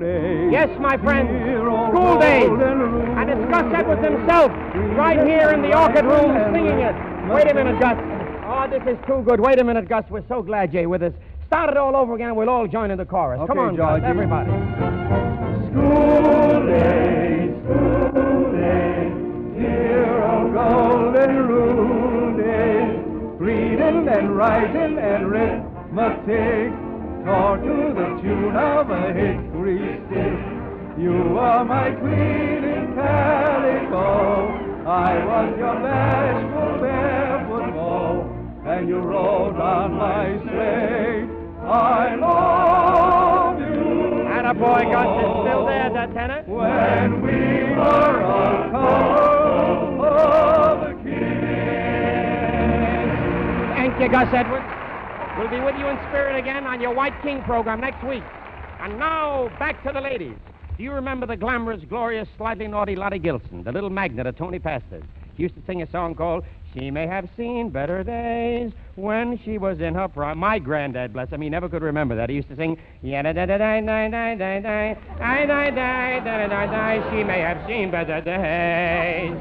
Yes, my friend. Dear old School days. And it's Gus Edwards himself, right here in the orchid room, singing it. Wait a minute, Gus. Oh, this is too good. Wait a minute, Gus. We're so glad you're with us. Start it all over again. We'll all join in the chorus. Come Okay, on, Gus, everybody. School days, school days, dear old golden rule days. Reading and writing and arithmetic, taught to the tune of a hickory stick. You are my queen in calico. I was your bashful barefoot beau, and you rode on my sleigh. I love you. Attaboy, Gus is still there, oh, that tenor. When we were a couple of kids. Thank you, Gus Edwards. We'll be with you in spirit again on your White King program next week. And now, back to the ladies. Do you remember the glamorous, glorious, slightly naughty Lottie Gilson, the little magnet of Tony Pastor's? She used to sing a song called She May Have Seen Better Days when she was in her prime. My granddad, bless him, he never could remember that. He used to sing, yeah da da da da da da da da da da da da da da She may have seen better days.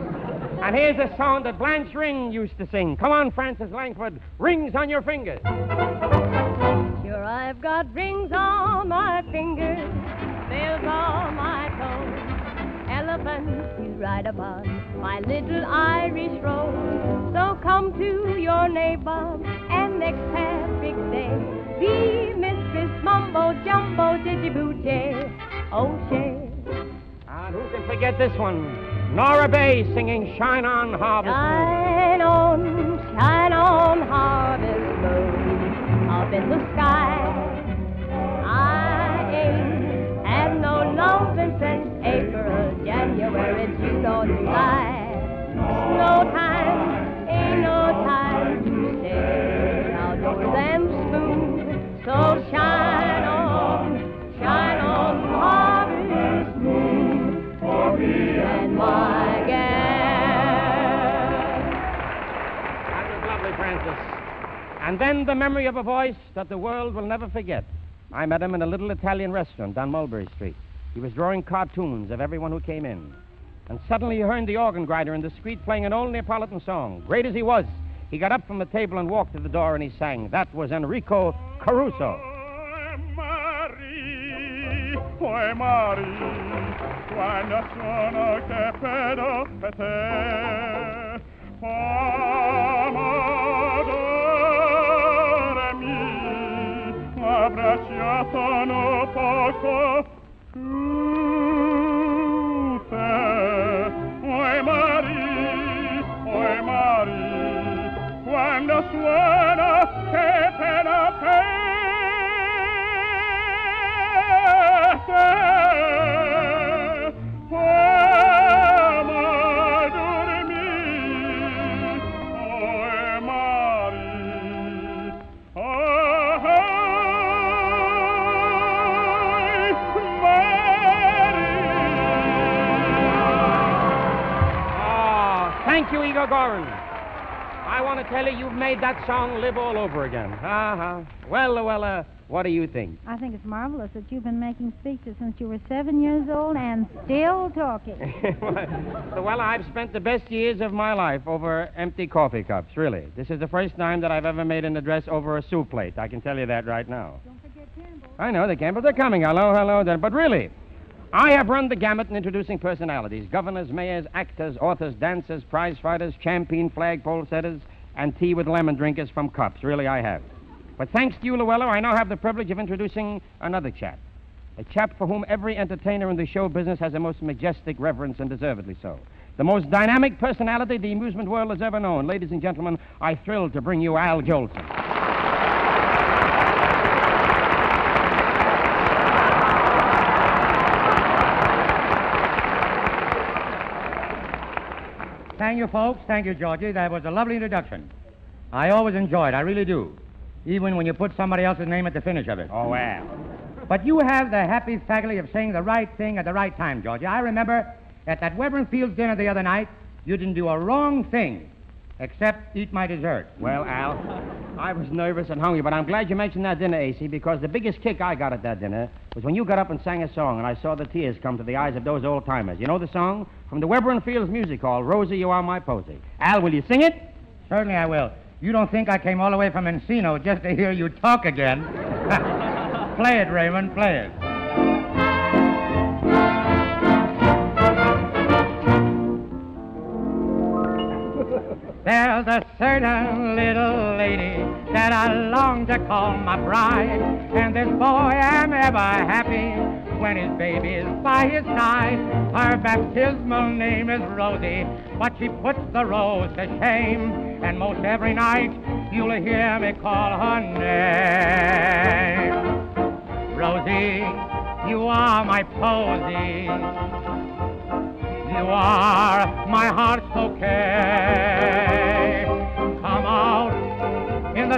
And here's a song that Blanche Ring used to sing. Come on, Frances Langford. Rings on your fingers. Sure, I've got rings on my fingers, bells on my toes, elephants to ride upon my little Irish rose. So come to your neighbor and next Patrick's Day, be Mistress Mumbo Jumbo Booty O'Shea. And who can forget this one? Nora Bayes singing Shine On Harvest Moon. Shine on, shine on, harvest moon, up in the sky. I ain't had no loving since April, January, June, or July. No time, ain't no time to stay outdoors and spoon. So shine And then the memory of a voice that the world will never forget. I met him in a little Italian restaurant down Mulberry Street. He was drawing cartoons of everyone who came in. And suddenly he heard the organ grinder in the street playing an old Neapolitan song. Great as he was, he got up from the table and walked to the door and he sang. That was Enrico Caruso. Poi Mari, che pedo per te, abbracciatano poco. Più te oi mari oi mari quando suona che te la peste Igor Gorin. I want to tell you, you've made that song live all over again. Uh-huh. Well, uh, Luella, uh, what do you think? I think it's marvelous that you've been making speeches since you were seven years old and still talking. Uh, well, I've spent the best years of my life over empty coffee cups, really. This is the first time that I've ever made an address over a soup plate. I can tell you that right now. Don't forget Campbell. I know, the Campbells are coming. Hello, hello. There. But really, I have run the gamut in introducing personalities governors, mayors, actors, authors, dancers, prize fighters, champion flagpole setters, and tea with lemon drinkers from cups. Really, I have. But thanks to you, Luella, I now have the privilege of introducing another chap. A chap for whom every entertainer in the show business has a most majestic reverence, and deservedly so. The most dynamic personality the amusement world has ever known. Ladies and gentlemen, I thrill to bring you Al Jolson. Thank you, folks. Thank you, Georgie. That was a lovely introduction. I always enjoy it. I really do. Even when you put somebody else's name at the finish of it. Oh, well. But you have the happy faculty of saying the right thing at the right time, Georgie. I remember at that Reverend Fields dinner the other night, you didn't do a wrong thing. Except eat my dessert. Well, Al, I was nervous and hungry, but I'm glad you mentioned that dinner, AC, because the biggest kick I got at that dinner was when you got up and sang a song, and I saw the tears come to the eyes of those old timers. You know the song? From the Weber and Fields music hall, Rosie, You Are My Posy. Al, will you sing it? Certainly I will. You don't think I came all the way from Encino just to hear you talk again? play it, Raymond, play it. There's a certain little lady that I long to call my bride, and this boy am ever happy when his baby is by his side. Her baptismal name is Rosie, but she puts the rose to shame, and most every night you'll hear me call her name. Rosie, you are my posy. You are my heart's bouquet.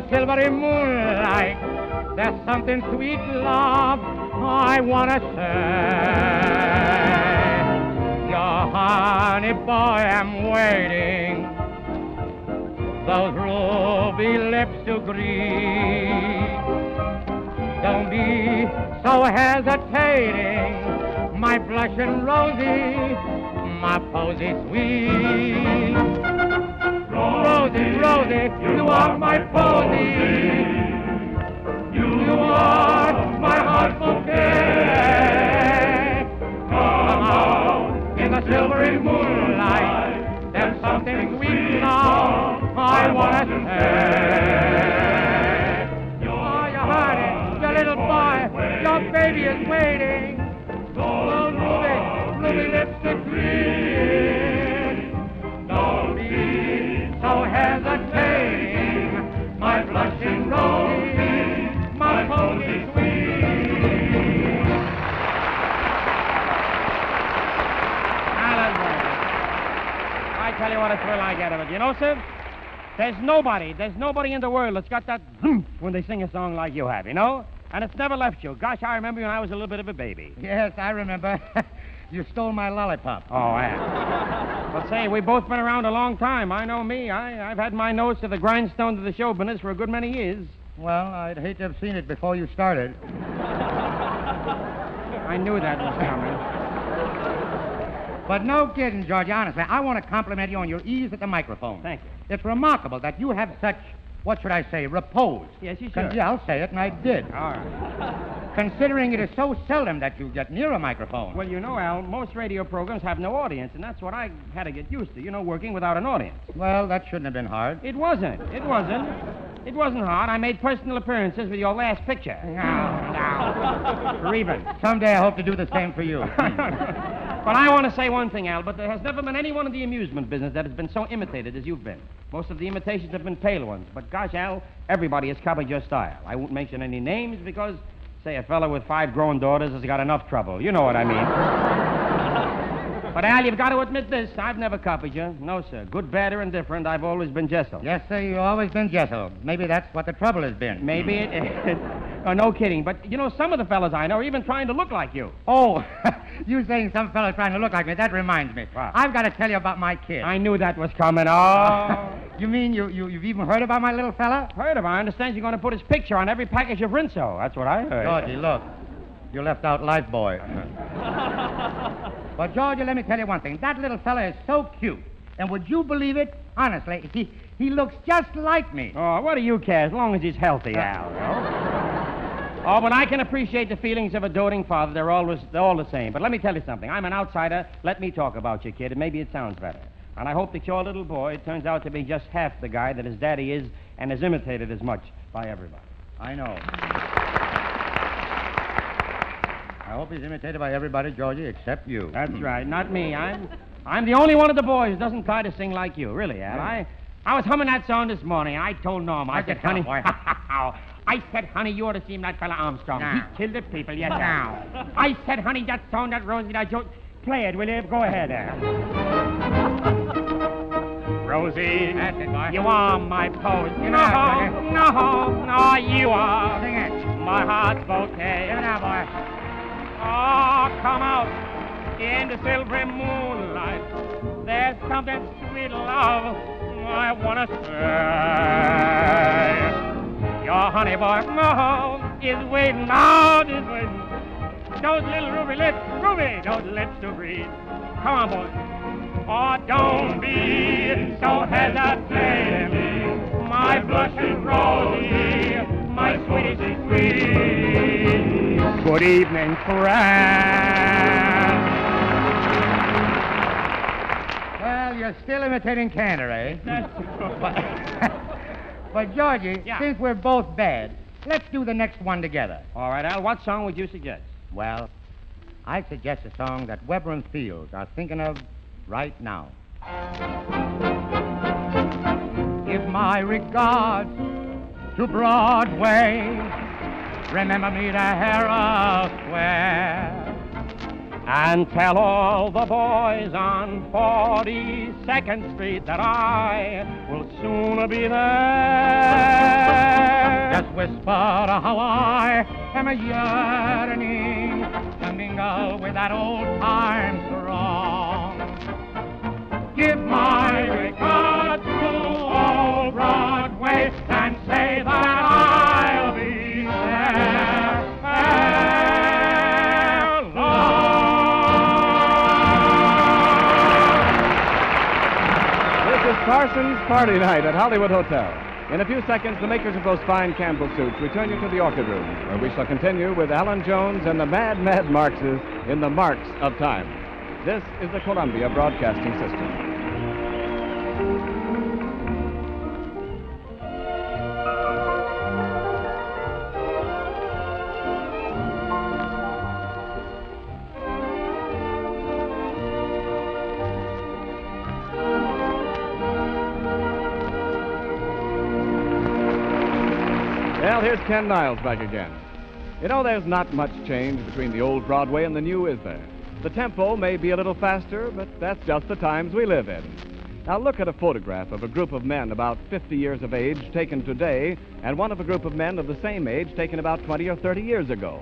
Silvery moonlight. There's something sweet, love, I wanna say. Your honey boy, I'm waiting. Those ruby lips to greet. Don't be so hesitating, my blushing rosy, my posy sweet. Rosie, Rosie, you are my posy. You are my heart's bouquet. Come out in the silvery moonlight. There's something sweet now I want to say. Oh, your honey, your little boy, your baby is waiting. Oh, Ruby, Ruby lips to greet. Tell you what a thrill I get of it. You know, sir? There's nobody, there's nobody in the world that's got that when they sing a song like you have, you know? And it's never left you. Gosh, I remember when I was a little bit of a baby. Yes, I remember. you stole my lollipop. Oh, yeah. But say, we've both been around a long time. I know me. I, I've had my nose to the grindstone of the show business for a good many years. Well, I'd hate to have seen it before you started. I knew that was coming. But no kidding, Georgie, honestly, I want to compliment you on your ease at the microphone. Thank you. It's remarkable that you have such, what should I say, repose. Yes, you Con- should. yeah, I'll say it, and I did. All right. Considering it is so seldom that you get near a microphone. Well, you know, Al, most radio programs have no audience, and that's what I had to get used to, you know, working without an audience. Well, that shouldn't have been hard. It wasn't. It wasn't. It wasn't hard. I made personal appearances with your last picture. Now, now. Reuben. Someday I hope to do the same for you. But I want to say one thing, Al, but there has never been anyone in the amusement business that has been so imitated as you've been. Most of the imitations have been pale ones, but gosh, Al, everybody has copied your style. I won't mention any names because, say, a fellow with five grown daughters has got enough trouble. You know what I mean. but, Al, you've got to admit this. I've never copied you. No, sir. Good, bad, or indifferent, I've always been Jessel. yes, sir, you've always been gentle. Maybe that's what the trouble has been. Maybe it is. oh, no kidding. But, you know, some of the fellas I know are even trying to look like you. Oh, you saying some fellow trying to look like me, that reminds me. I've got to tell you about my kid. I knew that was coming. Oh. you mean you, you, you've even heard about my little fella? Heard of him. I understand you're going to put his picture on every package of Rinso. That's what I heard. Georgie, look. You left out Lifebuoy. but, Georgie, let me tell you one thing. That little fella is so cute. And would you believe it? Honestly, he, he looks just like me. Oh, what do you care as long as he's healthy, uh, Al? you know? oh, but I can appreciate the feelings of a doting father. They're always they're all the same. But let me tell you something. I'm an outsider. Let me talk about you, kid, and maybe it sounds better. And I hope that your little boy turns out to be just half the guy that his daddy is and is imitated as much by everybody. I know. I hope he's imitated by everybody, Georgie, except you. That's right, not me. I'm I'm the only one of the boys who doesn't try to sing like you, really, Al. Hmm. I I was humming that song this morning, and I told Norm, I How'd said, honey. I said, honey, you ought to see that fella Armstrong. Nah. He killed the people, yes, now. I said, honey, that song that Rosie, that Joe, play it, will you? Go ahead, Al. Rosie, That's it, boy. you are my pose. Give it no, no, no, you are. Sing it. My heart's bouquet. Give it out, boy. Oh, come out in the silvery moonlight. There's something sweet love, I wanna stay. Your honey boy, no, is waiting, out is waiting. Those little ruby lips, ruby, those lips to breathe. Come on, boy. Oh, don't be so hesitating. My blushing rosy, my sweetie sweet. Good evening, friend. Well, you're still imitating Cantor, eh? but, but, Georgie, Yeah. since we're both bad, let's do the next one together. All right, Al, what song would you suggest? Well, I suggest a song that Weber and Fields are thinking of right now. Give my regards to Broadway. Remember me to Herald Square. And tell all the boys on 42nd Street that I will soon be there. Just whisper how I am a yearning to mingle with that old time throng. Give my regards to old Broadway and say that I'll Parsons Party Night at Hollywood Hotel. In a few seconds, the makers of those fine Campbell suits return you to the orchid room, where we shall continue with Allan Jones and the Mad Mad Marxes in the Marks of Time. This is the Columbia Broadcasting System. Here's Ken Niles back again. You know, there's not much change between the old Broadway and the new, is there? The tempo may be a little faster, but that's just the times we live in. Now, look at a photograph of a group of men about 50 years of age taken today, and one of a group of men of the same age taken about 20 or 30 years ago.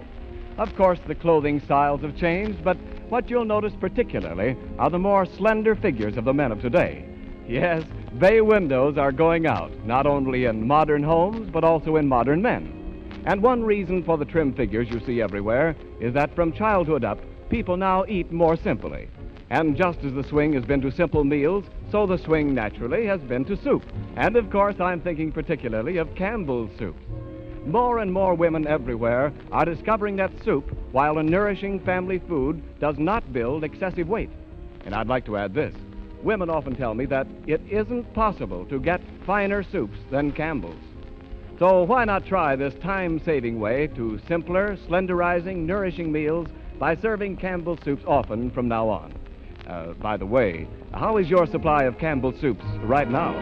Of course, the clothing styles have changed, but what you'll notice particularly are the more slender figures of the men of today. Yes, bay windows are going out, not only in modern homes, but also in modern men. And one reason for the trim figures you see everywhere is that from childhood up, people now eat more simply. And just as the swing has been to simple meals, so the swing naturally has been to soup. And of course, I'm thinking particularly of Campbell's soup. More and more women everywhere are discovering that soup, while a nourishing family food, does not build excessive weight. And I'd like to add this. Women often tell me that it isn't possible to get finer soups than Campbell's. So why not try this time-saving way to simpler, slenderizing, nourishing meals by serving Campbell's soups often from now on? Uh, by the way, how is your supply of Campbell's soups right now?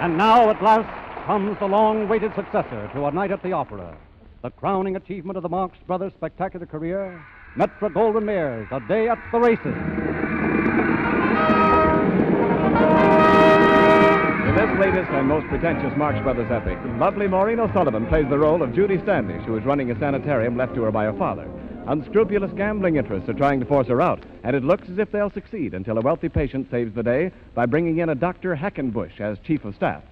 And now, at last, comes the long awaited successor to A Night at the Opera. The crowning achievement of the Marx Brothers' spectacular career Metro-Goldwyn-Mayer's, A Day at the Races. In this latest and most pretentious Marx Brothers epic, lovely Maureen O'Sullivan plays the role of Judy Standish, who is running a sanitarium left to her by her father. Unscrupulous gambling interests are trying to force her out, and it looks as if they'll succeed until a wealthy patient saves the day by bringing in a Dr. Hackenbush as chief of staff.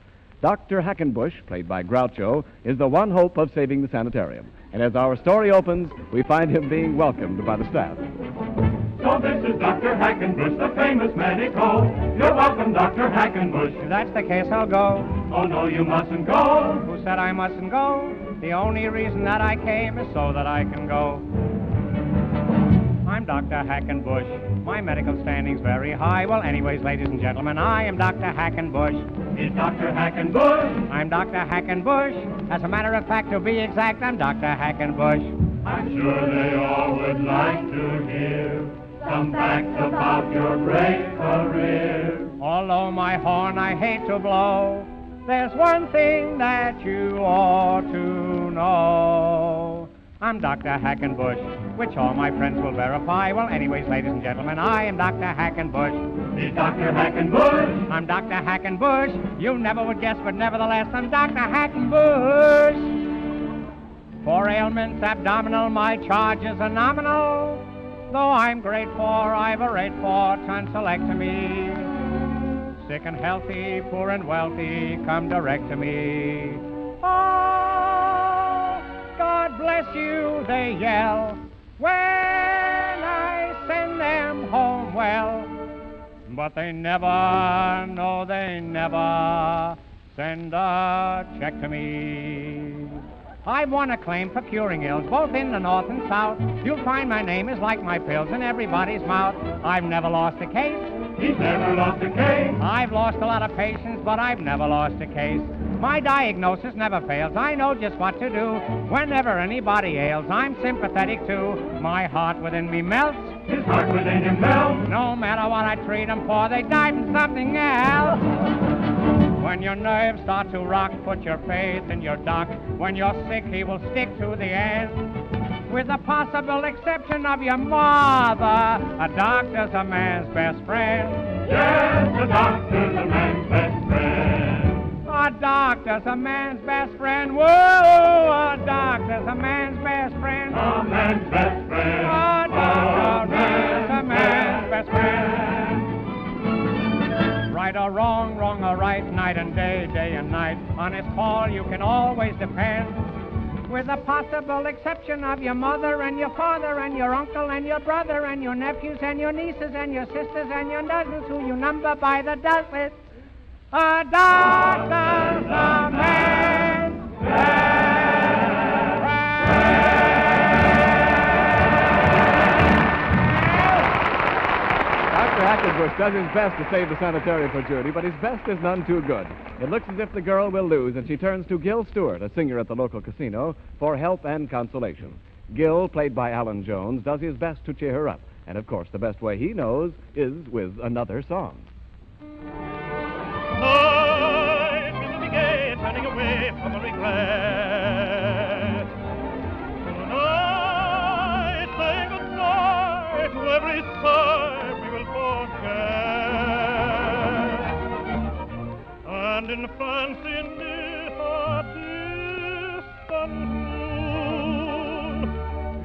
Dr. Hackenbush, played by Groucho, is the one hope of saving the sanitarium. And as our story opens, we find him being welcomed by the staff. So this is Dr. Hackenbush, the famous medico. You're welcome, Dr. Hackenbush. If that's the case, I'll go. Oh, no, you mustn't go. Who said I mustn't go? The only reason that I came is so that I can go. I'm Dr. Hackenbush. My medical standing's very high. Well, anyways, ladies and gentlemen, I am Dr. Hackenbush. Is Dr. Hackenbush. I'm Dr. Hackenbush. As a matter of fact, to be exact, I'm Dr. Hackenbush. I'm sure they all would like to hear some facts about your great career. Although my horn I hate to blow, there's one thing that you ought to know. I'm Dr. Hackenbush, which all my friends will verify. Well, anyways, ladies and gentlemen, I am Dr. Hackenbush. He's Dr. Hackenbush. I'm Dr. Hackenbush. You never would guess, but nevertheless, I'm Dr. Hackenbush. For ailments abdominal, my charges are nominal. Though I'm great for, I've a rate for tonsillectomy. Sick and healthy, poor and wealthy, come direct to me. Oh, God bless you, they yell when I send them home well. But they never, no, they never send a check to me. I've won a claim for curing ills, both in the north and south. You'll find my name is like my pills in everybody's mouth. I've never lost a case. He's never lost a case. I've lost a lot of patients, but I've never lost a case. My diagnosis never fails. I know just what to do. Whenever anybody ails, I'm sympathetic too. My heart within me melts. His heart within him melts. No matter what I treat treat 'em for, they die from something else. When your nerves start to rock, put your faith in your doc. When you're sick, he will stick to the end. With the possible exception of your mother, a doctor's a man's best friend. Yes, a doctor's a man's best friend. A doctor's a man's best friend. Whoa, a doctor's a man's best friend. A man's best On his call you can always depend. With the possible exception of your mother and your father and your uncle and your brother and your nephews and your nieces and your sisters and your cousins who you number by the dozen. A doctor's a man's Dr. Hackenbush does his best to save the sanitarium for Judy, but his best is none too good. It looks as if the girl will lose, and she turns to Gil Stewart, a singer at the local casino, for help and consolation. Gil, played by Allan Jones, does his best to cheer her up. And of course, the best way he knows is with another song. Life is the gay, turning away from regret. Tonight, saying goodnight to every sigh And in fancy near a distant moon,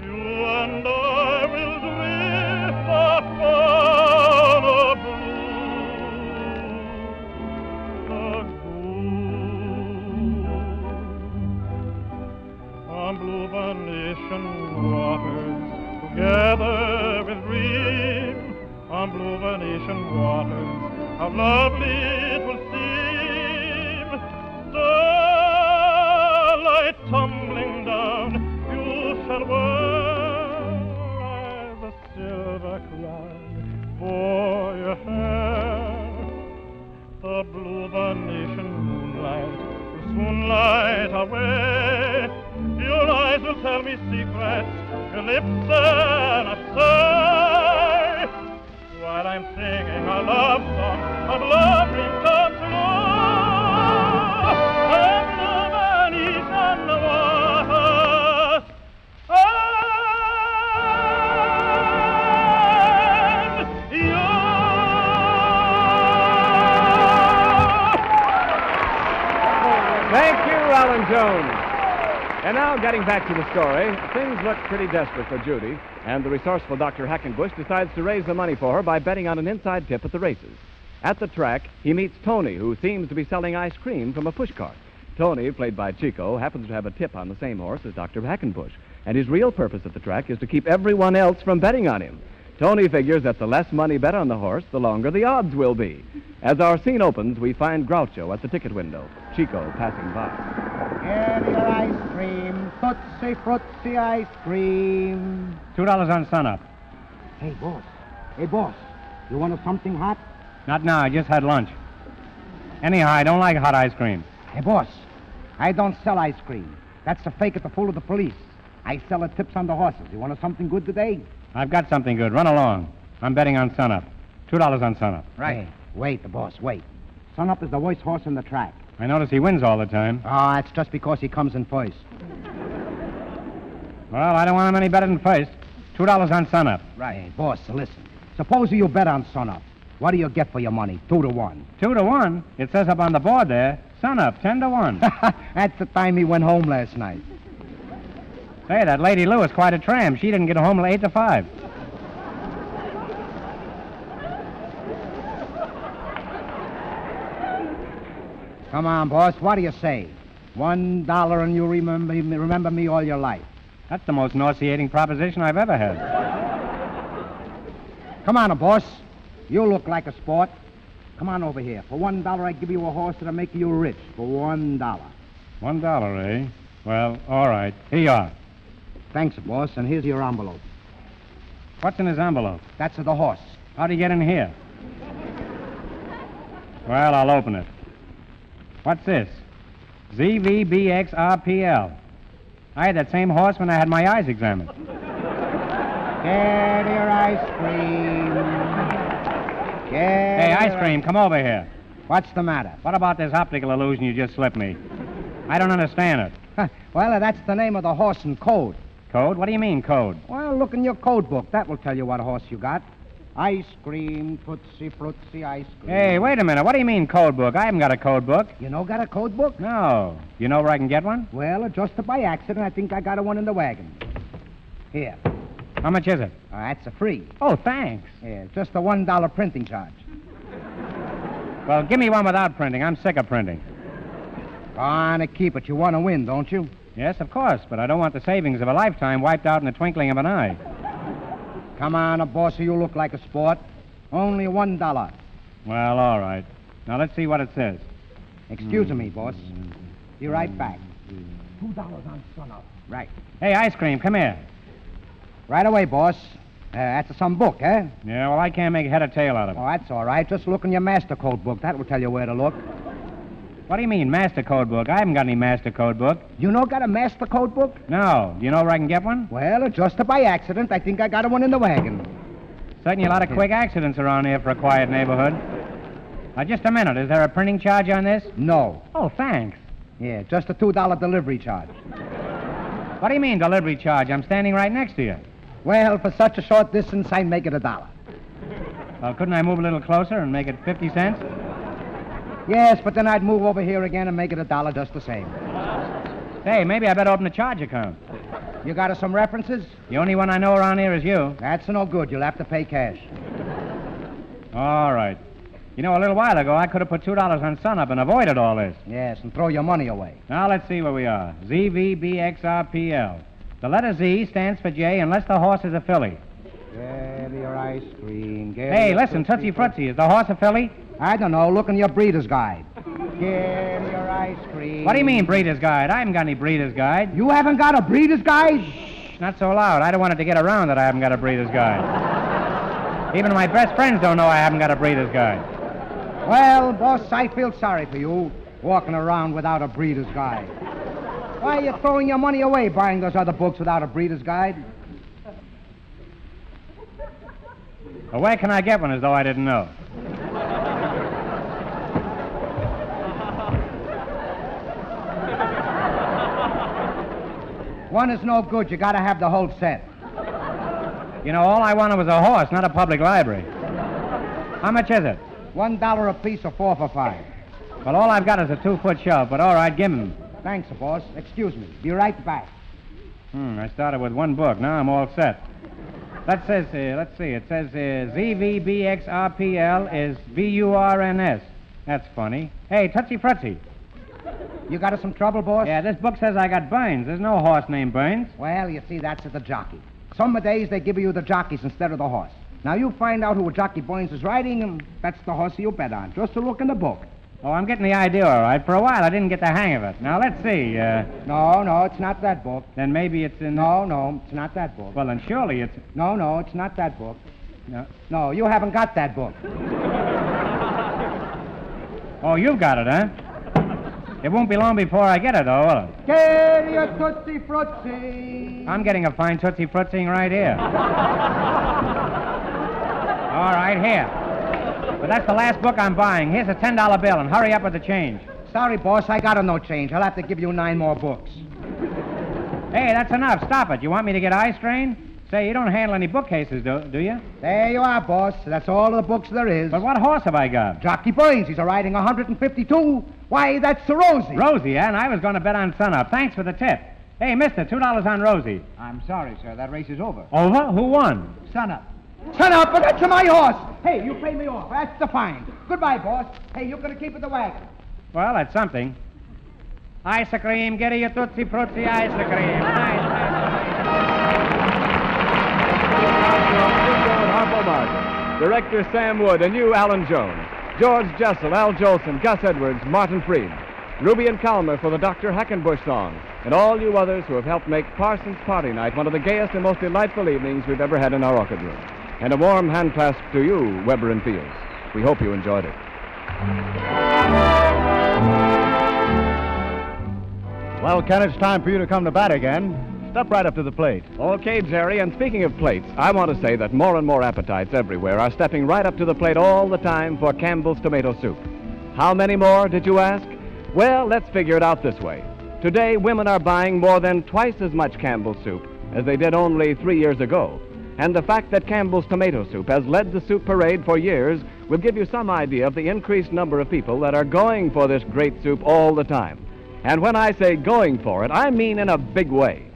you and I will drift upon a on blue Venetian waters, together with dream, on blue Venetian waters, how lovely it will seem. Starlight tumbling down, you shall wear a silver crown for your hair. The blue Venetian moonlight will soon light away. Your eyes will tell me secrets, your lips an sigh. While I'm singing a love song of love dreams Jones. And now, getting back to the story, things look pretty desperate for Judy, and the resourceful Dr. Hackenbush decides to raise the money for her by betting on an inside tip at the races. At the track, he meets Tony, who seems to be selling ice cream from a pushcart. Tony, played by Chico, happens to have a tip on the same horse as Dr. Hackenbush, and his real purpose at the track is to keep everyone else from betting on him. Tony figures that the less money bet on the horse, the longer the odds will be. As our scene opens, we find Groucho at the ticket window, Chico passing by. Get your ice cream, Tootsie Fruitsy ice cream. Two dollars on sunup. Hey, boss. Hey, boss. You want something hot? Not now, I just had lunch. Anyhow, I don't like hot ice cream. Hey, boss. I don't sell ice cream. That's the fake at the fool of the police. I sell the tips on the horses. You want something good today? I've got something good. Run along. I'm betting on sunup. Two dollars on sunup. Right. Hey, wait, the boss, wait. Sunup is the worst horse in the track. I notice he wins all the time. Ah, it's just because he comes in first. Well, I don't want him any better than first. Two dollars on sunup. Right. Hey, boss, listen. Suppose you bet on Sunup. What do you get for your money? Two to one. Two to one? It says up on the board there. Sunup, ten to one. That's the time he went home last night. Hey, that Lady Lou is quite a tram. She didn't get home till 8 to 5. Come on, boss. What do you say? One dollar and you remember, remember me all your life. That's the most nauseating proposition I've ever had. Come on, boss. You look like a sport. Come on over here. For one dollar, I give you a horse that'll make you rich. For one dollar. One dollar, eh? Well, all right. Here you are. Thanks, boss. And here's your envelope. What's in his envelope? That's the horse. How'd he get in here? Well, I'll open it. What's this? ZVBXRPL. I had that same horse when I had my eyes examined. Get your ice cream. Get Hey, ice cream, come over here. What's the matter? What about this optical illusion you just slipped me? I don't understand it. Well, that's the name of the horse in code. Code? What do you mean, code? Well, look in your code book. That will tell you what horse you got. Ice cream, tootsie fruitsy ice cream. Hey, wait a minute. What do you mean, code book? I haven't got a code book. You know got a code book? No. You know where I can get one? Well, just by accident, I think I got a one in the wagon. Here. How much is it? Uh, that's a free. Oh, thanks. Yeah, just a one dollar printing charge. Well, give me one without printing. I'm sick of printing. Go on and keep it. You want to win, don't you? Yes, of course, but I don't want the savings of a lifetime wiped out in the twinkling of an eye. Come on, a boss, you look like a sport. Only one dollar. Well, all right. Now let's see what it says. Excuse me, boss. Be right back. Two dollars on sun up. Right. Hey, ice cream, come here. Right away, boss. Uh, that's some book, eh? Yeah, well, I can't make head or tail out of it. Oh, that's all right. Just look in your master code book. That will tell you where to look. What do you mean, master code book? I haven't got any master code book. You know got a master code book? No. Do you know where I can get one? Well, just by accident, I think I got one in the wagon. Certainly a lot of quick accidents around here for a quiet neighborhood. Now, just a minute. Is there a printing charge on this? No. Oh, thanks. Yeah, just a two dollar delivery charge. What do you mean, delivery charge? I'm standing right next to you. Well, for such a short distance, I'd make it a dollar. Well, couldn't I move a little closer and make it 50 cents? Yes, but then I'd move over here again and make it a dollar just the same. Hey, maybe I better open a charge account. You got us some references? The only one I know around here is you. That's no good. You'll have to pay cash. All right. You know, a little while ago, I could have put $2 on Sunup and avoided all this. Yes, and throw your money away. Now, let's see where we are. ZVBXRPL. The letter Z stands for J unless the horse is a filly. Get your ice cream. Get Hey, listen, Tootsie Fruitsy, is the horse a filly? I don't know. Look in your breeder's guide. Get your ice cream. What do you mean, breeder's guide? I haven't got any breeder's guide. You haven't got a breeder's guide? Shh, not so loud. I don't want it to get around that I haven't got a breeder's guide. Even my best friends don't know I haven't got a breeder's guide. Well, boss, I feel sorry for you, walking around without a breeder's guide. Why are you throwing your money away buying those other books without a breeder's guide? Well, where can I get one as though I didn't know? One is no good. You gotta have the whole set. You know, all I wanted was a horse, not a public library. How much is it? One dollar a piece or four for five. Well, all I've got is a two-foot shove, but all right, give him. Thanks, boss. Excuse me. Be right back. Hmm, I started with one book. Now I'm all set. That says, uh, let's see, it says uh, ZVBXRPL is B-U-R-N-S. That's funny. Hey, Tootsie Fruitsy. You got us some trouble, boss? Yeah, this book says I got Burns. There's no horse named Burns. Well, you see, that's at the jockey. Some of days they give you the jockeys instead of the horse. Now you find out who a jockey Burns is riding, and that's the horse you bet on. Just to look in the book. Oh, I'm getting the idea, all right. For a while, I didn't get the hang of it. Now, let's see. Uh, No, no, it's not that book. then maybe it's in... No, no, it's not that book. Well, then surely it's... No, no, it's not that book. No. No, you haven't got that book. Oh, you've got it, huh? It won't be long before I get it, though, will it? Get your Tootsie Fruitsy. I'm getting a fine Tootsie Fruitsing right here. All right, here. But that's the last book I'm buying. Here's a $10 bill, and hurry up with the change. Sorry, boss, I got a no change. I'll have to give you nine more books. Hey, that's enough. Stop it. You want me to get eye strain? Say, you don't handle any bookcases, do, do you? There you are, boss. That's all the books there is. But what horse have I got? Jockey Burns, he's a riding 152. Why, that's Rosie. Rosie, eh? And I was going to bet on Sunup. Thanks for the tip. Hey, mister, $2 on Rosie. I'm sorry, sir. That race is over. Over? Who won? Sunup. Sunup, but that's my horse. Hey, you pay me off. That's the fine. Goodbye, boss. Hey, you're going to keep it the wagon. Well, that's something. Ice cream, get your Tootsie Fruitsy ice cream. Harpo Martin, director Sam Wood, and you, Allan Jones. George Jessel, Al Jolson, Gus Edwards, Martin Freed. Ruby and Kalmar for the Dr. Hackenbush song, and all you others who have helped make Parsons Party Night one of the gayest and most delightful evenings we've ever had in our orchid room. And a warm hand clasp to you, Weber and Fields. We hope you enjoyed it. Well, Ken, it's time for you to come to bat again. Step right up to the plate. Okay, Jerry, and speaking of plates, I want to say that more and more appetites everywhere are stepping right up to the plate all the time for Campbell's tomato soup. How many more, did you ask? Well, let's figure it out this way. Today, women are buying more than twice as much Campbell's soup as they did only three years ago. And the fact that Campbell's tomato soup has led the soup parade for years will give you some idea of the increased number of people that are going for this great soup all the time. And when I say going for it, I mean in a big way.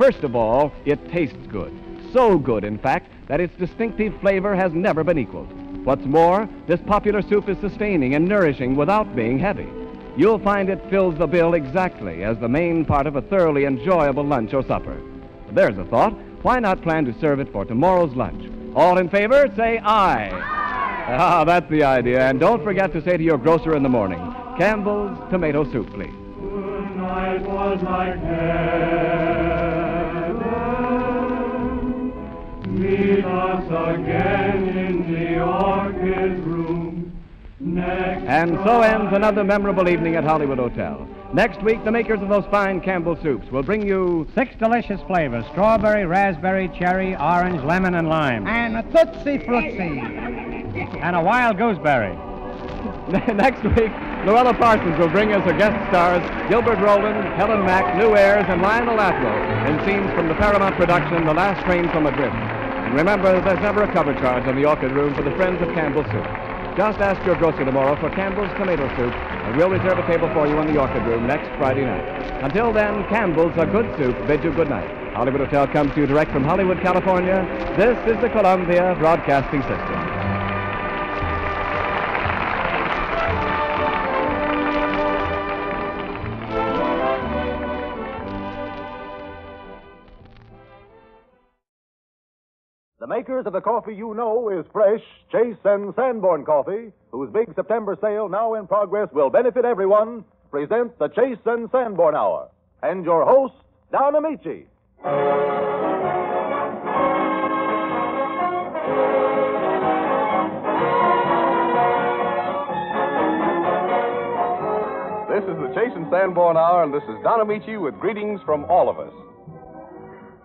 First of all, it tastes good. So good, in fact, that its distinctive flavor has never been equaled. What's more, this popular soup is sustaining and nourishing without being heavy. You'll find it fills the bill exactly as the main part of a thoroughly enjoyable lunch or supper. There's a thought. Why not plan to serve it for tomorrow's lunch? All in favor, say aye. aye. Ah, that's the idea. And don't forget to say to your grocer in the morning, Campbell's tomato soup, please. Meet us again in the orchid room. Next And so ends another memorable evening at Hollywood Hotel. Next week, the makers of those fine Campbell soups will bring you Six delicious flavors strawberry, raspberry, cherry, orange, lemon, and lime. And a Tootsie Fruitsy. And a wild gooseberry. Next week, Luella Parsons will bring us her guest stars Gilbert Roland, Helen Mack, Lew Ayres, and Lionel Atwill in scenes from the Paramount production The Last Train from Madrid. And remember, there's never a cover charge on the Orchid Room for the friends of Campbell Soup. Just ask your grocer tomorrow for Campbell's Tomato Soup, and we'll reserve a table for you in the Orchid Room next Friday night. Until then, Campbell's A Good Soup bid you good night. Hollywood Hotel comes to you direct from Hollywood, California. This is the Columbia Broadcasting System. Makers of the coffee you know is fresh, Chase and Sanborn Coffee, whose big September sale now in progress will benefit everyone, presents the Chase and Sanborn Hour. And your host, Don Ameche. This is the Chase and Sanborn Hour, and this is Don Ameche with greetings from all of us.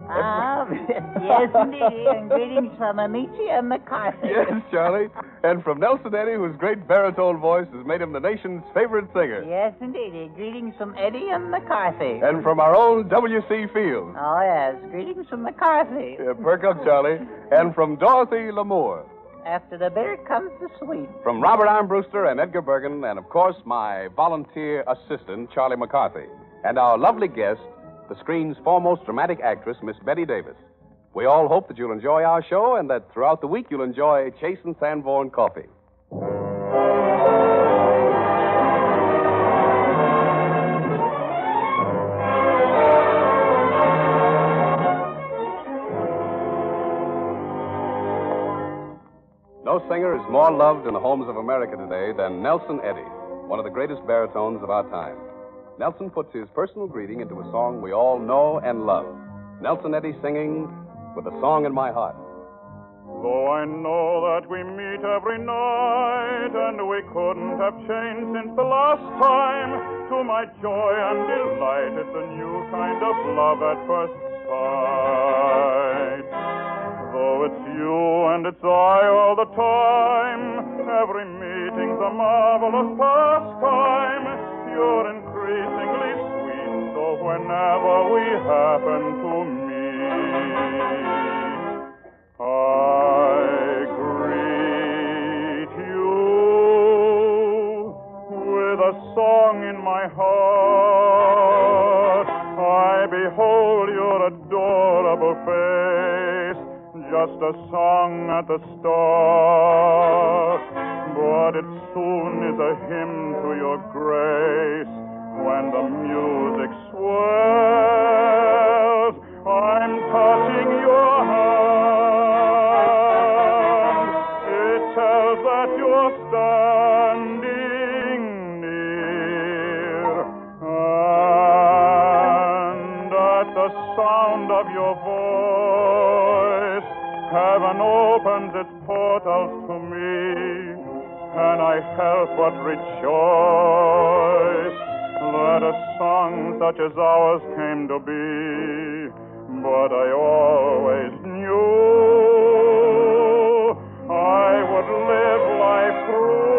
Ah, yes, indeed. And greetings from Ameche and McCarthy. Yes, Charlie. And from Nelson Eddy, whose great baritone voice has made him the nation's favorite singer. Yes, indeed. Greetings from Eddy and McCarthy. And from our own W.C. Fields. Oh, yes. Greetings from McCarthy. Yeah, perk up, Charlie. And from Dorothy Lamour. After the bitter comes the sweet. From Robert Armbruster and Edgar Bergen, and of course, my volunteer assistant, Charlie McCarthy. And our lovely guest, the screen's foremost dramatic actress, Miss Bette Davis. We all hope that you'll enjoy our show and that throughout the week you'll enjoy Chase and Sanborn coffee. No singer is more loved in the homes of America today than Nelson Eddy, one of the greatest baritones of our time. Nelson puts his personal greeting into a song we all know and love. Nelson Eddy singing With a Song in My Heart. Though I know that we meet every night, and we couldn't have changed since the last time, to my joy and delight, it's a new kind of love at first sight. Though it's you and it's I all the time, every meeting's a marvelous pastime. You're increasingly sweet, so whenever we happen to meet, I greet you with a song in my heart. I behold your adorable face, just a song at the start, but it soon is a hymn to your grace when the music swells. I'm touching your hand. It tells that you're standing near. And at the sound of your voice, heaven opens its portals to me. Can I help but rejoice? that a song such as ours came to be. But I always knew I would live life through.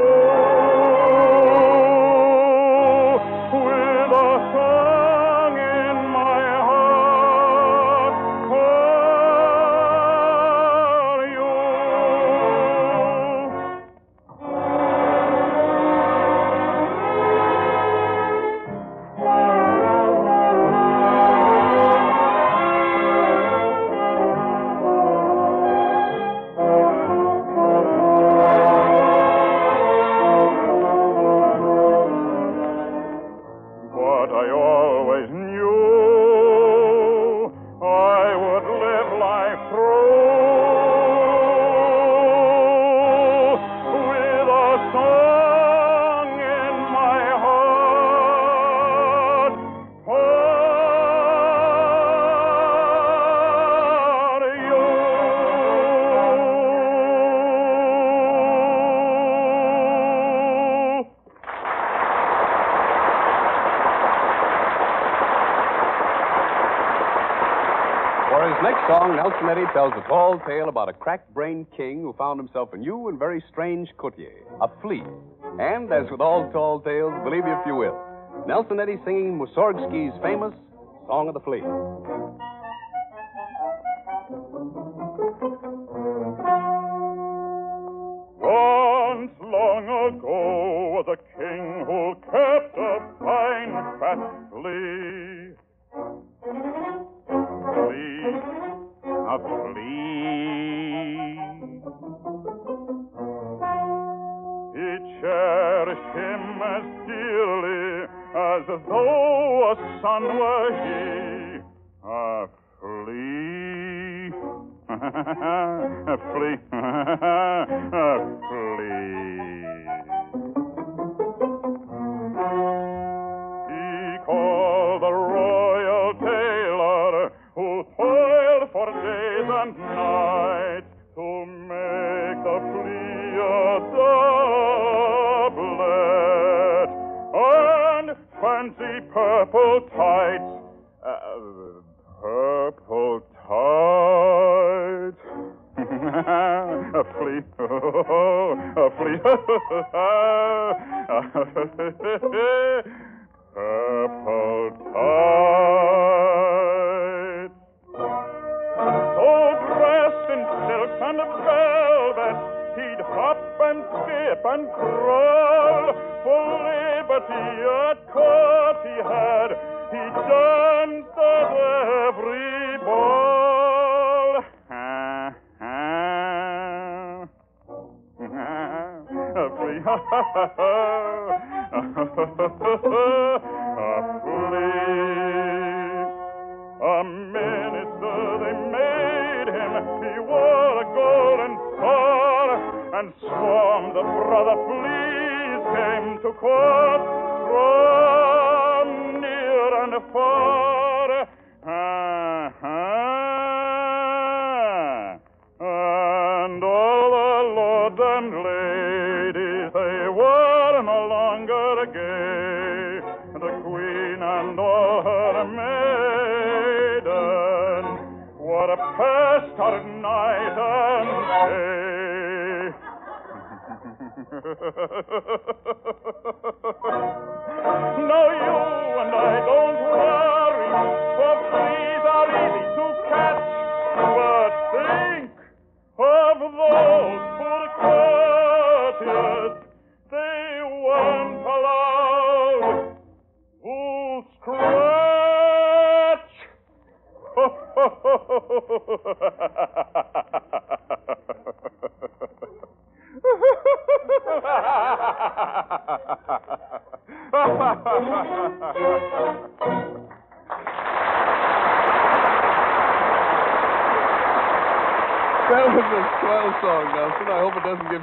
song, Nelson Eddy tells a tall tale about a crack-brained king who found himself a new and very strange courtier, a flea. And as with all tall tales, believe me if you will, Nelson Eddy singing Mussorgsky's famous Song of the Flea.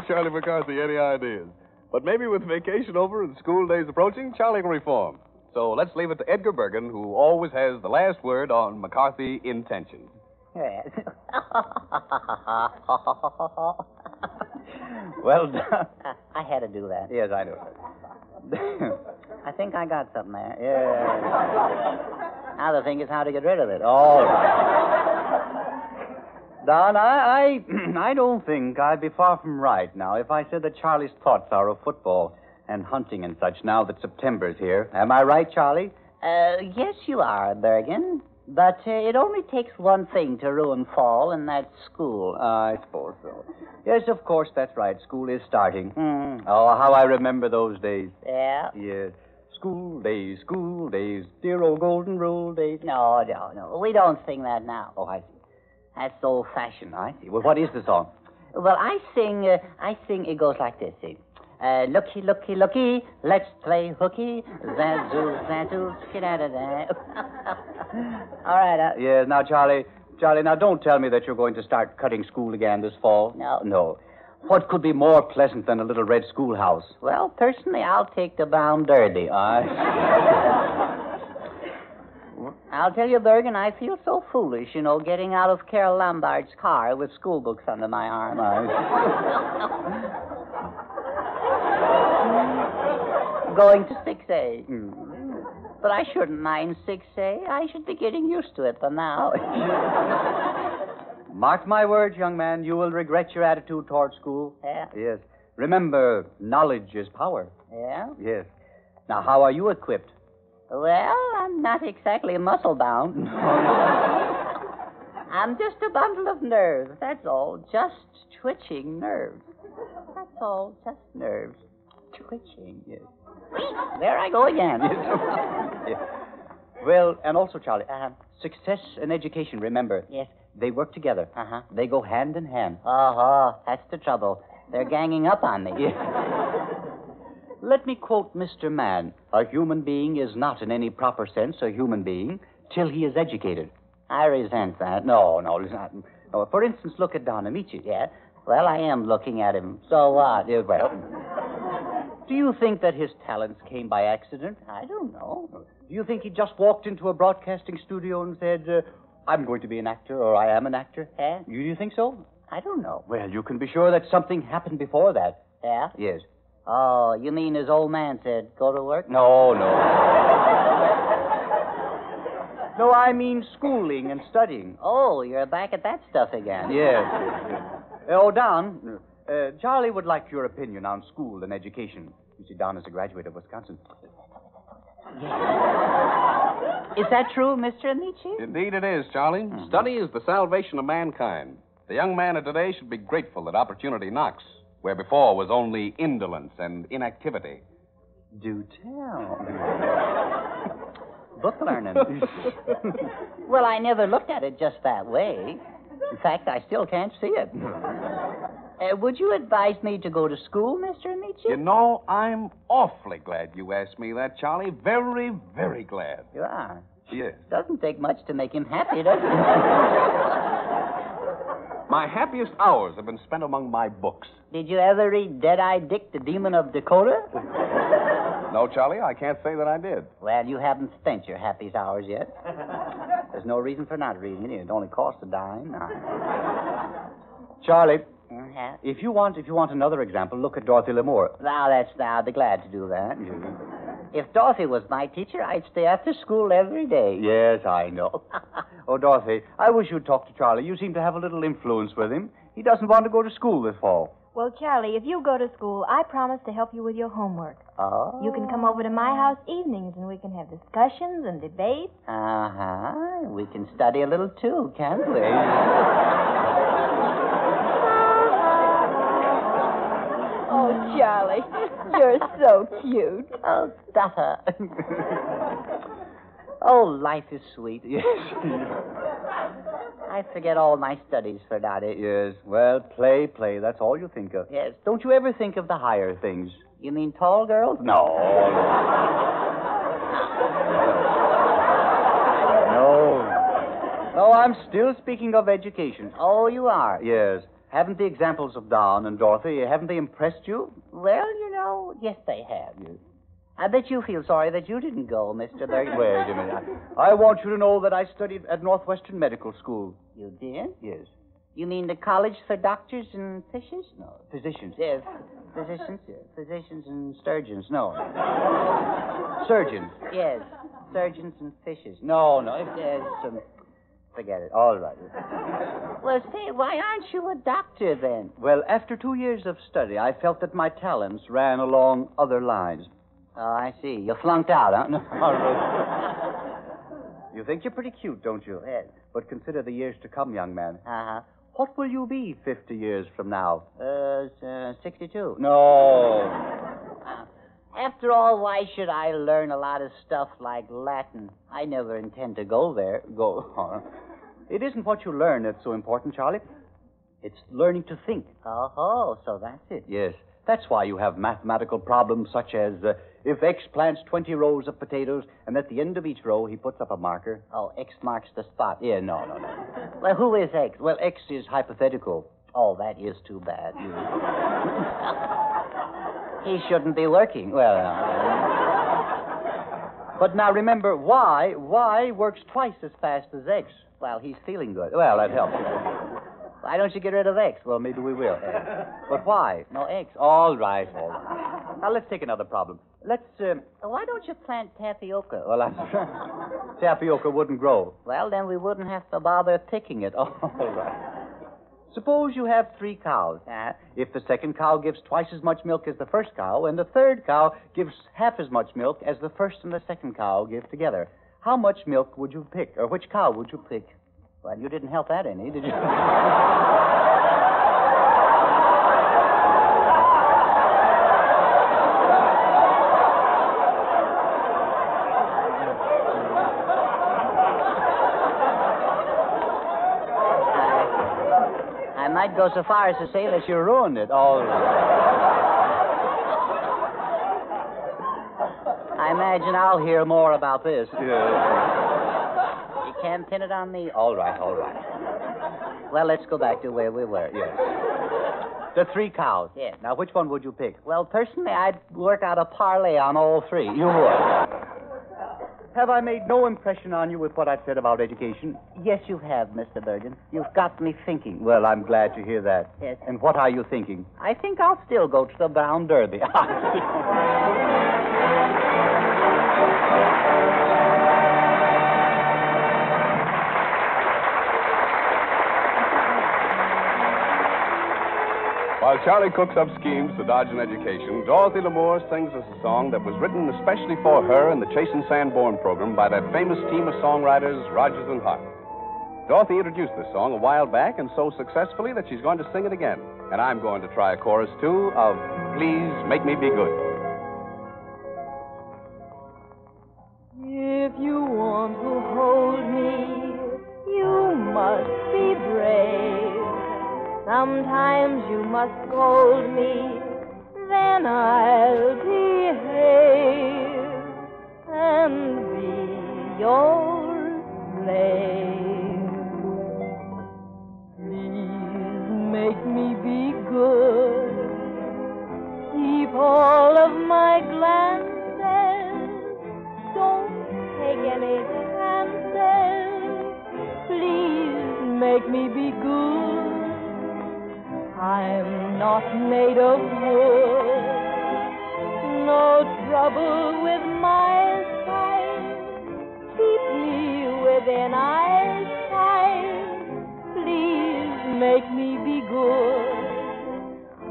Charlie McCarthy any ideas. But maybe with vacation over and school days approaching, Charlie can reform. So let's leave it to Edgar Bergen, who always has the last word on McCarthy intentions. Yes. well done. I had to do that. Yes, I know. I think I got something there. Yeah. now the thing is how to get rid of it. All right. Don, I, I, I don't think I'd be far from right now if I said that Charlie's thoughts are of football and hunting and such now that September's here. Am I right, Charlie? Uh, yes, you are, Bergen. But uh, it only takes one thing to ruin fall, and that's school. I suppose so. Yes, of course, that's right. School is starting. Oh, how I remember those days. Yeah? Yes. School days, school days, dear old golden rule days. No, no, no. We don't sing that now. Oh, I see. That's old fashioned. I see. Well, what is the song? Well, I sing, uh, I sing, it goes like this, see. Uh, looky, looky, looky, let's play hooky. Zazoo, zazoo, get out of there. All right, uh, Yes, now, Charlie, Charlie, now don't tell me that you're going to start cutting school again this fall. No. No. What could be more pleasant than a little red schoolhouse? well, personally, I'll take the brown I'll tell you, Bergen, I feel so foolish, you know, getting out of Carole Lombard's car with school books under my arm. Going to 6A. Mm. But I shouldn't mind 6A. I should be getting used to it by now. Mark my words, young man, you will regret your attitude toward school. Yeah? Yes. Remember, knowledge is power. Yeah? Yes. Now, how are you equipped? Well, I'm not exactly muscle bound. I'm just a bundle of nerves, that's all. Just twitching nerves. That's all, just nerves. Twitching, yes. There I go again. Yes. Well, and also, Charlie, uh, success and education, remember, Yes. they work together. Uh-huh. They go hand in hand. Uh-huh. That's the trouble. They're ganging up on me. Let me quote Mr. Mann. A human being is not, in any proper sense, a human being till he is educated. I resent that. No, no, it's not. No, for instance, look at Don Ameche. Yeah? Well, I am looking at him. So what? Yeah, well, do you think that his talents came by accident? I don't know. Do you think he just walked into a broadcasting studio and said, uh, I'm going to be an actor or I am an actor? Yeah? You, you think so? I don't know. Well, you can be sure that something happened before that. Yeah? Yes. Oh, you mean his old man said, go to work? No, no. no, I mean schooling and studying. Oh, you're back at that stuff again. Yes. yes, yes. Uh, oh, Don, uh, Charlie would like your opinion on school and education. You see, Don is a graduate of Wisconsin. Is that true, Mr. Ameche? Indeed, it is, Charlie. Study is the salvation of mankind. The young man of today should be grateful that opportunity knocks, where before was only indolence and inactivity. Do tell. Book learning. Well, I never looked at it just that way. In fact, I still can't see it. Uh, would you advise me to go to school, Mr. Ameche? You know, I'm awfully glad you asked me that, Charlie. Very, very glad. You are. Yes. Doesn't take much to make him happy, does it? My happiest hours have been spent among my books. Did you ever read Dead-Eye Dick, the Demon of Dakota? No, Charlie, I can't say that I did. Well, you haven't spent your happiest hours yet. There's no reason for not reading it. It only costs a dime. Charlie, Uh-huh. if you want, if you want another example, look at Dorothy Lamour. Now, that's now. I'd be glad to do that. If Dorothy was my teacher, I'd stay after school every day. Yes, I know. oh, Dorothy, I wish you'd talk to Charlie. You seem to have a little influence with him. He doesn't want to go to school this fall. Well, Charlie, if you go to school, I promise to help you with your homework. Oh. You can come over to my house evenings and we can have discussions and debates. Uh huh. We can study a little too, can't we? Oh, Charlie, you're so cute. Oh, stutter. oh, life is sweet. Yes. I forget all my studies for Daddy. Yes, well, play, play. That's all you think of. Yes. Don't you ever think of the higher things? You mean tall girls? No. no. No, I'm still speaking of education. Oh, you are? Yes. Haven't the examples of Don and Dorothy, haven't they impressed you? Well, you know, yes, they have. Yes. I bet you feel sorry that you didn't go, Mr. Bergen. Wait a minute. I, I want you to know that I studied at Northwestern Medical School. You did? Yes. You mean the college for doctors and fishes? No, physicians. Yes. Physicians? Yes. Physicians and surgeons. No. Surgeons. Yes. Surgeons and fishes. No, no. If, Yes. Um, forget it. all right. Well, say, why aren't you a doctor then? Well, after two years of study, I felt that my talents ran along other lines. Oh, I see. You flunked out, huh? You think you're pretty cute, don't you? Yes. But consider the years to come, young man. Uh-huh. What will you be 50 years from now? Uh, uh, 62. No. After all, why should I learn a lot of stuff like Latin? I never intend to go there. Go. It isn't what you learn that's so important, Charlie. It's learning to think. Oh, so that's it. Yes. That's why you have mathematical problems such as uh, if X plants 20 rows of potatoes, and at the end of each row he puts up a marker. Oh, X marks the spot. Yeah, no, no, no. Well, who is X? Well, X is hypothetical. Oh, that is too bad. he shouldn't be working. Well, uh, But now remember, Y, Y works twice as fast as X. well, he's feeling good. Well, that helps. Why don't you get rid of X? Well, maybe we will. But why? No, X. All right, all right. Now let's take another problem. Let's. Um, Why don't you plant tapioca? well, I'm tapioca wouldn't grow. Well, then we wouldn't have to bother picking it. All right. Suppose you have three cows. Uh, If the second cow gives twice as much milk as the first cow, and the third cow gives half as much milk as the first and the second cow give together, how much milk would you pick, or which cow would you pick? well, you didn't help that any, did you? I, I might go so far as to say that you ruined it. All right. I imagine I'll hear more about this. Yeah. You can't pin it on me. All right, all right. Well, let's go back to where we were. Yes. The three cows. Yes. Now, which one would you pick? Well, personally, I'd work out a parlay on all three. You would. Have I made no impression on you with what I've said about education? Yes, you have, Mr. Bergen. You've got me thinking. Well, I'm glad to hear that. Yes. And what are you thinking? I think I'll still go to the Brown Derby. While Charlie cooks up schemes to dodge an education, Dorothy Lamour sings us a song that was written especially for her in the Chase and Sanborn program by that famous team of songwriters, Rodgers and Hart. Dorothy introduced this song a while back and so successfully that she's going to sing it again. And I'm going to try a chorus, too, of Please Make Me Be Good. Must scold me, then I'll behave and be your slave. Please make me be good. Keep all of my glances. Don't take any chances. Please make me be good. I'm not made of wood. No trouble with my sight. Keep me within eyesight. Please make me be good.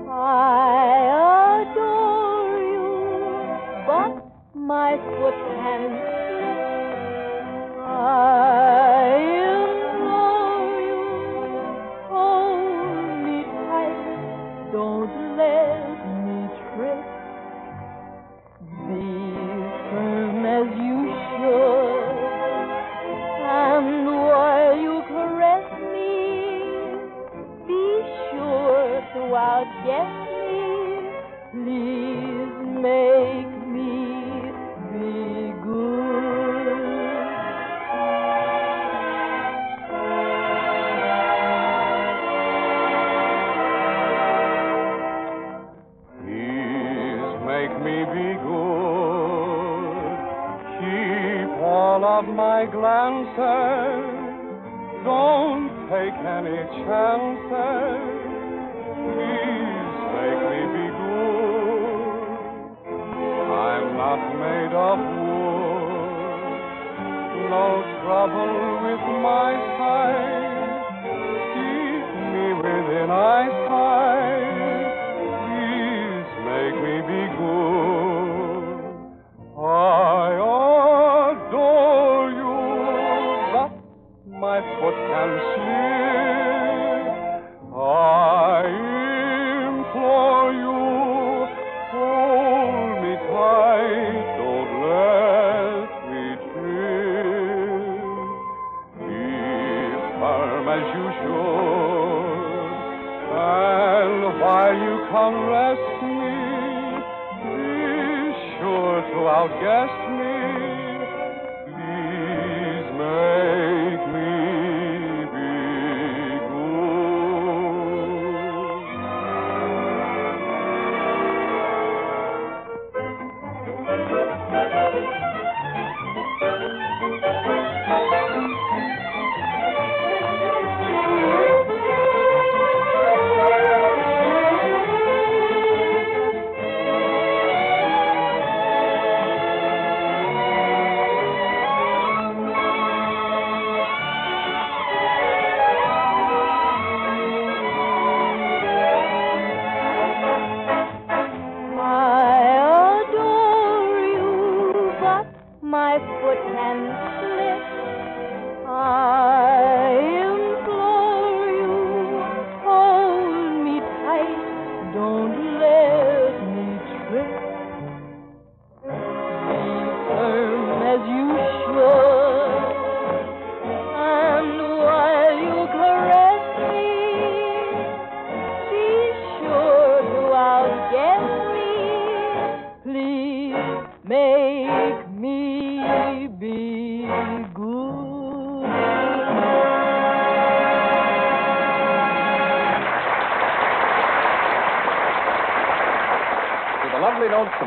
I adore you, but my foot can slip.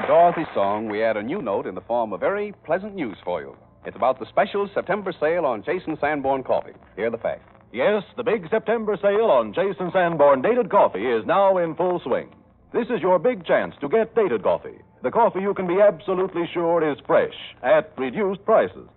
Dorothy's song, we add a new note in the form of very pleasant news for you. It's about the special September sale on Chase and Sanborn coffee. Here are the facts. Yes, the big September sale on Chase and Sanborn dated coffee is now in full swing. This is your big chance to get dated coffee. The coffee you can be absolutely sure is fresh at reduced prices.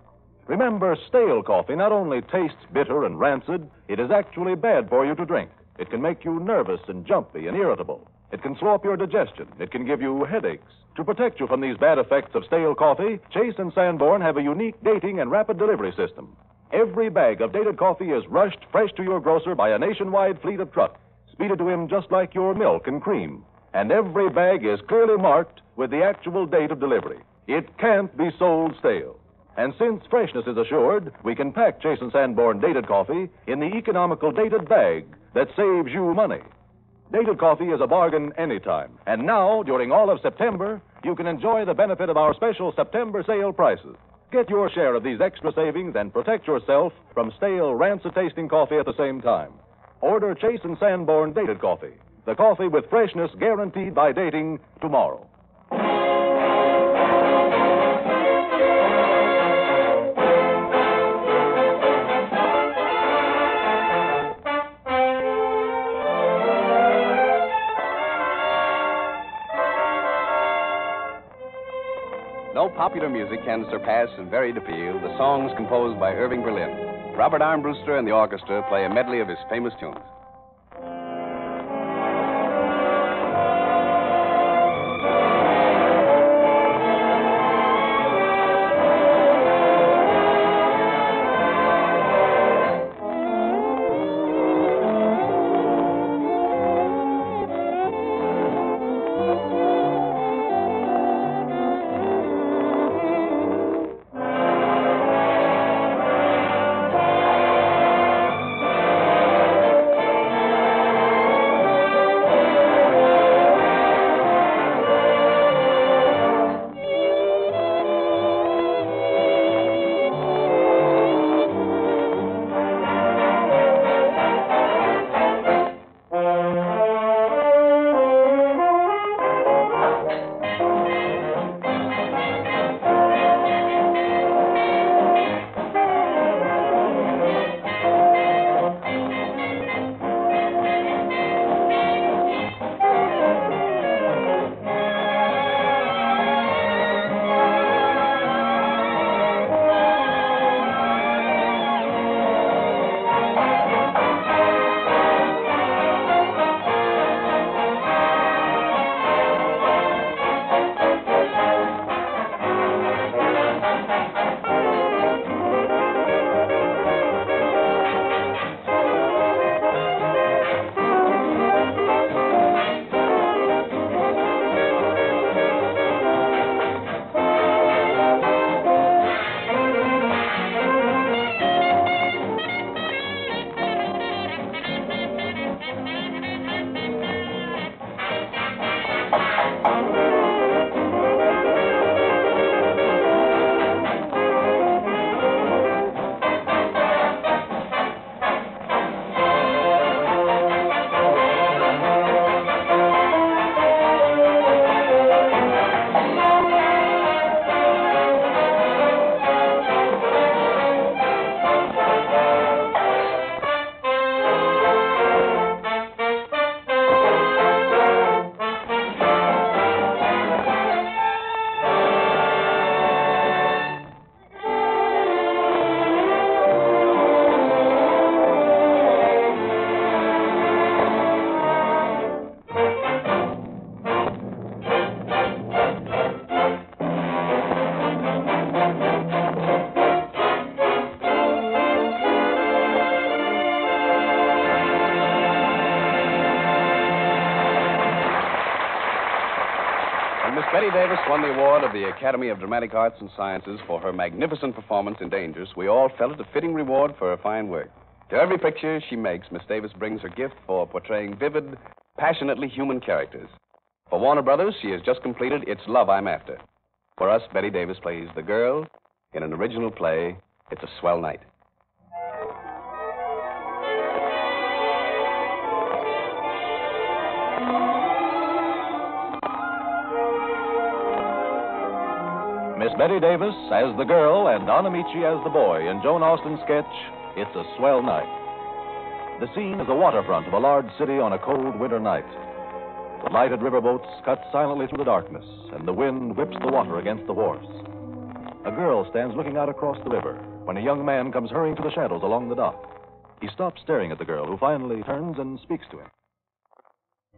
Remember, stale coffee not only tastes bitter and rancid, it is actually bad for you to drink. It can make you nervous and jumpy and irritable. It can slow up your digestion. It can give you headaches. To protect you from these bad effects of stale coffee, Chase and Sanborn have a unique dating and rapid delivery system. Every bag of dated coffee is rushed fresh to your grocer by a nationwide fleet of trucks, speeded to him just like your milk and cream. And every bag is clearly marked with the actual date of delivery. It can't be sold stale. And since freshness is assured, we can pack Chase and Sanborn dated coffee in the economical dated bag that saves you money. Dated coffee is a bargain anytime. And now, during all of September, you can enjoy the benefit of our special September sale prices. Get your share of these extra savings and protect yourself from stale, rancid tasting coffee at the same time. Order Chase and Sanborn dated coffee. The coffee with freshness guaranteed by dating tomorrow. Popular music can surpass in varied appeal the songs composed by Irving Berlin. Robert Armbruster and the orchestra play a medley of his famous tunes. Won the award of the Academy of Dramatic Arts and Sciences for her magnificent performance in Dangerous, we all felt it a fitting reward for her fine work. To every picture she makes, Miss Davis brings her gift for portraying vivid, passionately human characters. For Warner Brothers, she has just completed It's Love I'm After. For us, Bette Davis plays the girl in an original play, It's a Swell Night. Miss Bette Davis as the girl and Don Ameche as the boy in Joan Austen's sketch, It's a Swell Night. The scene is the waterfront of a large city on a cold winter night. The lighted riverboats cut silently through the darkness, and the wind whips the water against the wharves. A girl stands looking out across the river when a young man comes hurrying through the shadows along the dock. He stops staring at the girl, who finally turns and speaks to him.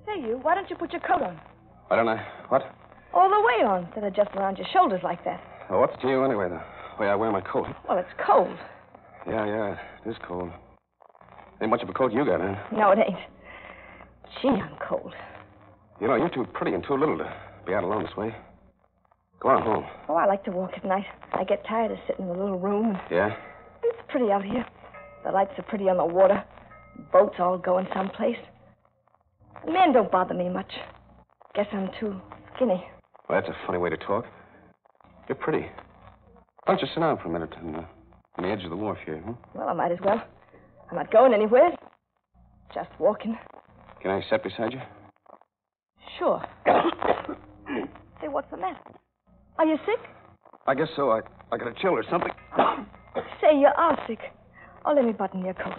Say, you, why don't you put your coat on? Why don't I? What? All the way on, instead of just around your shoulders like that. Oh, what's to you anyway, the way I wear my coat? Well, it's cold. Yeah, yeah, it is cold. Ain't much of a coat you got, huh? No, it ain't. Gee, I'm cold. You know, you're too pretty and too little to be out alone this way. Go on home. Oh, I like to walk at night. I get tired of sitting in a little room. Yeah? It's pretty out here. The lights are pretty on the water. Boats all going someplace. Men don't bother me much. Guess I'm too skinny. Well, that's a funny way to talk. You're pretty. Why don't you sit down for a minute on, uh, on the edge of the wharf here, hmm? Well, I might as well. I'm not going anywhere. Just walking. Can I sit beside you? Sure. Say, what's the matter? Are you sick? I guess so. I, I got a chill or something. Say, you are sick. Oh, let me button your coat.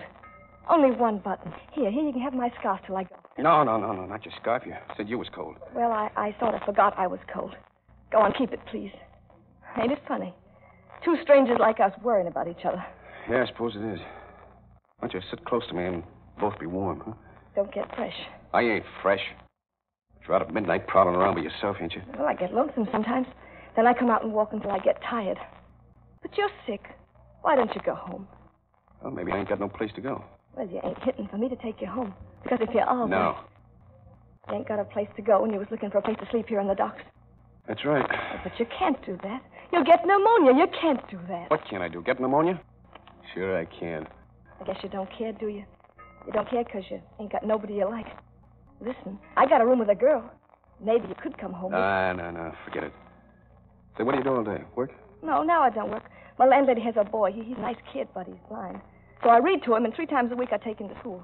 Only one button. Here, here, you can have my scarf till I go. No, no, no, no, not your scarf. You said you was cold. Well, I, I sort of forgot I was cold. Go on, keep it, please. Ain't it funny? Two strangers like us worrying about each other. Yeah, I suppose it is. Why don't you sit close to me and both be warm, huh? Don't get fresh. I ain't fresh. You're out at midnight prowling around by yourself, ain't you? Well, I get lonesome sometimes. Then I come out and walk until I get tired. But you're sick. Why don't you go home? Well, maybe I ain't got no place to go. Well, you ain't hitting for me to take you home. Because if you are, No. you ain't got a place to go and you was looking for a place to sleep here in the docks. That's right. But you can't do that. You'll get pneumonia. You can't do that. What can I do? Get pneumonia? Sure, I can. I guess you don't care, do you? You don't care because you ain't got nobody you like. Listen, I got a room with a girl. Maybe you could come home. Ah, no, no, forget it. Say, what do you do all day? Work? No, now I don't work. My landlady has a boy. He, he's a nice kid, but he's blind. So I read to him, and three times a week I take him to school.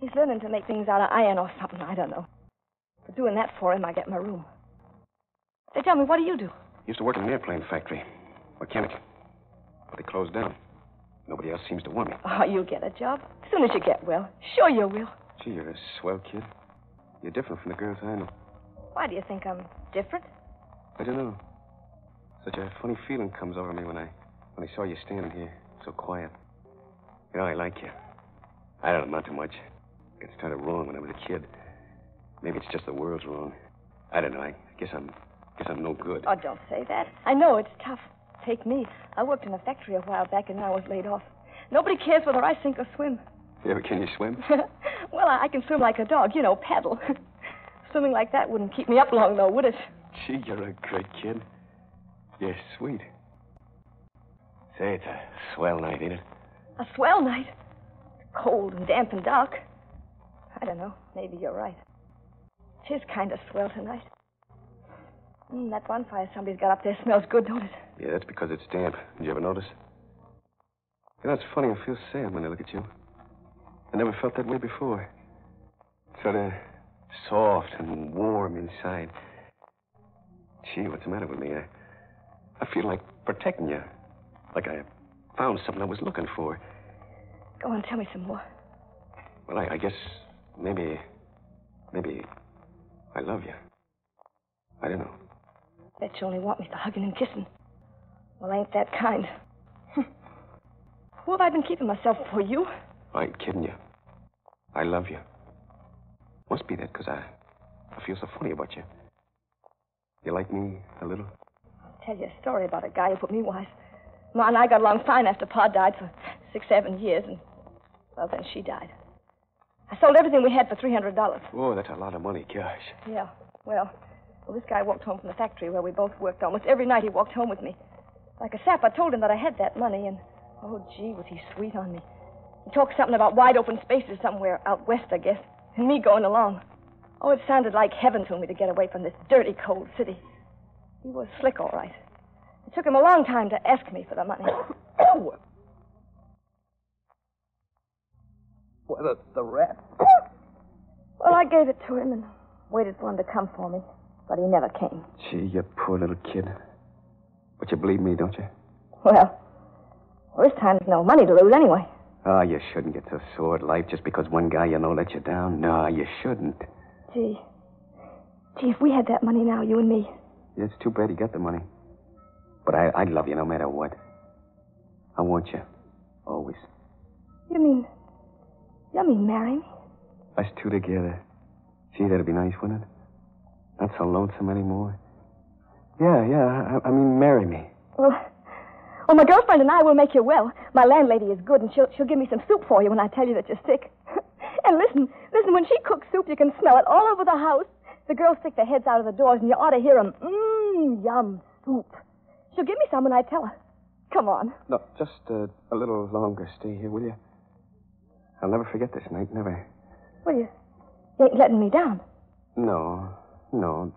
He's learning to make things out of iron or something. I don't know. For doing that for him, I get my room. They tell me, what do you do? Used to work in an airplane factory. Mechanic. But they closed down. Nobody else seems to want me. Oh, you'll get a job as soon as you get well. Sure you will. Gee, you're a swell kid. You're different from the girls I know. Why do you think I'm different? I don't know. Such a funny feeling comes over me when I when I saw you standing here, so quiet. You know, I like you. I don't amount to much. It started wrong when I was a kid. Maybe it's just the world's wrong. I don't know. I guess I'm guess I'm no good. Oh, don't say that. I know it's tough. Take me. I worked in a factory a while back, and now I was laid off. Nobody cares whether I sink or swim. You ever can you swim? well, I, I can swim like a dog, you know, paddle. Swimming like that wouldn't keep me up long, though, would it? Gee, you're a great kid. You're sweet. Say, it's a swell night, ain't it? A swell night. Cold and damp and dark. I don't know. Maybe you're right. It is kind of swell tonight. Mm, that bonfire somebody's got up there smells good, don't it? Yeah, that's because it's damp. Did you ever notice? You know, it's funny. I feel sad when I look at you. I never felt that way before. Sort of soft and warm inside. Gee, what's the matter with me? I, I feel like protecting you. Like I found something I was looking for. Go on, tell me some more. Well, I, I guess maybe, maybe I love you. I don't know. Bet you only want me for hugging and kissing. Well, I ain't that kind. Who have I been keeping myself for? You? I ain't kidding you. I love you. Must be that because I, I feel so funny about you. You like me a little? I'll tell you a story about a guy who put me wise. Ma and I got along fine after Pa died for six, seven years, and, well, then she died. I sold everything we had for $300. Oh, that's a lot of money, gosh. Yeah, well, Well, this guy walked home from the factory where we both worked. Almost every night he walked home with me. Like a sap, I told him that I had that money, and oh, gee, was he sweet on me. He talked something about wide open spaces somewhere out west, I guess, and me going along. Oh, it sounded like heaven to me to get away from this dirty, cold city. He was slick, all right. It took him a long time to ask me for the money. What, the, the rat? Well, I gave it to him and waited for him to come for me, but he never came. Gee, you poor little kid. But you believe me, don't you? Well, well, this time there's no money to lose anyway. Oh, you shouldn't get so sore at life just because one guy you know let you down. No, you shouldn't. Gee. Gee, if we had that money now, you and me. Yeah, it's too bad he got the money. But I, I'd love you no matter what. I want you. Always. You mean. You mean marry me? Us two together. Gee, that'd be nice, wouldn't it? Not so lonesome anymore. Yeah, yeah. I, I mean, marry me. Well, well, my girlfriend and I will make you well. My landlady is good, and she'll she'll give me some soup for you when I tell you that you're sick. and listen, listen, when she cooks soup, you can smell it all over the house. The girls stick their heads out of the doors, and you ought to hear 'em. Mmm, yum, soup. She'll give me some when I tell her. Come on. No, just uh, a little longer stay here, will you? I'll never forget this night, never. Well, you, you ain't letting me down. No, no.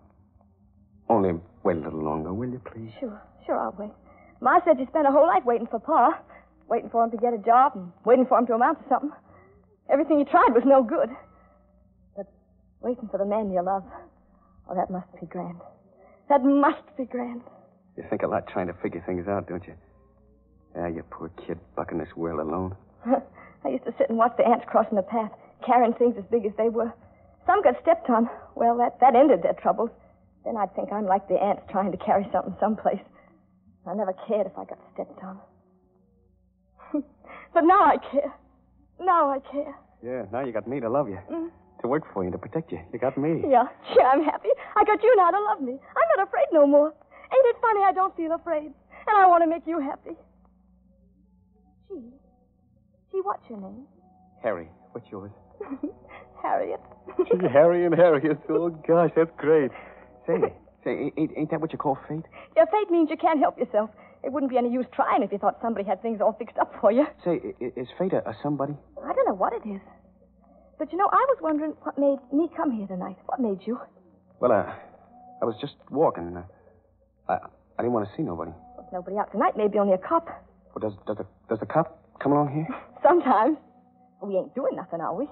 Only wait a little longer, will you, please? Sure, sure, I'll wait. Ma said you spent a whole life waiting for Pa, waiting for him to get a job and waiting for him to amount to something. Everything you tried was no good. But waiting for the man you love, oh, that must be grand. That must be grand. You think a lot trying to figure things out, don't you? Ah, you poor kid bucking this world alone. I used to sit and watch the ants crossing the path, carrying things as big as they were. Some got stepped on. Well, that, that ended their troubles. Then I'd think I'm like the ants trying to carry something someplace. I never cared if I got stepped on. but now I care. Now I care. Yeah, now you got me to love you. Mm. To work for you, to protect you. You got me. Yeah, sure, I'm happy. I got you now to love me. I'm not afraid no more. Ain't it funny I don't feel afraid? And I want to make you happy. Gee. Gee, what's your name? Harry, what's yours? Harriet. Gee, Harry and Harriet. Oh, gosh, that's great. Say, say, ain't, ain't that what you call fate? Your fate means you can't help yourself. It wouldn't be any use trying if you thought somebody had things all fixed up for you. Say, i- is fate a, a somebody? I don't know what it is. But you know, I was wondering what made me come here tonight. What made you? Well, uh, I was just walking. Uh, I, I didn't want to see nobody. Well, if nobody out tonight, maybe only a cop. Well, does, does, the, does the cop come along here? Sometimes. We ain't doing nothing, are we?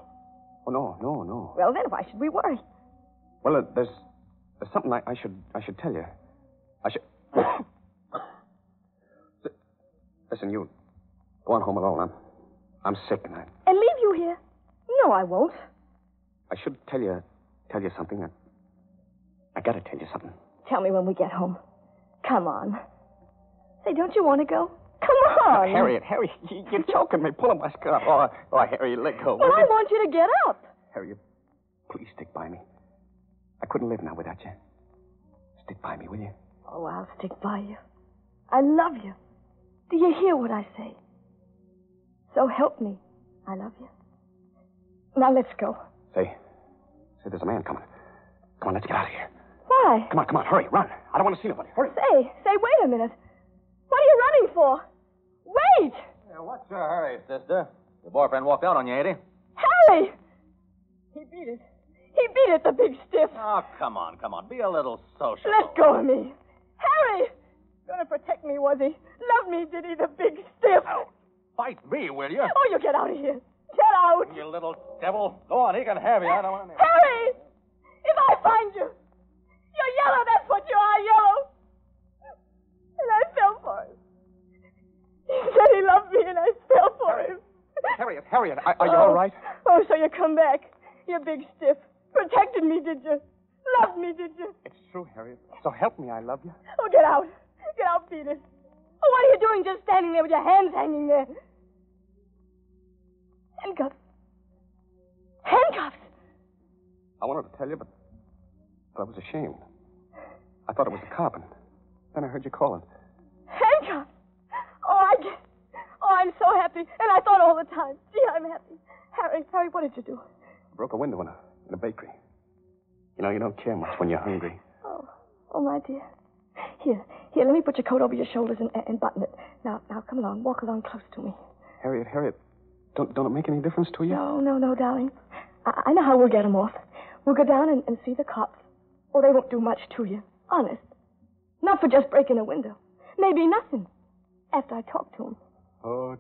Oh, no, no, no. Well, then why should we worry? Well, uh, there's, there's something I, I should I should tell you. I should. Listen, you go on home alone. I'm I'm sick, and I And leave you here? No, I won't. I should tell you tell you something. I, I gotta tell you something. Tell me when we get home. Come on. Say, don't you want to go? Come on. Harriet, Harriet, you, you're choking me. Pulling my scarf. Oh, oh, Harry, let go. Well, I you? want you to get up. Harriet, please stick by me. I couldn't live now without you. Stick by me, will you? Oh, I'll stick by you. I love you. Do you hear what I say? So help me. I love you. Now let's go. Say, say, there's a man coming. Come on, let's get out of here. Why? Come on, come on, hurry, run. I don't want to see nobody. Hurry. Say, say, wait a minute. What are you running for? Wait! Yeah, what's your hurry, sister? Your boyfriend walked out on you, ain't he? Harry! He beat it. He beat it, the big stiff. Oh, come on, come on. Be a little social. Let go of me. Harry! Gonna protect me, was he? Love me, did he, the big stiff? Fight me, will you? Oh, you get out of here. Get out. You little devil. Go on, he can have you. I don't want to. Harry! If I find you, you're yellow, that's what you are, yellow. And I fell for him. He said he loved me, and I fell for him. Harriet, Harriet, are, are you all oh. right? Oh, so you come back. You big stiff. Protected me, did you? Loved me, did you? It's true, Harriet. So help me, I love you. Oh, get out. Get out, Peter. Oh, what are you doing just standing there with your hands hanging there? Handcuffs. Handcuffs. I wanted to tell you, but, but I was ashamed. I thought it was the cop, and then I heard you calling. Handcuffs. Oh, I get. Oh, I'm so happy. And I thought all the time. Gee, I'm happy. Harry, Harry, what did you do? I broke a window in a, in a bakery. You know, you don't care much when you're hungry. Oh, Oh, my dear. Here, here, let me put your coat over your shoulders and, and button it. Now, now, come along. Walk along close to me. Harriet, Harriet, don't, don't it make any difference to you? No, no, no, darling. I, I know how we'll get 'em off. We'll go down and, and see the cops. Oh, they won't do much to you. Honest. Not for just breaking a window. Maybe nothing. After I talk to him. Oh,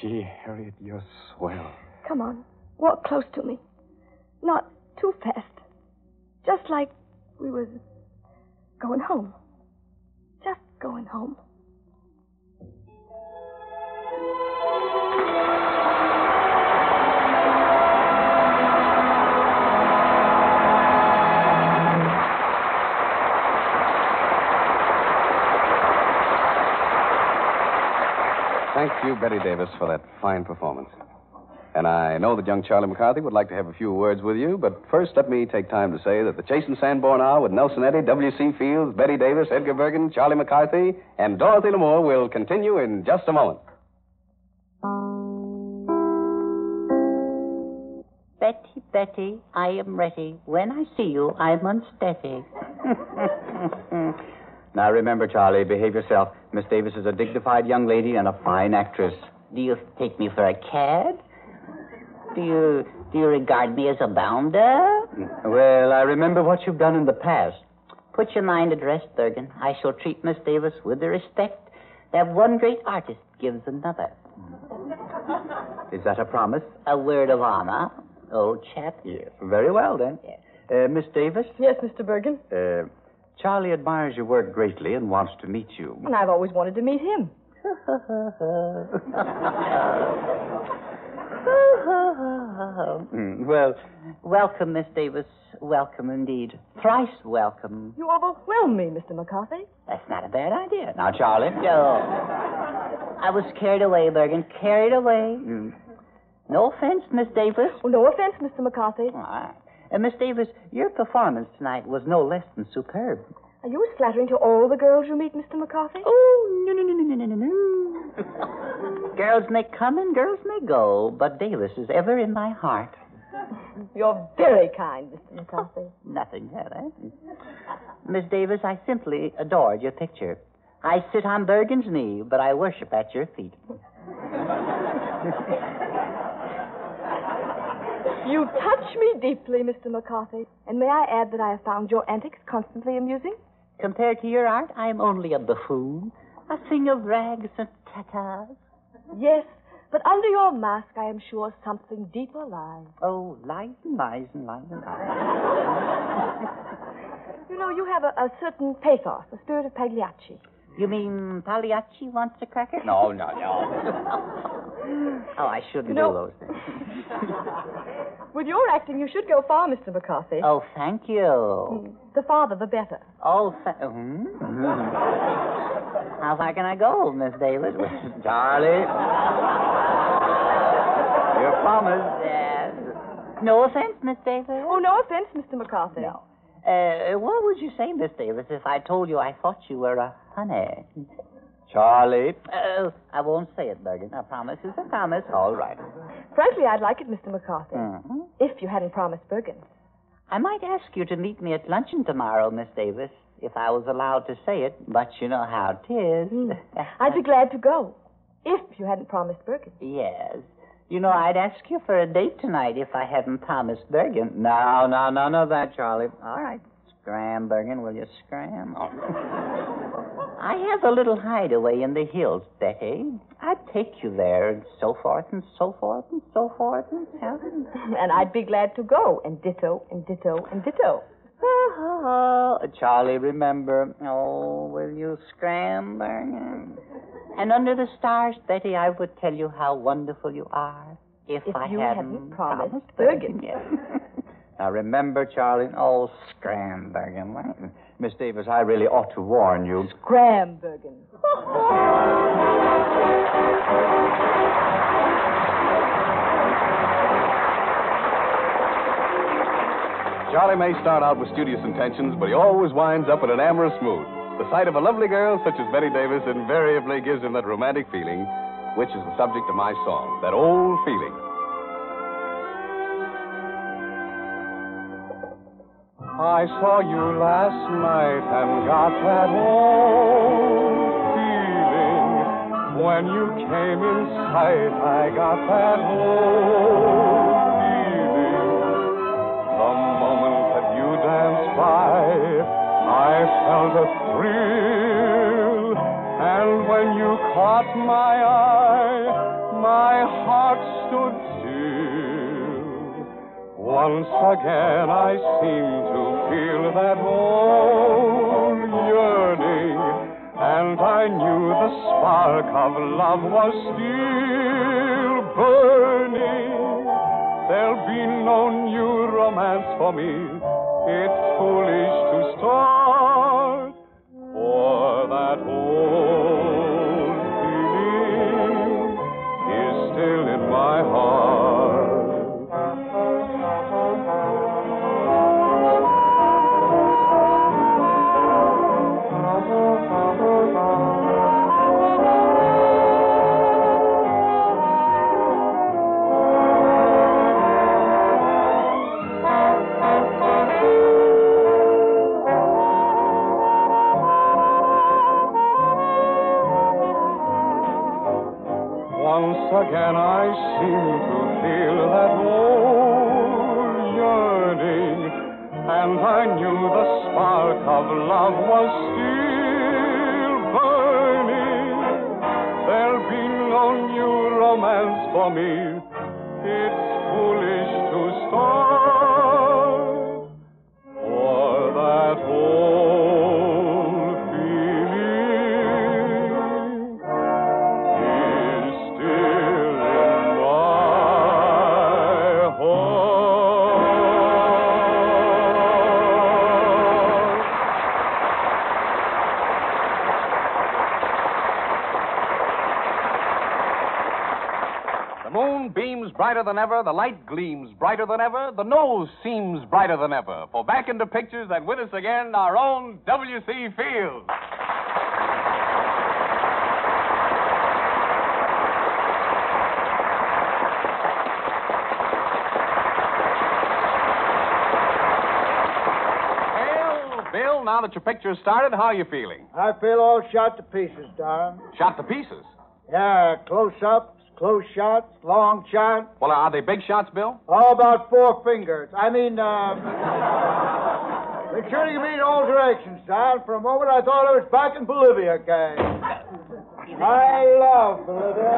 gee, Harriet, you're swell. Come on. Walk close to me. Not too fast. Just like we was going home. Just going home. You, Bette Davis, for that fine performance. And I know that young Charlie McCarthy would like to have a few words with you, but first let me take time to say that the Chase and Sanborn Hour with Nelson Eddy, W.C. Fields, Bette Davis, Edgar Bergen, Charlie McCarthy, and Dorothy Lamour will continue in just a moment. Betty, Betty, I am ready. When I see you, I'm unsteady. Now remember, Charlie, behave yourself. Miss Davis is a dignified young lady and a fine actress. Do you take me for a cad? Do you do you regard me as a bounder? Well, I remember what you've done in the past. Put your mind at rest, Bergen. I shall treat Miss Davis with the respect that one great artist gives another. Is that a promise? A word of honor, old chap. Yes. Very well, then. Uh, Miss Davis? Yes, Mr. Bergen. Uh, Charlie admires your work greatly and wants to meet you. And I've always wanted to meet him. Mm, well, welcome, Miss Davis. Welcome indeed. Thrice welcome. You overwhelm me, Mr. McCarthy. That's not a bad idea. now, Charlie. No. I was carried away, Bergen. Carried away. Mm. No offense, Miss Davis. Oh, no offense, Mr. McCarthy. All right. Uh, Miss Davis, your performance tonight was no less than superb. Are you as flattering to all the girls you meet, Mr. McCarthy? Oh, no, no, no, no, no, no, no. girls may come and girls may go, but Davis is ever in my heart. You're very kind, Mr. McCarthy. Nothing, I? Miss Davis, I simply adored your picture. I sit on Bergen's knee, but I worship at your feet. You touch me deeply, Mr. McCarthy. And may I add that I have found your antics constantly amusing? Compared to your art, I am only a buffoon, a thing of rags and tatters. Yes, but under your mask, I am sure something deeper lies. Oh, lies and lies and lies and lies. You know, you have a, a certain pathos, a spirit of Pagliacci. You mean Pagliacci wants a cracker? No, no, no. oh, I shouldn't You know- do those things. With your acting, you should go far, Mr. McCarthy. Oh, thank you. The farther, the better. Oh, fa- hmm? How far can I go, Miss Davis? Charlie. Your promise. Yes. No offense, Miss Davis. Oh, no offense, Mr. McCarthy. No. Uh, what would you say, Miss Davis, if I told you I thought you were a honey? Charlie. Oh, I won't say it, Bergen. I promise is a promise. All right. Frankly, I'd like it, Mr. McCarthy. Mhm. If you hadn't promised Bergen. I might ask you to meet me at luncheon tomorrow, Miss Davis, if I was allowed to say it, but you know how it is. I'd be glad to go. If you hadn't promised Bergen. yes. You know, I'd ask you for a date tonight if I hadn't promised Bergen. No, no, none of that, Charlie. All right. Scram, Bergen, will you scram? Oh. I have a little hideaway in the hills, Betty. I'd take you there, and so forth, and so forth, and so forth, and so forth. And I'd be glad to go. And ditto, and ditto, and ditto. Oh, Charlie, remember. Oh, will you scram, Bergen? And under the stars, Betty, I would tell you how wonderful you are if, If I you hadn't, hadn't promised Bergen. Bergen. Yes. Now remember, Charlie. Oh, scram, Bergen. Miss Davis, I really ought to warn you. Scram, Bergen. Charlie may start out with studious intentions, but he always winds up in an amorous mood. The sight of a lovely girl such as Bette Davis invariably gives him that romantic feeling, which is the subject of my song, that old feeling. I saw you last night and got that old feeling. When you came in sight, I got that old feeling. The moment that you danced by, I felt a thrill. And when you caught my eye, my heart stood still. Once again I seem to feel that old yearning, and I knew the spark of love was still burning. There'll be no new romance for me. It's foolish to start, for that old feeling is still in my heart. Again I seem to feel that old yearning, and I knew the spark of love was still burning. There'll be no new romance for me. It's foolish than ever, the light gleams brighter than ever, the nose seems brighter than ever. For back into pictures and with us again, our own W.C. Fields. Now that your picture's started, how are you feeling? I feel all shot to pieces, Don. Shot to pieces. Yeah, close ups, close shots, long shots. Well, are they big shots, Bill? All about four fingers. I mean, uh. Been shooting me in all directions, Don. For a moment, I thought I was back in Bolivia, again. I love Bolivia.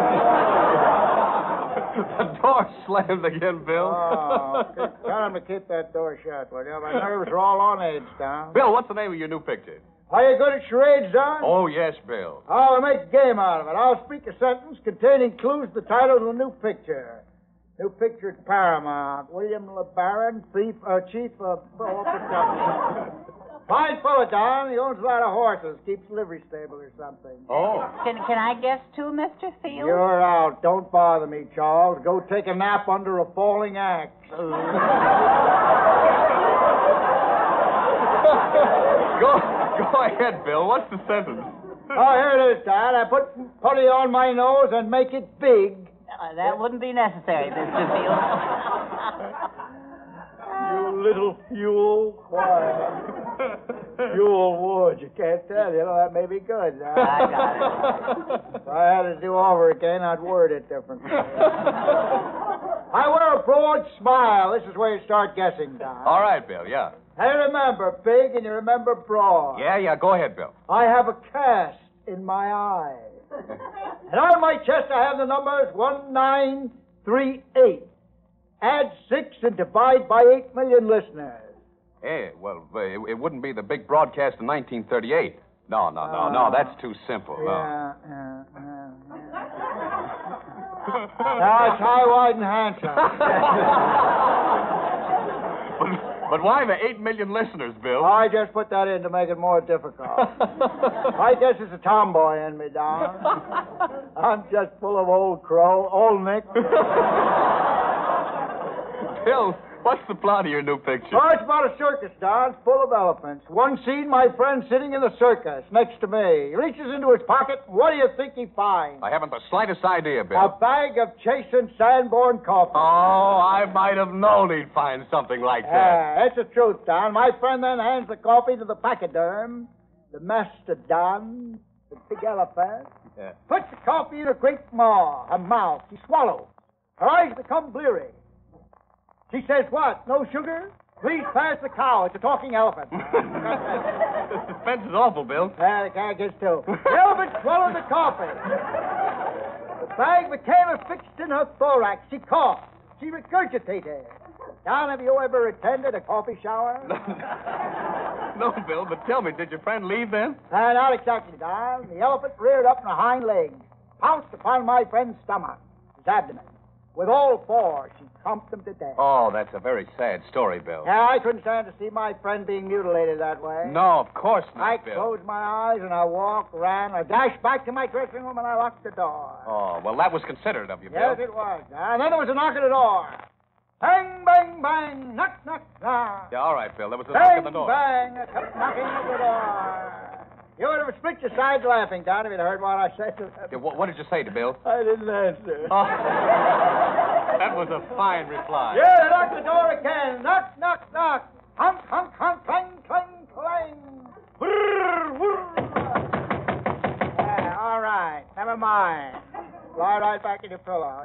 the door slammed again, Bill. Oh, tell him to keep that door shut, will you? My nerves are all on edge, Don. Bill, what's the name of your new picture? Are you good at charades, Don? Oh, yes, Bill. I'll make a game out of it. I'll speak a sentence containing clues to the title of the new picture. New picture at Paramount. William LeBaron, thief, uh, chief of... Oh, up and down. Fine fella, Don. He owns a lot of horses. Keeps livery stable or something. Oh. Can, can I guess too, Mr. Field? You're out. Don't bother me, Charles. Go take a nap under a falling axe. Go, go ahead, Bill. What's the sentence? Oh, here it is, Dad. I put putty on my nose and make it big. Uh, that wouldn't be necessary, Mr. Field. You little fuel. Why? fuel wood. You can't tell. You know, that may be good. Now. I got it. If I had to do over again, I'd word it differently. I wear a broad smile. This is where you start guessing, Don. All right, Bill, yeah. And you remember big and you remember broad. Yeah, yeah, go ahead, Bill. I have a cast in my eye. and on my chest I have the numbers 1938. Add six and divide by eight million listeners. Hey, well, uh, it, it wouldn't be the big broadcast in 1938. No, no, no, no, Ah. that's too simple. No. Yeah, yeah, yeah. now it's high, wide, and handsome. But why the 8 million listeners, Bill? I just put that in to make it more difficult. I guess it's a tomboy in me, Don. I'm just full of old crow, old Nick. Bill, What's the plot of your new picture? Oh, it's about a circus, Don, It's full of elephants. One scene, my friend sitting in the circus next to me. He reaches into his pocket. What do you think he finds? I haven't the slightest idea, Bill. A bag of Chase and Sanborn coffee. Oh, I might have known he'd find something like that. Yeah, that's the truth, Don. My friend then hands the coffee to the pachyderm, the mastodon, the big elephant. Yeah. Puts the coffee in her great maw, her mouth. She swallows. Her eyes become bleary. She says, What? No sugar? Please pass the cow. It's a talking elephant. The suspense is awful, Bill. Yeah, the cat gets too. The elephant swallowed the coffee. The bag became affixed in her thorax. She coughed. She regurgitated. Don, have you ever attended a coffee shower? No, Bill, but tell me, did your friend leave then? Uh, not exactly, Don. The elephant reared up on her hind legs, pounced upon my friend's stomach, his abdomen. With all four, she thumped him to death. Oh, that's a very sad story, Bill. Yeah, I couldn't stand to see my friend being mutilated that way. No, of course not, I Bill. closed my eyes and I walked, ran, I dashed back to my dressing room and I locked the door. Oh, well, that was considerate of you, Bill. Yes, it was. And then there was a knock at the door. Bang, bang, bang, knock, knock, knock. Yeah, all right, Bill. There was a knock Bang, at the door. bang, bang, a kept knocking at the door. You would have split your sides laughing, Don, if you'd heard what I said to them. Yeah, what, what did you say to Bill? I didn't answer. Oh. That was a fine reply. Yeah, knocked the door again. Knock, knock, knock. Honk, honk, honk, clang, clang, clang. Whirr, whirr. Yeah, all right. Never mind. Lie right back in your pillow.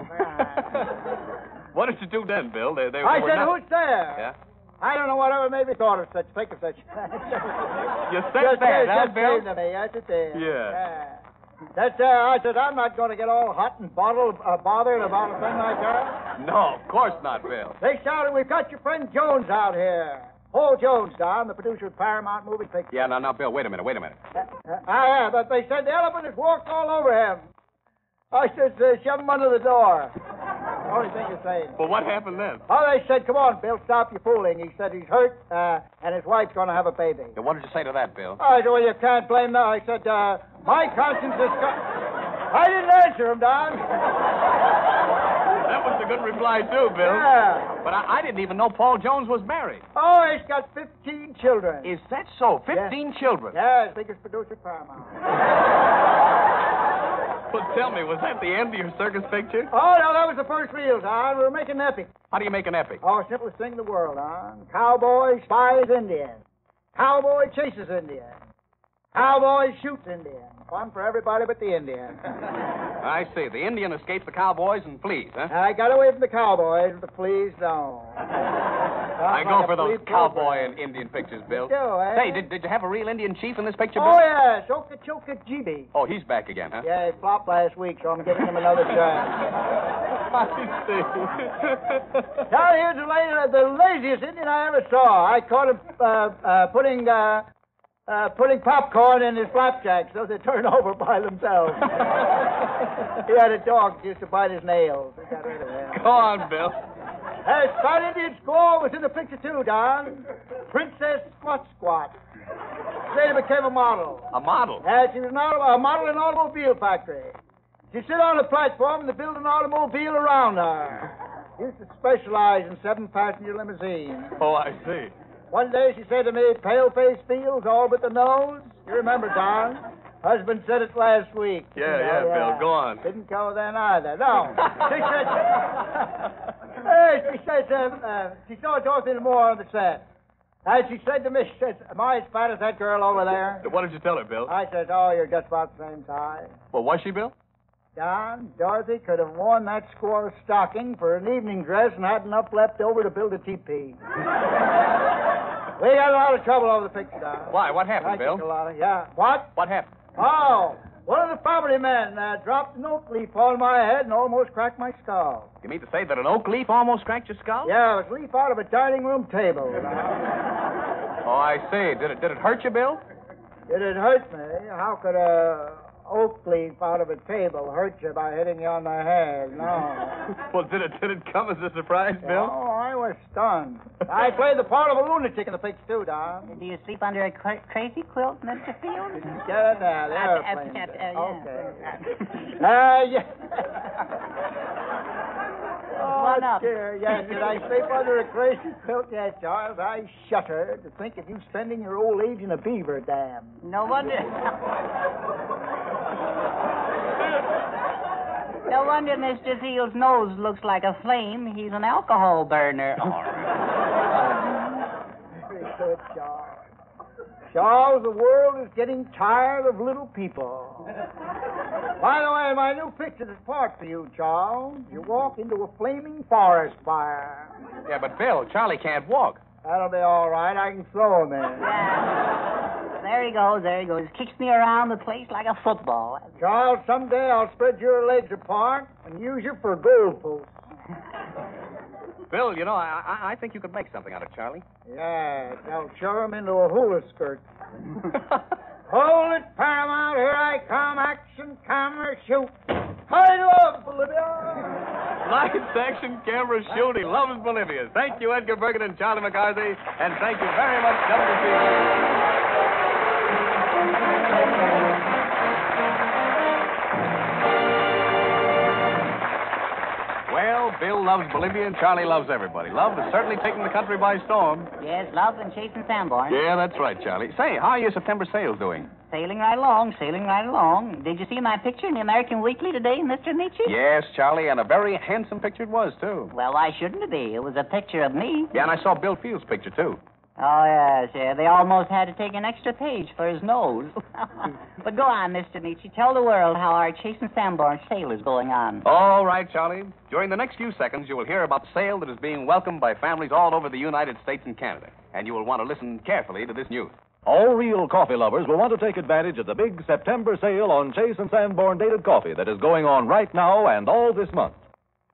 What did you do then, Bill? They, they, I said, not- who's there? Yeah? I don't know whatever made me thought of such, think of such. You Just said that, did, huh, just Bill? to me. Yes, it did. Yeah. That's, uh, I said, I'm not going to get all hot and bottled, uh, bothered about a thing like that. No, of course not, Bill. They shouted, we've got your friend Jones out here. Paul Jones, Don, the producer of Paramount Movie Pictures. Yeah, now, now, Bill, wait a minute, wait a minute. Uh, ah, yeah, but they said the elephant has walked all over him. I said, uh, shove him under the door. Only thing you're saying. Well, what happened then? Oh, they said, come on, Bill, stop your fooling. He said he's hurt, uh, and his wife's going to have a baby. Yeah, what did you say to that, Bill? I said, well, you can't blame them. I said, uh, my conscience is... Co- I didn't answer him, Don. That was a good reply, too, Bill. Yeah. But I, I didn't even know Paul Jones was married. Oh, he's got 15 children. Is that so? 15 children? Yeah, his biggest producer, Paramount. Well, tell me, was that the end of your circus picture? Oh, no, that was the first reel, Don. We were making an epic. How do you make an epic? Oh, simplest thing in the world, Don. Cowboy spies Indian. Cowboy chases Indian. Cowboy shoots Indian. Fun for everybody but the Indian. I see. The Indian escapes the cowboys and flees, huh? I got away from the cowboys, but the fleas don't. I go for those cowboy and Indian pictures, Bill. You do, eh? Say, did, did you have a real Indian chief in this picture, Oh, Bill? yes, Okeechobee. Oh, he's back again, huh? Yeah, he flopped last week, so I'm giving him another chance. I see. now, here's the, la- the laziest Indian I ever saw. I caught him uh, uh, putting uh, uh, putting popcorn in his flapjacks so they turn over by themselves. he had a dog that used to bite his nails. Got rid of him. Go on, Bill. Hey, Spot Indian Squaw was in the picture too, Don. Princess Squat Squat. Later became a model. A model? Yeah, she was an auto- a model in an automobile factory. She'd sit on a platform and they build an automobile around her. Used to specialize in seven-passenger limousines. Oh, I see. One day she said to me, pale-face feels all but the nose. You remember, Don? Husband said it last week. Yeah, know, yeah, Bill, go on. Didn't go then either. No. she said, hey, she said, uh, uh, she saw Dorothy Lamour on the set. And she said to me, she says, am I as fat as that girl over there? What did you tell her, Bill? I said, oh, you're just about the same size. Well, was she, Bill? Don, Dorothy could have worn that squaw stocking for an evening dress and had enough left over to build a teepee. we got a lot of trouble over the picture, Don. Why? What happened, I Bill? A lot of, yeah. What? What happened? Oh, one of the property men uh, dropped an oak leaf on my head and almost cracked my skull. You mean to say that an oak leaf almost cracked your skull? Yeah, it was a leaf out of a dining room table. Oh, I see. Did it did it hurt you, Bill? Did it hurt me? How could a oak leaf out of a table hurt you by hitting you on the head? No. Well, did it did it come as a surprise, Bill? Oh, I was stunned. I played the part of a lunatic in the picture, too, Don. Do you sleep under a cra- crazy quilt, Mr. Field? Get it now, the Uh, uh, uh, uh, yeah. Okay. Uh, yeah. One oh, up. Dear, yes, did I sleep under a crazy quilt? Yes, Charles. I shudder to think of you spending your old age in a beaver dam. No wonder. no wonder Mr. Field's nose looks like a flame. He's an alcohol burner. Very good, Charles. Charles, the world is getting tired of little people. By the way, my new picture is part for you, Charles. You walk into a flaming forest fire. Yeah, but Bill, Charlie can't walk. That'll be all right. I can throw him in. there he goes, there he goes. Kicks me around the place like a football. Charles, someday I'll spread your legs apart and use you for a goalpost. Bill, you know, I, I, I think you could make something out of Charlie. Yeah, I'll show him into a hula skirt. Hold it, Paramount. Here I come. Action, camera, shoot. I love Bolivia. Lights, action, camera, shoot. He loves Bolivia. Thank you, Edgar Bergen and Charlie McCarthy. And thank you very much, WC. Well, Bill loves Bolivia and Charlie loves everybody. Love is certainly taking the country by storm. Yes, love and Chase and Sanborn. Yeah, that's right, Charlie. Say, how are your September sales doing? Sailing right along, sailing right along. Did you see my picture in the American Weekly today, Mr. Ameche? Yes, Charlie, and a very handsome picture it was, too. Well, why shouldn't it be? It was a picture of me. Yeah, and I saw Bill Fields' picture, too. Oh, yes, yeah. They almost had to take an extra page for his nose. but go on, Mr. Ameche. Tell the world how our Chase and Sanborn sale is going on. All right, Charlie. During the next few seconds, you will hear about the sale that is being welcomed by families all over the United States and Canada. And you will want to listen carefully to this news. All real coffee lovers will want to take advantage of the big September sale on Chase and Sanborn dated coffee that is going on right now and all this month.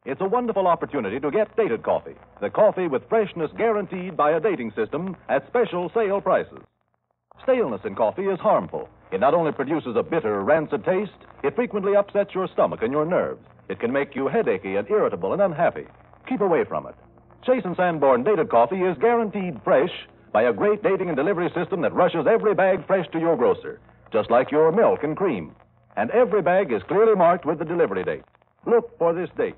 It's a wonderful opportunity to get dated coffee, the coffee with freshness guaranteed by a dating system at special sale prices. Staleness in coffee is harmful. It not only produces a bitter, rancid taste, it frequently upsets your stomach and your nerves. It can make you headachy and irritable and unhappy. Keep away from it. Chase and Sanborn dated coffee is guaranteed fresh by a great dating and delivery system that rushes every bag fresh to your grocer, just like your milk and cream. And every bag is clearly marked with the delivery date. Look for this date.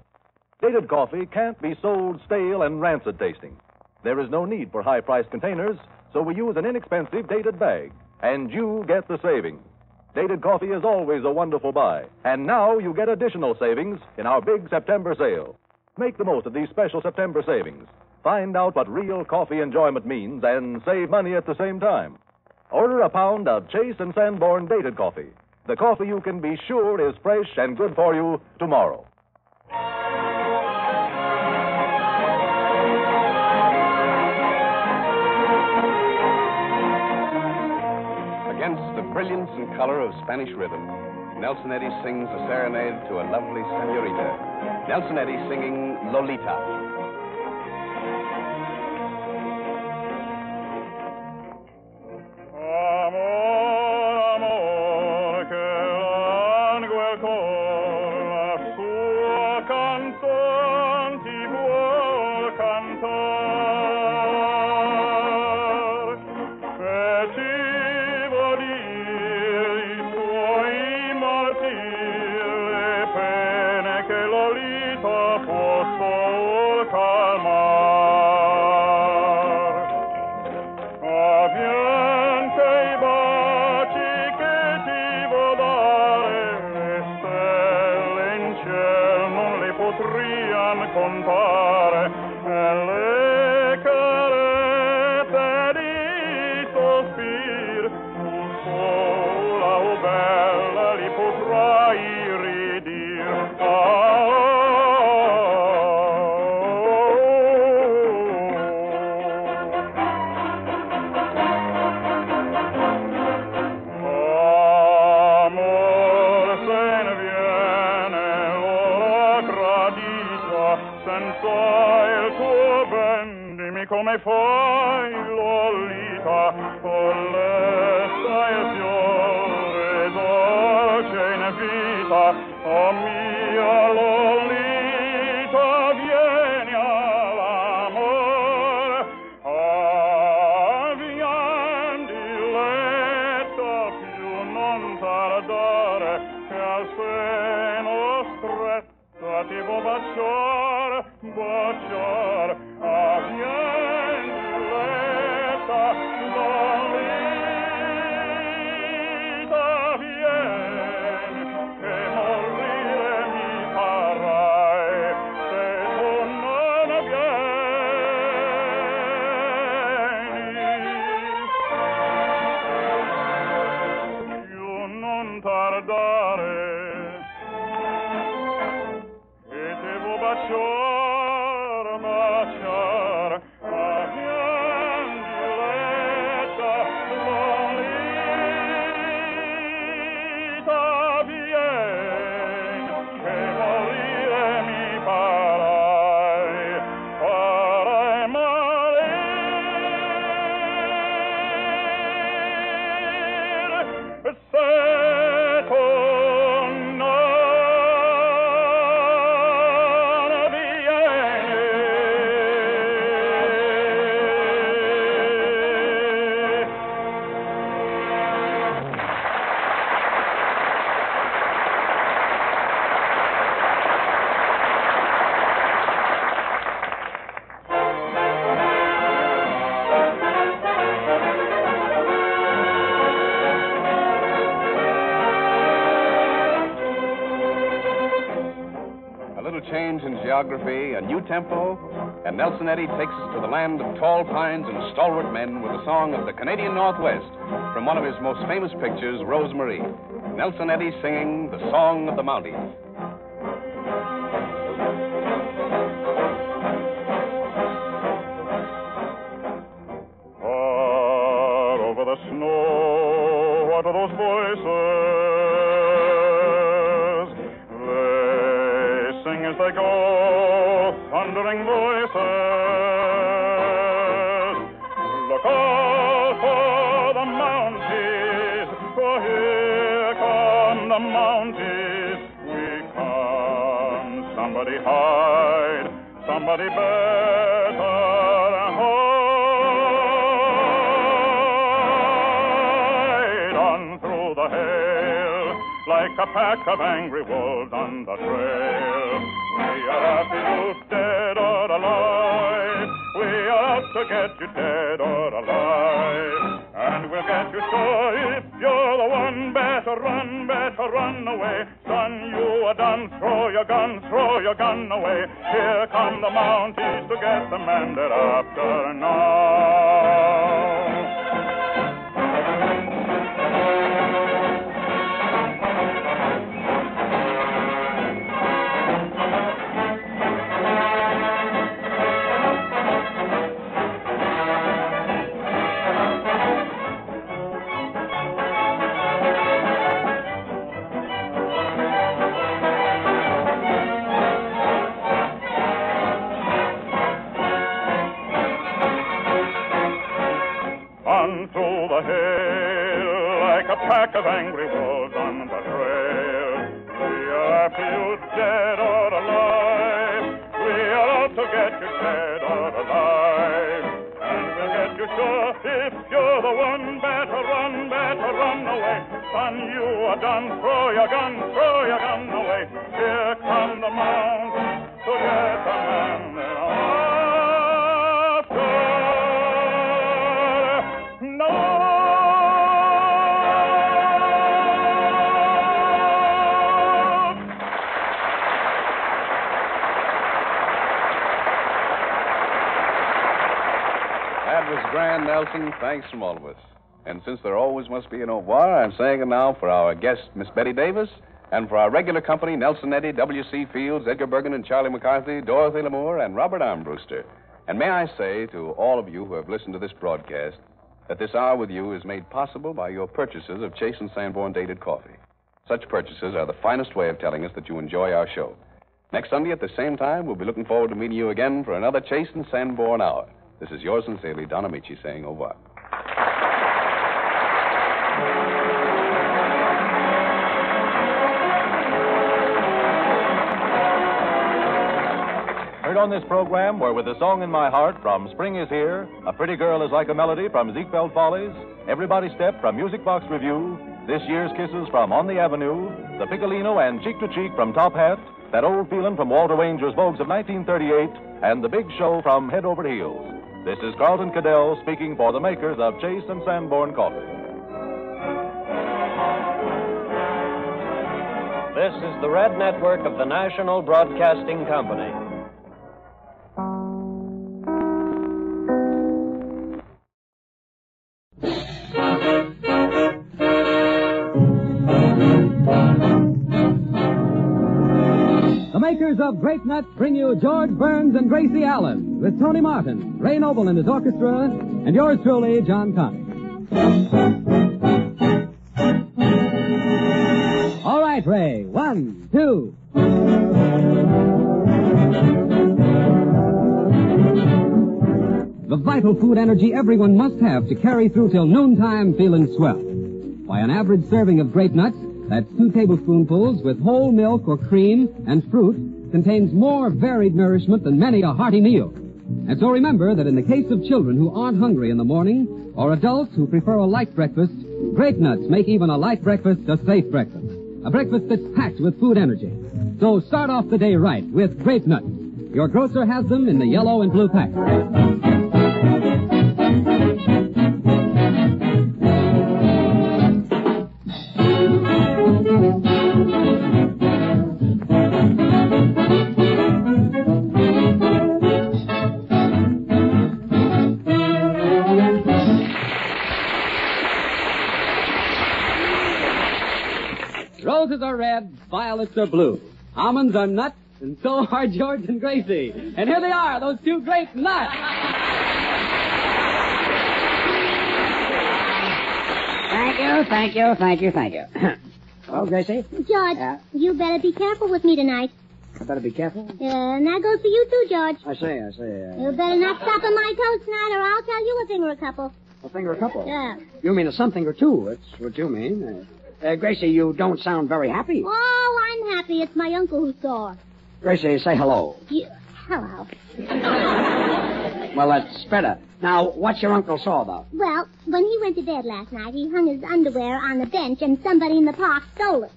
Dated coffee can't be sold stale and rancid tasting. There is no need for high priced containers, so we use an inexpensive dated bag. And you get the savings. Dated coffee is always a wonderful buy. And now you get additional savings in our big September sale. Make the most of these special September savings. Find out what real coffee enjoyment means and save money at the same time. Order a pound of Chase and Sanborn dated coffee. The coffee you can be sure is fresh and good for you tomorrow. And color of Spanish rhythm, Nelson Eddy sings a serenade to a lovely senorita. Nelson Eddy singing Lolita. Geography, a new tempo, and Nelson Eddy takes us to the land of tall pines and stalwart men with a song of the Canadian Northwest from one of his most famous pictures, Rosemarie. Nelson Eddy singing the Song of the Mounties. Run away. Son, you are done. Throw your gun, throw your gun away. Here come the Mounties to get the man they're after Thanks from all of us. And since there always must be an au revoir, I'm saying it now for our guest, Miss Bette Davis, and for our regular company, Nelson Eddy, W.C. Fields, Edgar Bergen, and Charlie McCarthy, Dorothy Lamour, and Robert Armbruster. And may I say to all of you who have listened to this broadcast that this hour with you is made possible by your purchases of Chase and Sanborn dated coffee. Such purchases are the finest way of telling us that you enjoy our show. Next Sunday at the same time, we'll be looking forward to meeting you again for another Chase and Sanborn hour. This is yours sincerely, Don Ameche, saying au revoir. Heard on this program were With a Song in My Heart from Spring is Here, A Pretty Girl is Like a Melody from Ziegfeld Follies, Everybody Step from Music Box Revue, This Year's Kisses from On the Avenue, The Piccolino and Cheek to Cheek from Top Hat, That Old Feeling from Walter Wanger's Vogues of 1938, and The Big Show from Head Over Heels. This is Carlton KaDell speaking for the makers of Chase and Sanborn Coffee. This is the Red Network of the National Broadcasting Company. The makers of Grape Nuts bring you George Burns and Gracie Allen with Tony Martin, Ray Noble and his orchestra, and yours truly, John Conte. All right, Ray. One, two. The vital food energy everyone must have to carry through till noontime feeling swell. Why, an average serving of grape nuts, that's two tablespoonfuls with whole milk or cream and fruit, contains more varied nourishment than many a hearty meal. And so remember that in the case of children who aren't hungry in the morning, or adults who prefer a light breakfast, grape nuts make even a light breakfast a safe breakfast. A breakfast that's packed with food energy. So start off the day right with grape nuts. Your grocer has them in the yellow and blue pack. Violets are blue. Almonds are nuts, and so are George and Gracie. And here they are, those two great nuts. Thank you, thank you, thank you, thank you. well, Gracie, George, Yeah? you better be careful with me tonight. I better be careful. Uh, and that goes for you too, George. I say, I say. You Uh, better not stop on my toes tonight, or I'll tell you a thing or a couple. a finger a couple. Yeah. You mean a something or two. That's what you mean. Uh, Gracie, you don't sound very happy. Oh, I'm happy. It's my uncle who saw. Gracie, say hello. You, hello. Well, that's better. Now, what's your uncle saw about? Well, when he went to bed last night, he hung his underwear on the bench, and somebody in the park stole it.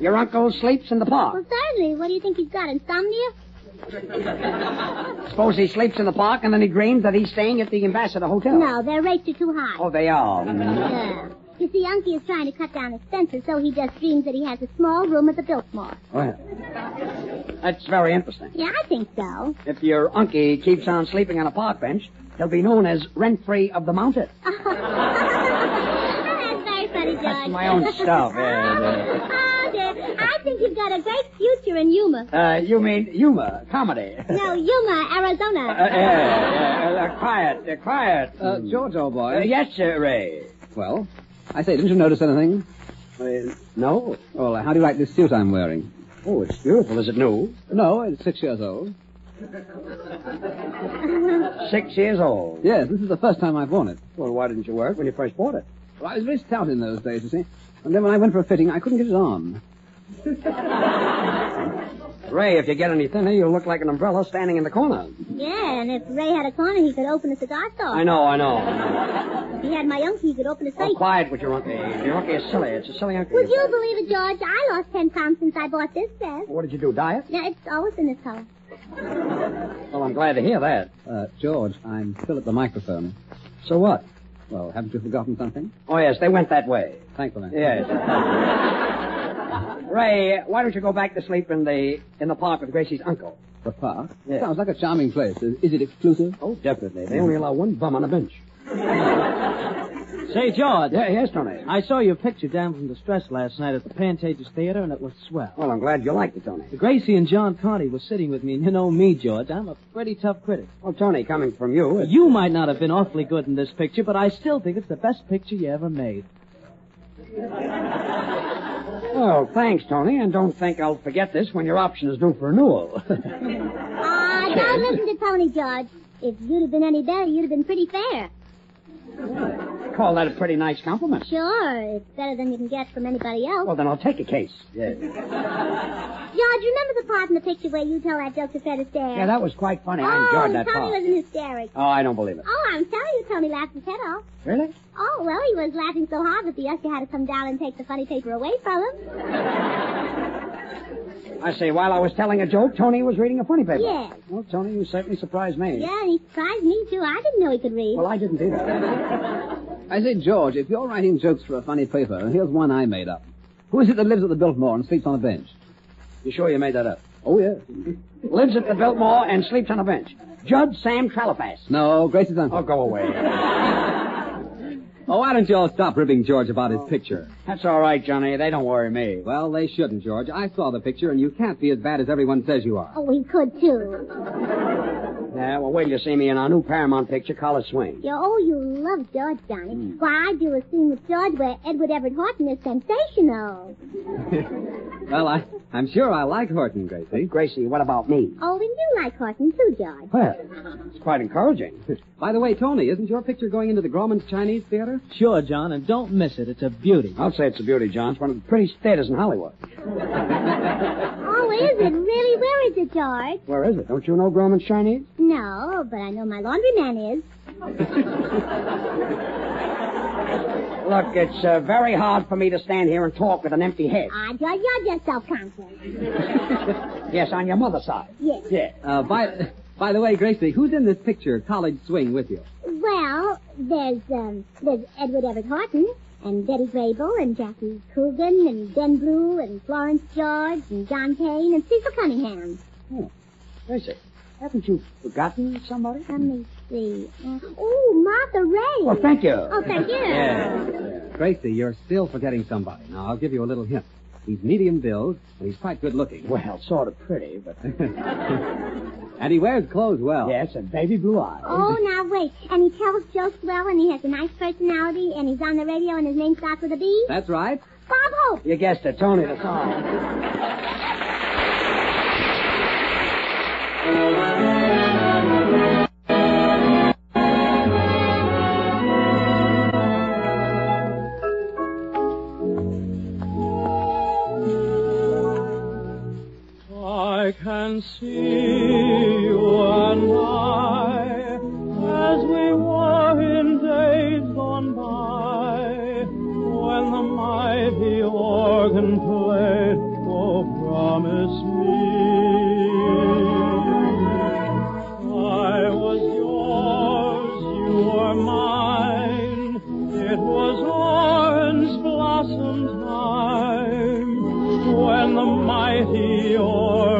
Your uncle sleeps in the park. Well, certainly. What do you think he's got? Insomnia? Suppose he sleeps in the park and then he dreams that he's staying at the Ambassador Hotel. No, their rates are too high. Oh, they are. Yeah. You see, Unky is trying to cut down expenses, so he just dreams that he has a small room at the Biltmore. Well, that's very interesting. Yeah, I think so. If your unky keeps on sleeping on a park bench, he'll be known as rent-free of the mountain. That's very funny, George. That's my own stuff. Yeah, ah, yeah. I think you've got a great future in Yuma. Uh, you mean Yuma, comedy? No, Yuma, Arizona. Uh, yeah, yeah, uh, quiet, uh, quiet. Uh, George, old boy. Uh, yes, sir, Ray. Well, I say, didn't you notice anything? Uh, no. Well, how do you like this suit I'm wearing? Oh, it's beautiful. Is it new? No, it's six years old. Six years old. Yes, this is the first time I've worn it. Well, why didn't you wear it when you first bought it? Well, I was very stout in those days, you see. And then when I went for a fitting, I couldn't get it on. Ray, if you get any thinner, you'll look like an umbrella standing in the corner. Yeah, and if Ray had a corner, he could open a cigar store. I know, I know. If he had my uncle, he could open a Oh, safe. quiet with your uncle. Your uncle is silly. It's a silly uncle. Would you believe it, George? I lost ten pounds since I bought this dress. What did you do, diet? Yeah, it's always in this color. Well, I'm glad to hear that. Uh, George, I'm still at the microphone. So what? Well, haven't you forgotten something? Oh, yes, they went that way. Thankfully. Yes. Ray, why don't you go back to sleep in the in the park with Gracie's uncle? The park? Yes. Sounds like a charming place. Is, is it exclusive? Oh, definitely. They only allow one bum on a bench. Say, George. Yeah, yes, Tony. I saw your picture down from the stress last night at the Pantages Theater, and it was swell. Well, I'm glad you liked it, Tony. Gracie and John Conte were sitting with me, and you know me, George. I'm a pretty tough critic. Well, Tony, coming from you, it's... You might not have been awfully good in this picture, but I still think it's the best picture you ever made. Oh, thanks, Tony, and don't think I'll forget this when your option is due for renewal. Ah, don't listen to Tony, George. If you'd have been any better, you'd have been pretty fair. Call that a pretty nice compliment. Sure, it's better than you can get from anybody else. Well, then I'll take a case. Yeah. George, remember the part in the picture where you tell that joke to Fred Astaire? Yeah, that was quite funny. I oh, enjoyed that Tony part. was in hysterics. Oh, I don't believe it. Oh, I'm telling you, Tony laughed his head off. Really? Oh, well, he was laughing so hard that the usher had to come down and take the funny paper away from him. I say, while I was telling a joke, Tony was reading a funny paper. Yes. Well, Tony, you certainly surprised me. Yeah, and he surprised me, too. I didn't know he could read. Well, I didn't either. I say, George, if you're writing jokes for a funny paper, here's one I made up. Who is it that lives at the Biltmore and sleeps on a bench? You sure you made that up? Oh, yes. Lives at the Biltmore and sleeps on a bench. Judge Sam Tralifass. No, Gracie's uncle. Oh, go away. Oh, why don't you all stop ribbing George about his oh. picture? That's all right, Johnny. They don't worry me. Well, they shouldn't, George. I saw the picture, and you can't be as bad as everyone says you are. Oh, he could, too. Yeah, well, wait till you see me in our new Paramount picture, College Swing. You, oh, you love George, Johnny. Hmm. Why, I do a scene with George where Edward Everett Horton is sensational. Well, I, I'm sure I like Horton, Gracie. Gracie, what about me? Oh, and you like Horton, too, George. Well, it's quite encouraging. By the way, Tony, isn't your picture going into the Grauman's Chinese Theater? Sure, John, and don't miss it. It's a beauty. I'll say it's a beauty, John. It's one of the prettiest theaters in Hollywood. Oh, is it? Really? Where is it, George? Where is it? Don't you know Grauman's Chinese? No, but I know my laundryman is. Look, it's uh, very hard for me to stand here and talk with an empty head. Ah, George, you're just self-conscious. Yes, on your mother's side. Yes. Yeah. Uh, by, by the way, Gracie, who's in this picture, College Swing, with you? Well, there's, um, there's Edward Everett Horton, and Betty Grable, and Jackie Coogan, and Ben Blue, and Florence George, and John Payne, and Cecil Cunningham. Oh, Gracie, haven't you forgotten somebody? Let me see. Uh, oh, Martha Raye. Well, thank you. Oh, thank you. Yeah. Gracie, you're still forgetting somebody. Now, I'll give you a little hint. He's medium build, and he's quite good looking. Well, sort of pretty, but. and he wears clothes well. Yes, and baby blue eyes. Oh, now wait. And he tells jokes well, and he has a nice personality, and he's on the radio, and his name starts with a B. That's right. Bob Hope. You guessed it, Tony the song. I can see mighty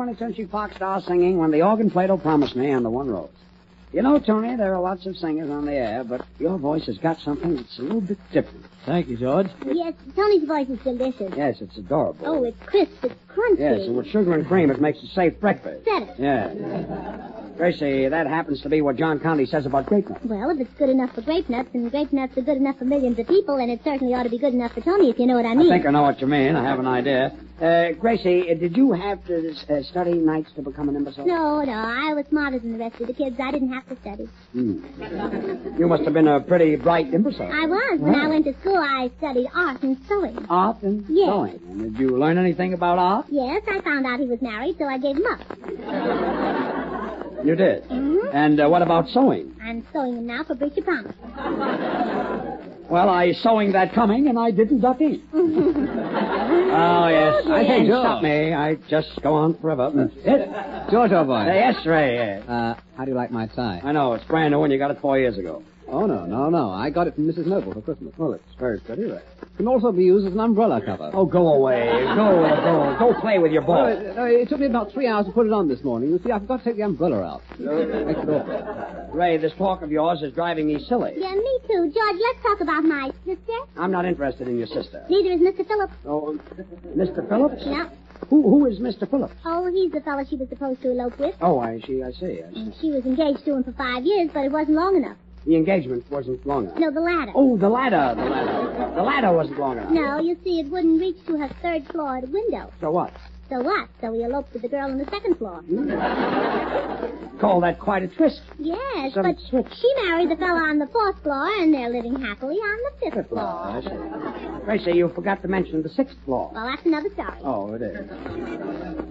20th Century Fox star singing When the Organ Played Oh Promise Me and the One Rose. You know, Tony, there are lots of singers on the air, but your voice has got something that's a little bit different. Thank you, George. Yes, Tony's voice is delicious. Yes, it's adorable. Oh, it's crisp, it's crunchy. Yes, and with sugar and cream, it makes a safe breakfast. Said it. Yeah. Gracie, that happens to be what John Conte says about grape nuts. Well, if it's good enough for grape nuts, and grape nuts are good enough for millions of people, then it certainly ought to be good enough for Tony, if you know what I mean. I think I know what you mean. I have an idea. Uh, Gracie, uh, did you have to uh, study nights to become an imbecile? No, no, I was smarter than the rest of the kids. I didn't have to study. Hmm. You must have been a pretty bright imbecile. I was. When. I went to school, I studied art and sewing. Art and Yes. sewing. And did you learn anything about art? Yes, I found out he was married, so I gave him up. You did. Mhm. And uh, what about sewing? I'm sewing him now for breach of promise. Well, I sewing that coming, and I didn't duck in. Oh, yes. I can't George. stop me. I just go on forever. That's it. George, old boy. Uh, yes, Ray. Uh, how do you like my tie? I know. It's brand new, and you got it four years ago. Oh, no, no, no. I got it from Mrs. Noble for Christmas. Well, it's very pretty, Ray. Can also be used as an umbrella cover. Oh, go away. Go, go, go play with your ball. Well, it, uh, it took me about three hours to put it on this morning. You see, I forgot to take the umbrella out. Makes. Ray, this talk of yours is driving me silly. Yeah, me too. George, let's talk about my sister. I'm not interested in your sister. Neither is Mr. Phillips. Oh, Mr. Phillips? Yeah. Who, who is Mr. Phillips? Oh, he's the fellow she was supposed to elope with. Oh, I see, I see. I see. And she was engaged to him for five years, but it wasn't long enough. The engagement wasn't long enough. No, the ladder. Oh, the ladder, the ladder. The ladder wasn't long enough. No, you see, it wouldn't reach to her third floor window. So what? So what? So he eloped with the girl on the second floor. Hmm. Call that quite a twist. Yes, Some but she married the fellow on the fourth floor, and they're living happily on the fifth floor. I see. Gracie, you forgot to mention the sixth floor. Well, that's another story. Oh, it is.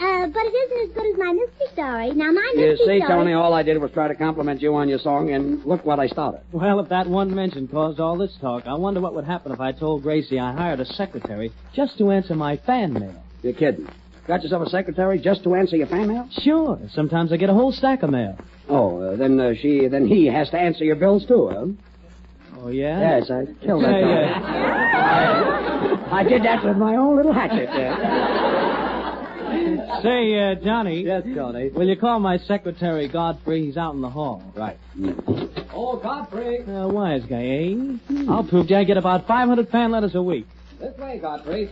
Uh, but it isn't as good as my mystery story. Now, my You mystery see, story... Tony, all I did was try to compliment you on your song, and look what I started. Well, if that one mention caused all this talk, I wonder what would happen if I told Gracie I hired a secretary just to answer my fan mail. You're kidding. Got yourself a secretary just to answer your fan mail? Sure. Sometimes I get a whole stack of mail. Oh, uh, then uh, she, then he has to answer your bills too, huh? Oh, yeah? Yes, I killed that Say, guy. uh, I did that with my own little hatchet. Say, uh, Johnny. Yes, Johnny. Will you call my secretary Godfrey? He's out in the hall. Right. Oh, Godfrey. Uh, wise guy, eh? I'll prove you I get about 500 fan letters a week. This way, Godfrey.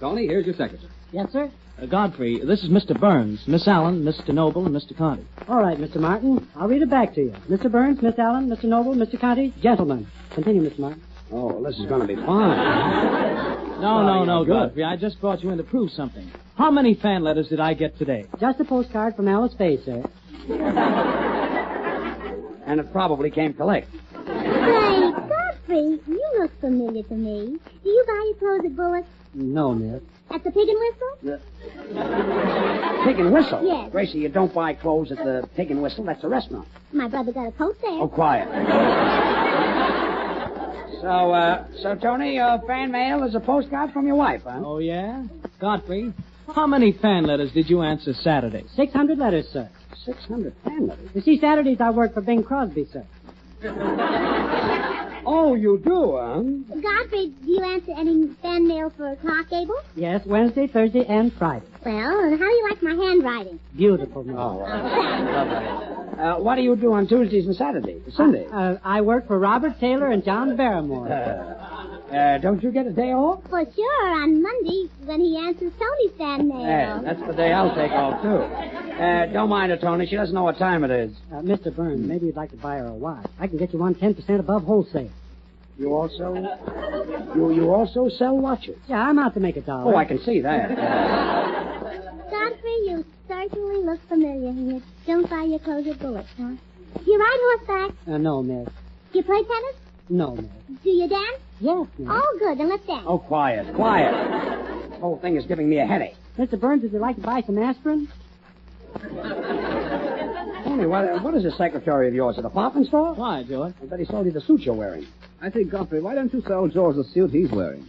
Tony, here's your secretary. Yes, sir? Uh, Godfrey, this is Mr. Burns, Miss Allen, Mr. Noble, and Mr. Conte. All right, Mr. Martin. I'll read it back to you. Mr. Burns, Miss Allen, Mr. Noble, Mr. Conte, gentlemen. Continue, Mr. Martin. Oh, well, this is going to be fun. No, no, you're no. Godfrey. I just brought you in to prove something. How many fan letters did I get today? Just a postcard from Alice Faye, sir. And it probably came collect. Say, Godfrey, you look familiar to me. Do you buy your clothes at Bullock's? No, miss. At the Pig and Whistle? Pig and Whistle? Yes. Gracie, you don't buy clothes at the Pig and Whistle. That's a restaurant. My brother got a coat there. Oh, quiet. so, uh, so, Tony, your fan mail is a postcard from your wife, huh? Oh, yeah? Godfrey, how many fan letters did you answer Saturday? 600 letters, sir. 600 fan letters? You see, Saturdays I work for Bing Crosby, sir. Oh, you do, huh? Godfrey, do you answer any fan mail for Clark Gable? Yes, Wednesday, Thursday, and Friday. Well, and how do you like my handwriting? Beautiful, miss. Oh, Uh, what do you do on Tuesdays and Saturdays, Sundays? Uh, I work for Robert Taylor and John Barrymore. Uh, don't you get a day off? For sure, on Monday, when he answers Tony's fan mail. Yeah, that's the day I'll take off, too. Uh, don't mind her, Tony. She doesn't know what time it is. Uh, Mr. Burns, maybe you'd like to buy her a watch. I can get you one 10% above wholesale. You also, you you also sell watches. Yeah, I'm out to make a dollar. Oh, I can see that. Godfrey, you certainly look familiar. here. don't buy your clothes at Bullock's, huh? Do you ride horseback? Uh, no, miss. Do you play tennis? No, miss. Do you dance? Yes, miss. Oh, good. Then let's dance. Oh, quiet, quiet. The whole thing is giving me a headache. Mr. Burns, would you like to buy some aspirin? Tony, what, uh, what is this secretary of yours? At a department store? Why, George? I bet he sold you the suit you're wearing. I think, Godfrey, why don't you sell George the suit he's wearing?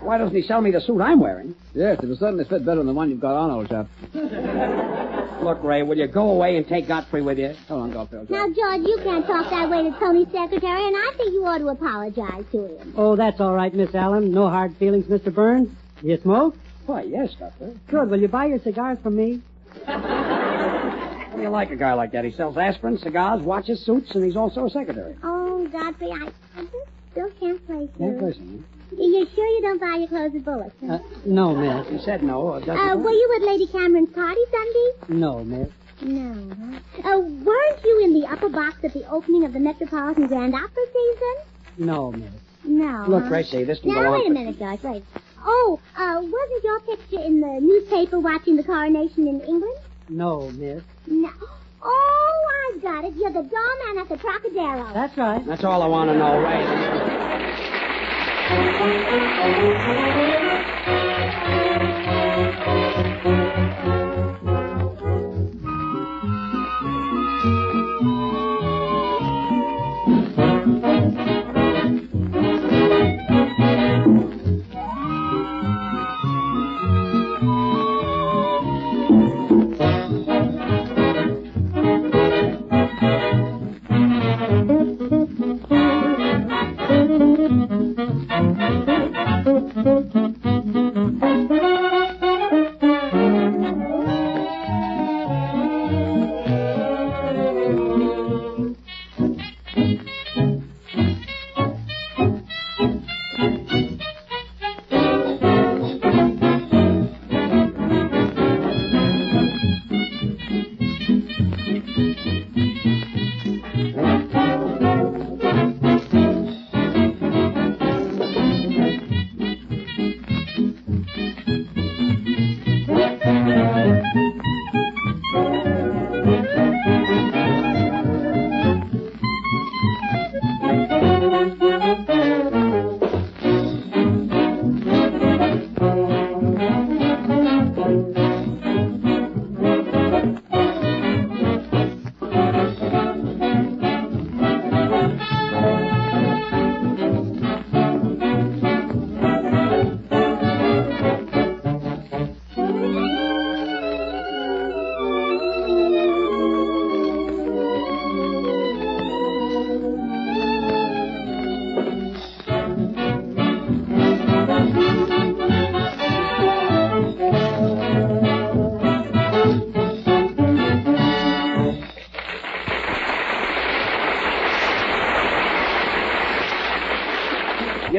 Why doesn't he sell me the suit I'm wearing? Yes, it will certainly fit better than the one you've got on, old chap. Look, Ray, will you go away and take Godfrey with you? Hold on, Godfrey. Now. George, you can't talk that way to Tony's secretary, and I think you ought to apologize to him. Oh, that's all right, Miss Allen. No hard feelings, Mr. Burns. You smoke? Why, yes, Godfrey. Good. Will you buy your cigars from me? How do you like a guy like that? He sells aspirin, cigars, watches, suits, and he's also a secretary. Oh, Godfrey, I, I just still can't place you. Can't listen. You're sure you don't buy your clothes at Bullock's? huh? Uh, no, miss. You said no. Uh, were you at Lady Cameron's party Sunday? No, miss. No. huh? Uh, weren't you in the upper box at the opening of the Metropolitan Grand Opera season? No, miss. No. Look, huh? Gracie, this can Now, go on Now, wait a minute, George, wait. Oh, uh, wasn't your picture in the newspaper watching the coronation in England? No, miss. No. Oh, I got it. You're the doorman at the Trocadero. That's right. That's all I want to know, Ray. Thank you.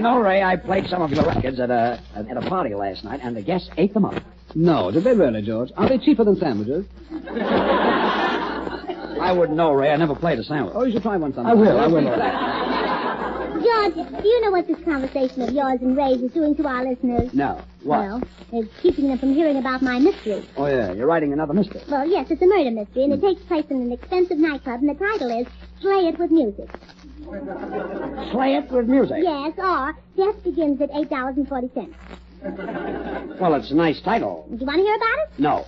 You know, Ray, I played some of your records at a at a party last night, and the guests ate them up. No, did they really, George? Are they cheaper than sandwiches? I wouldn't know, Ray. I never played a sandwich. Oh, you should try one sometime. I will. I will. George, do you know what this conversation of yours and Ray's is doing to our listeners? No. What? Well, it's keeping them from hearing about my mystery. Oh, yeah. You're writing another mystery. Well, yes, it's a murder mystery, and it takes place in an expensive nightclub, and the title is Play It With Music. Play it with music. Yes, or Death Begins at $8.40. Well, it's a nice title. Do you want to hear about it? No.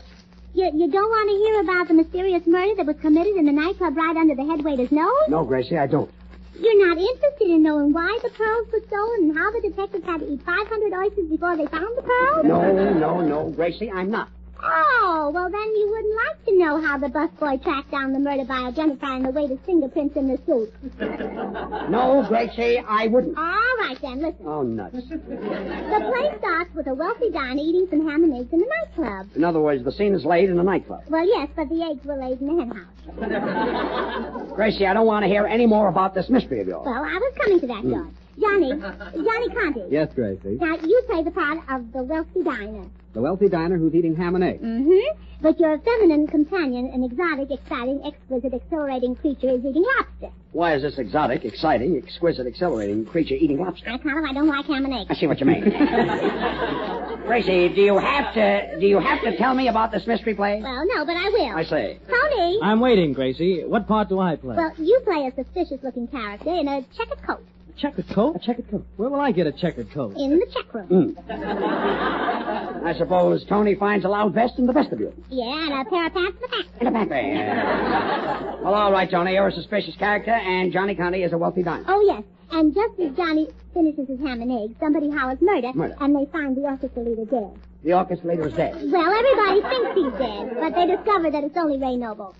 You, you don't want to hear about the mysterious murder that was committed in the nightclub right under the head waiter's nose? No, Gracie, I don't. You're not interested in knowing why the pearls were stolen and how the detectives had to eat 500 oysters before they found the pearls? No, no, no, Gracie, I'm not. Oh, well, then you wouldn't like to know how the busboy tracked down the murder by identifying the way waiter's fingerprints in the suit. No, Gracie, I wouldn't. All right, then, listen. Oh, nuts. The play starts with a wealthy diner eating some ham and eggs in a nightclub. In other words, the scene is laid in a nightclub. Well, yes, but the eggs were laid in the hen house. Gracie, I don't want to hear any more about this mystery of yours. Well, I was coming to that, hmm. George. Johnny, Johnny Conte. Yes, Gracie. Now, you play the part of the wealthy diner. The wealthy diner who's eating ham and eggs. Mm-hmm. But your feminine companion, an exotic, exciting, exquisite, exhilarating creature, is eating lobster. Why is this exotic, exciting, exquisite, exhilarating creature eating lobster? I kind of, I don't like ham and eggs. I see what you mean. Gracie, do you have to do you have to tell me about this mystery play? Well, no, but I will. I say. Tony. I'm waiting, Gracie. What part do I play? Well, you play a suspicious-looking character in a checkered coat A checkered coat? A checkered coat. Where will I get a checkered coat? in the check room. Hmm. I suppose Tony finds a loud vest in the vestibule. Yeah, and a pair of pants in the back. In the back there. well, all right, Tony. You're a suspicious character, and Johnny Conte is a wealthy diner. Oh, yes. And just as Johnny finishes his ham and eggs, somebody howls murder, Murder. and they find the orchestra leader dead. The orchestra leader is dead. Well, everybody thinks he's dead, but they discover that it's only Ray Noble.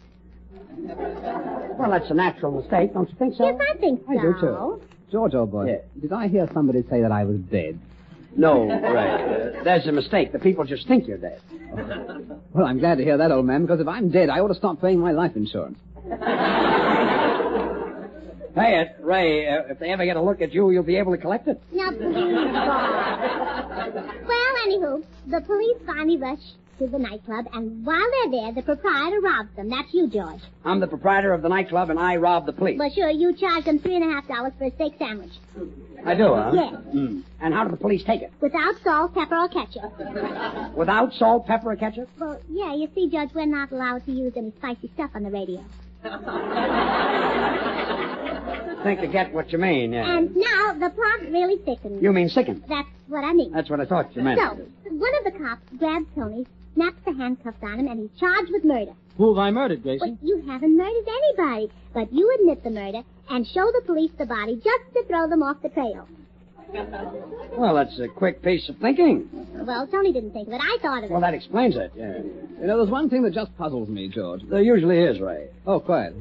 Well, that's a natural mistake, don't you think so? Yes, I think so. I do, too. George, old boy, Yeah. did I hear somebody say that I was dead? No, right. Uh, there's a mistake. The people just think you're dead. Well, I'm glad to hear that, old man, because if I'm dead, I ought to stop paying my life insurance. Pay it, Ray. Uh, if they ever get a look at you, you'll be able to collect it. Now, please, Bob. Well, anywho, the police finally rush to the nightclub, and while they're there, the proprietor robs them. That's you, George. I'm the proprietor of the nightclub, and I robbed the police. Well, sure, you charge them three and a half dollars for a steak sandwich. I do, huh? Yes. Hmm. And how do the police take it? Without salt, pepper, or ketchup. Without salt, pepper, or ketchup? Well, yeah, you see, Judge, we're not allowed to use any spicy stuff on the radio. think I get what you mean, yeah. And now the plot really thickens. You mean sickened. That's what I mean. That's what I thought you meant. So, one of the cops grabs Tony, snaps the handcuffs on him, and he's charged with murder. Who have I murdered, Gracie? Well, you haven't murdered anybody, but you admit the murder and show the police the body just to throw them off the trail. Well, that's a quick piece of thinking. Well, Tony didn't think of it. I thought of it. Well, that explains it, yeah. You know, there's one thing that just puzzles me, George. There usually is, Ray. Oh, quiet.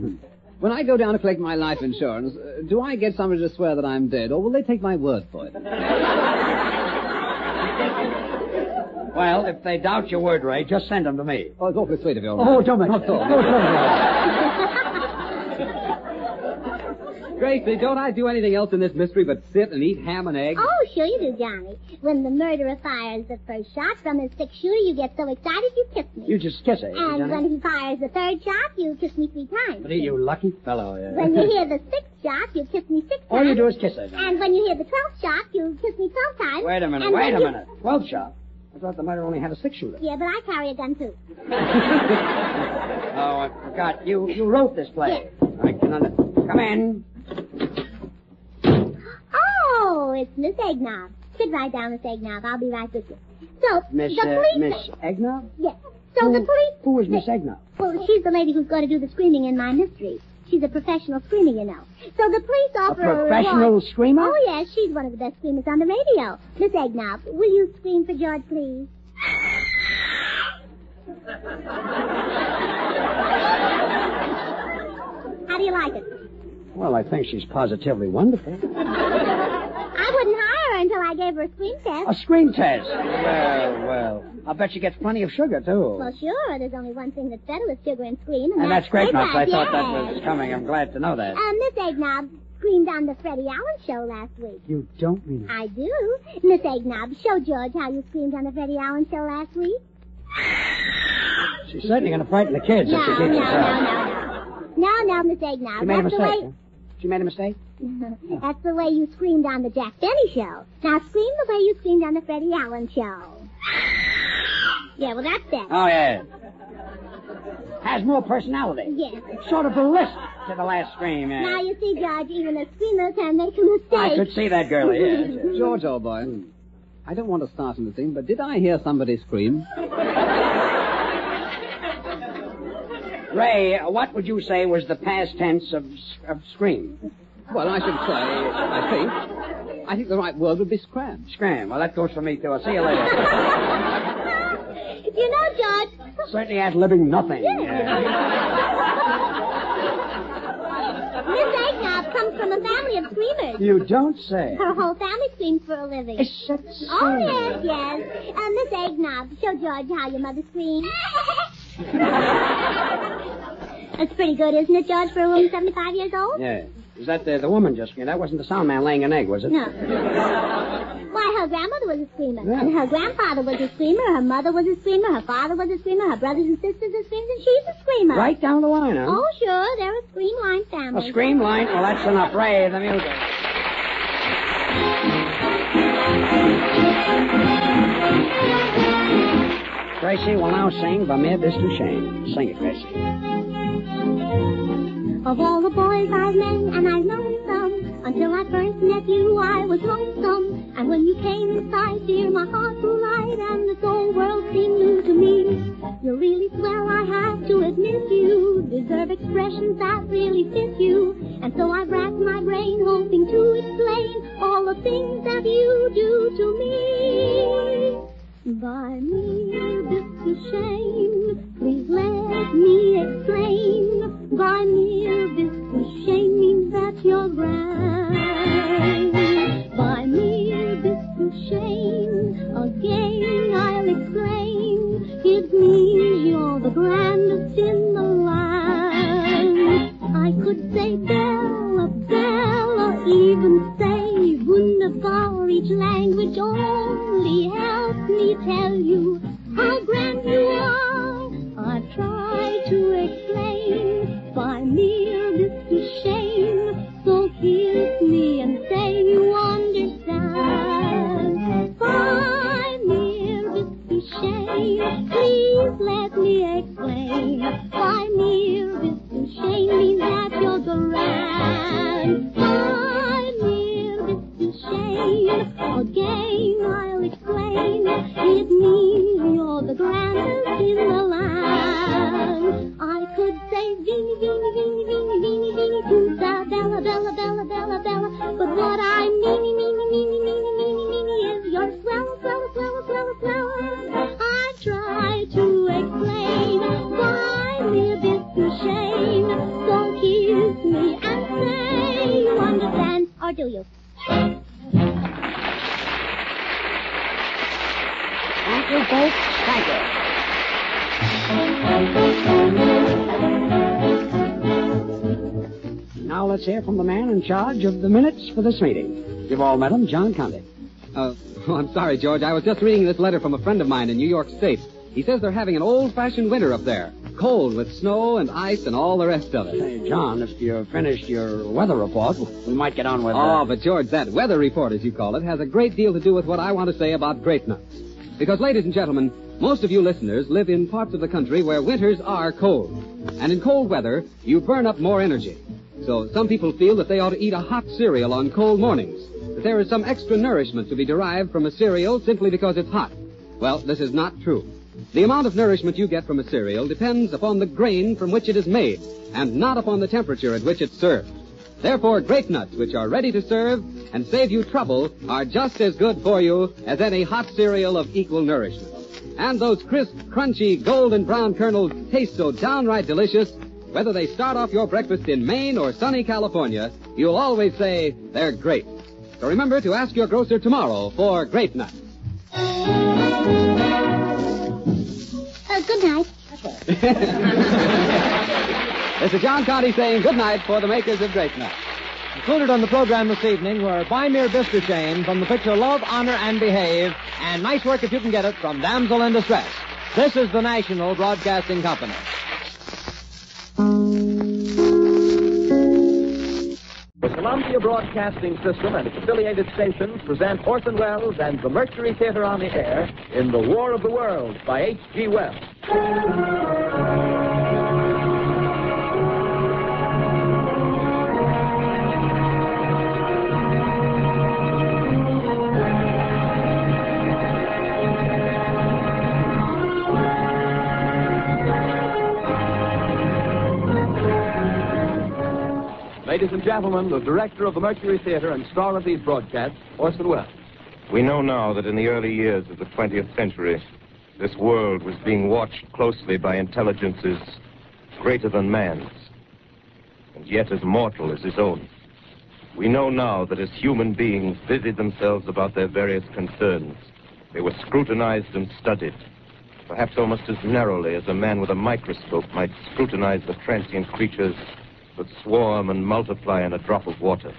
When I go down to collect my life insurance, uh, do I get somebody to swear that I'm dead, or will they take my word for it? Well, if they doubt your word, Ray, just send them to me. Oh, it's awfully sweet of you. Oh, man. don't make Not so. No, don't. Gracie, don't I do anything else in this mystery but sit and eat ham and eggs? Oh, sure you do, Johnny. When the murderer fires the first shot from his six shooter, you get so excited you kiss me. You just kiss her, and Johnny. when he fires the third shot, you kiss me three times. What are you, lucky fellow? Yeah. When you hear the sixth shot, you kiss me six times. All you do is kiss her, Johnny. And when you hear the twelfth shot, you kiss me twelve times. Wait a minute, And wait a you- minute. Twelve shot. I thought the murderer only had a six shooter. Yeah, but I carry a gun too. Oh, I forgot. You you wrote this play. Yes. I can under... Come in. Oh, it's Miss Eggnob. Sit right down, Miss Eggnob. I'll be right with you. So, Miss the uh, police... Miss Eggnog? Yes. So the police... Who is Miss Eggnog? Well, she's the lady who's going to do the screaming in my mystery. She's a professional screamer, you know. So the police offer her a professional reward. screamer? Oh, yes, she's one of the best screamers on the radio. Miss Eggnob, will you scream for George, please? How do you like it? Well, I think she's positively wonderful. I wouldn't hire her until I gave her a scream test. A screen test. Well, well. I bet she gets plenty of sugar, too. Well, sure. There's only one thing that's better with sugar and scream, and, and that's great nuts. I thought that was coming. I'm glad to know that. Uh, Miss Eggnob screamed on the Freddie Allen show last week. You don't mean it. I do. Miss Eggnob, show George how you screamed on the Freddie Allen show last week. She's certainly going to frighten the kids no, if she no, keeps no, herself. no, no. No, Miss Eggnob. She made a that's mistake. the huh? She made a mistake? way. that's the way you screamed on the Jack Benny show. Now scream the way you screamed on the Freddie Allen show. Yeah, well that's it. Oh, yeah. Has more personality. Yes. Sort of a list to the last scream, yeah. Now you see, George, even a screamer can make a mistake. I could see that, girlie, yes. George, old boy, I don't want to start anything, but did I hear somebody scream? Ray, what would you say was the past tense of, of scream? Well, I should say, I think, I think the right word would be scram. Scram. Well, that goes for me, too. I'll see you later. You know, George, Certainly ad living nothing. Miss Eggnob comes from a family of screamers. You don't say. Her whole family screams for a living. Is that so? Oh, yes, yes. Uh, Miss Eggnob, show George how your mother screams. That's pretty good, isn't it, George, for a woman 75 years old? Yeah. Is that the, the woman just? That wasn't the sound man laying an egg, was it? No. Why, her grandmother was a screamer. Yeah. And her grandfather was a screamer. Her mother was a screamer. Her father was a screamer. Her brothers and sisters are screamers. And she's a screamer. Right down the line, huh? Oh, sure. They're a scream line family. A scream line? Well, that's enough. Ray, the music. Gracie will now sing Bei Mir Bist Du Schön. Sing it, Gracie. Of all the boys I've met, and I've known some, until I first met you, I was lonesome. And when you came in sight, dear, my heart grew light, and this old world seemed new to me. You're really swell, I have to admit you deserve expressions that really fit you. And so I've racked my brain, hoping to explain all the things that you do to me. Bei mir bist du schön. Please let me explain. Bei mir bist du schön means that you're grand. Bei mir bist du schön. Again, I'll explain. It means you're the grandest in the land. I could say Bella, Bella, even say wunderbar. Each language only helps me tell you how grand you are. I try to explain bei mir bist du schön. So kiss me and say you understand. Charge of the minutes for this meeting. You've all met him, John Conte. Uh, oh, I'm sorry, George. I was just reading this letter from a friend of mine in New York State. He says they're having an old-fashioned winter up there. Cold with snow and ice and all the rest of it. Hey, John, if you've finished your weather report, we might get on with it. Oh, but George, that weather report, as you call it, has a great deal to do with what I want to say about grape nuts. Because, ladies and gentlemen, most of you listeners live in parts of the country where winters are cold. And in cold weather, you burn up more energy. So some people feel that they ought to eat a hot cereal on cold mornings. That there is some extra nourishment to be derived from a cereal simply because it's hot. Well, this is not true. The amount of nourishment you get from a cereal depends upon the grain from which it is made, and not upon the temperature at which it's served. Therefore, grape nuts, which are ready to serve and save you trouble, are just as good for you as any hot cereal of equal nourishment. And those crisp, crunchy, golden brown kernels taste so downright delicious, whether they start off your breakfast in Maine or sunny California, you'll always say they're great. So remember to ask your grocer tomorrow for grape nuts. Uh, good night. This is John Conte saying good night for the makers of grape nuts. Included on the program this evening were Bei Mir Bist Du Schön from the picture Love, Honor, and Behave, and Nice Work If You Can Get It from Damsel in Distress. This is the National Broadcasting Company. The Columbia Broadcasting System and its affiliated stations present Orson Welles and the Mercury Theater on the Air in The War of the Worlds by H.G. Wells. Ladies and gentlemen, the director of the Mercury Theater and star of these broadcasts, Orson Welles. We know now that in the early years of the 20th century, this world was being watched closely by intelligences greater than man's, and yet as mortal as his own. We know now that as human beings busied themselves about their various concerns, they were scrutinized and studied, perhaps almost as narrowly as a man with a microscope might scrutinize the transient creatures that swarm and multiply in a drop of water.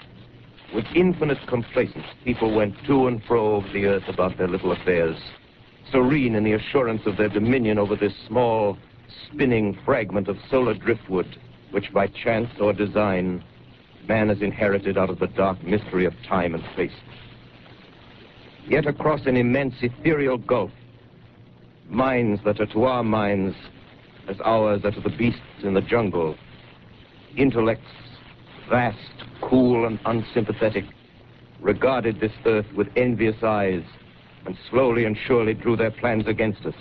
With infinite complacence, people went to and fro over the earth about their little affairs, serene in the assurance of their dominion over this small, spinning fragment of solar driftwood, which by chance or design, man has inherited out of the dark mystery of time and space. Yet across an immense ethereal gulf, minds that are to our minds as ours are to the beasts in the jungle, intellects, vast, cool, and unsympathetic, regarded this earth with envious eyes and slowly and surely drew their plans against us.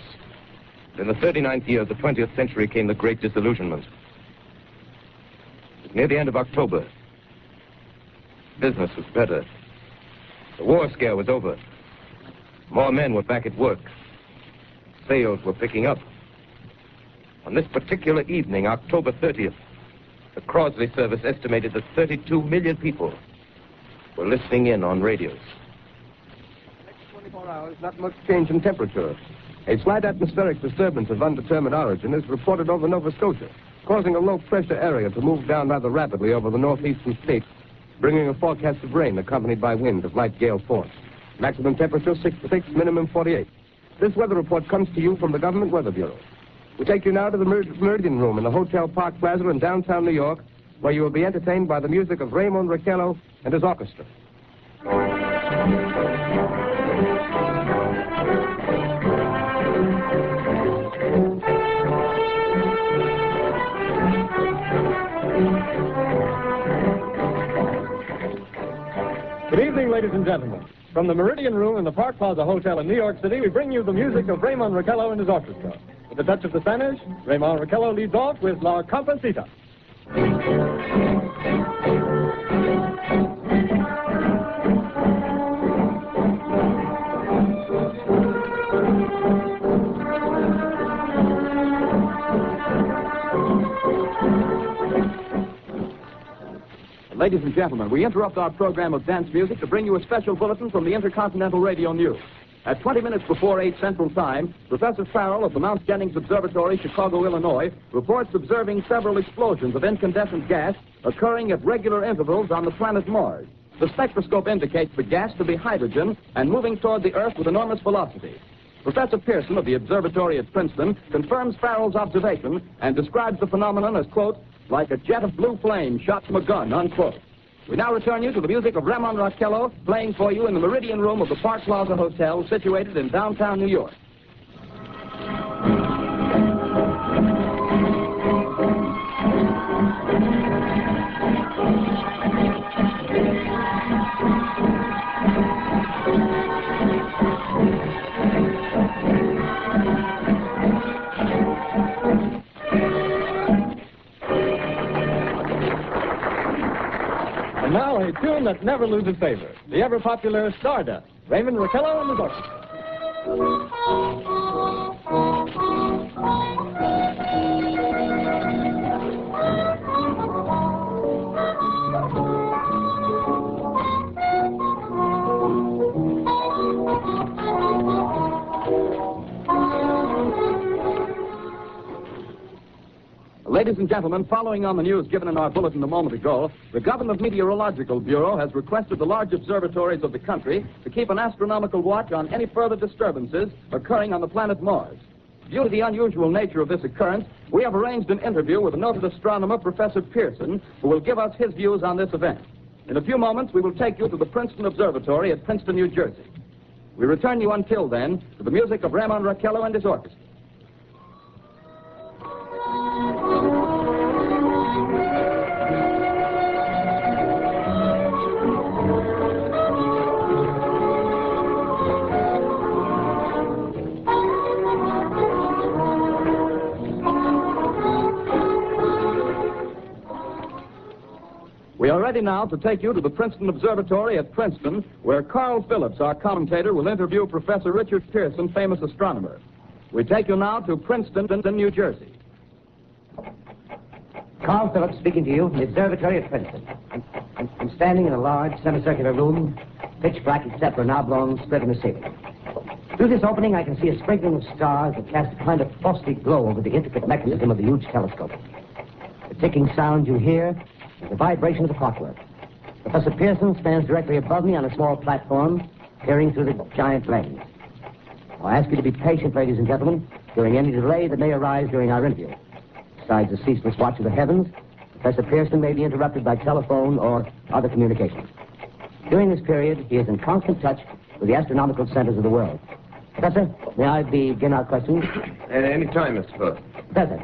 In the 39th year of the 20th century came the Great Disillusionment. Near the end of October, business was better. The war scare was over. More men were back at work. Sales were picking up. On this particular evening, October 30th, the Crosley service estimated that 32 million people were listening in on radios. Next 24 hours, not much change in temperature. A slight atmospheric disturbance of undetermined origin is reported over Nova Scotia, causing a low pressure area to move down rather rapidly over the northeastern states, bringing a forecast of rain accompanied by wind of light gale force. Maximum temperature 66, minimum 48. This weather report comes to you from the Government Weather Bureau. We take you now to the Mer- Meridian Room in the Hotel Park Plaza in downtown New York, where you will be entertained by the music of Ramon Raquello and his orchestra. Good evening, ladies and gentlemen. From the Meridian Room in the Park Plaza Hotel in New York City, we bring you the music of Ramon Raquello and his orchestra. A touch of the Spanish, Ramon Raquello leads off with La Cumparsita. Ladies and gentlemen, we interrupt our program of dance music to bring you a special bulletin from the Intercontinental Radio News. At 20 minutes before 8 Central Time, Professor Farrell of the Mount Jennings Observatory, Chicago, Illinois, reports observing several explosions of incandescent gas occurring at regular intervals on the planet Mars. The spectroscope indicates the gas to be hydrogen and moving toward the Earth with enormous velocity. Professor Pearson of the observatory at Princeton confirms Farrell's observation and describes the phenomenon as, quote, like a jet of blue flame shot from a gun, unquote. We now return you to the music of Ramon Raquello playing for you in the Meridian Room of the Park Plaza Hotel situated in downtown New York. A tune that never loses favor. The ever popular Stardust. Ramon Raquello and his orchestra. Ladies and gentlemen, following on the news given in our bulletin a moment ago, the Government Meteorological Bureau has requested the large observatories of the country to keep an astronomical watch on any further disturbances occurring on the planet Mars. Due to the unusual nature of this occurrence, we have arranged an interview with the noted astronomer, Professor Pearson, who will give us his views on this event. In a few moments, we will take you to the Princeton Observatory at Princeton, New Jersey. We return you until then to the music of Ramon Raquello and his orchestra. We are ready now to take you to the Princeton Observatory at Princeton, where Carl Phillips, our commentator, will interview Professor Richard Pierson, famous astronomer. We take you now to Princeton, in New Jersey. Carl Phillips speaking to you from the observatory at Princeton. I'm, I'm, I'm standing in a large semicircular room, pitch black except for an oblong slit in the ceiling. Through this opening, I can see a sprinkling of stars that cast a kind of frosty glow over the intricate mechanism of the huge telescope. The ticking sound you hear the vibration of the clockwork. Professor Pierson stands directly above me on a small platform, peering through the giant lens. I ask you to be patient, ladies and gentlemen, during any delay that may arise during our interview. Besides the ceaseless watch of the heavens, Professor Pierson may be interrupted by telephone or other communications. During this period, he is in constant touch with the astronomical centers of the world. Professor, may I begin our questions? At any time, Mr. Phillips. Professor,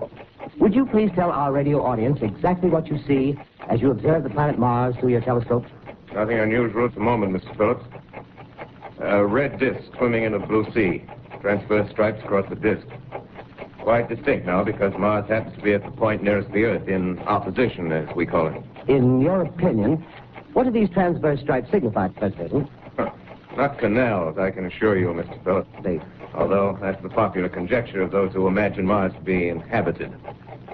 would you please tell our radio audience exactly what you see as you observe the planet Mars through your telescope? Nothing unusual at the moment, Mr. Phillips. A red disk swimming in a blue sea. Transverse stripes across the disk. Quite distinct now because Mars happens to be at the point nearest the Earth, in opposition, as we call it. In your opinion, what do these transverse stripes signify, Professor Pierson? Not canals, I can assure you, Mr. Phillips. They... Although that's the popular conjecture of those who imagine Mars to be inhabited.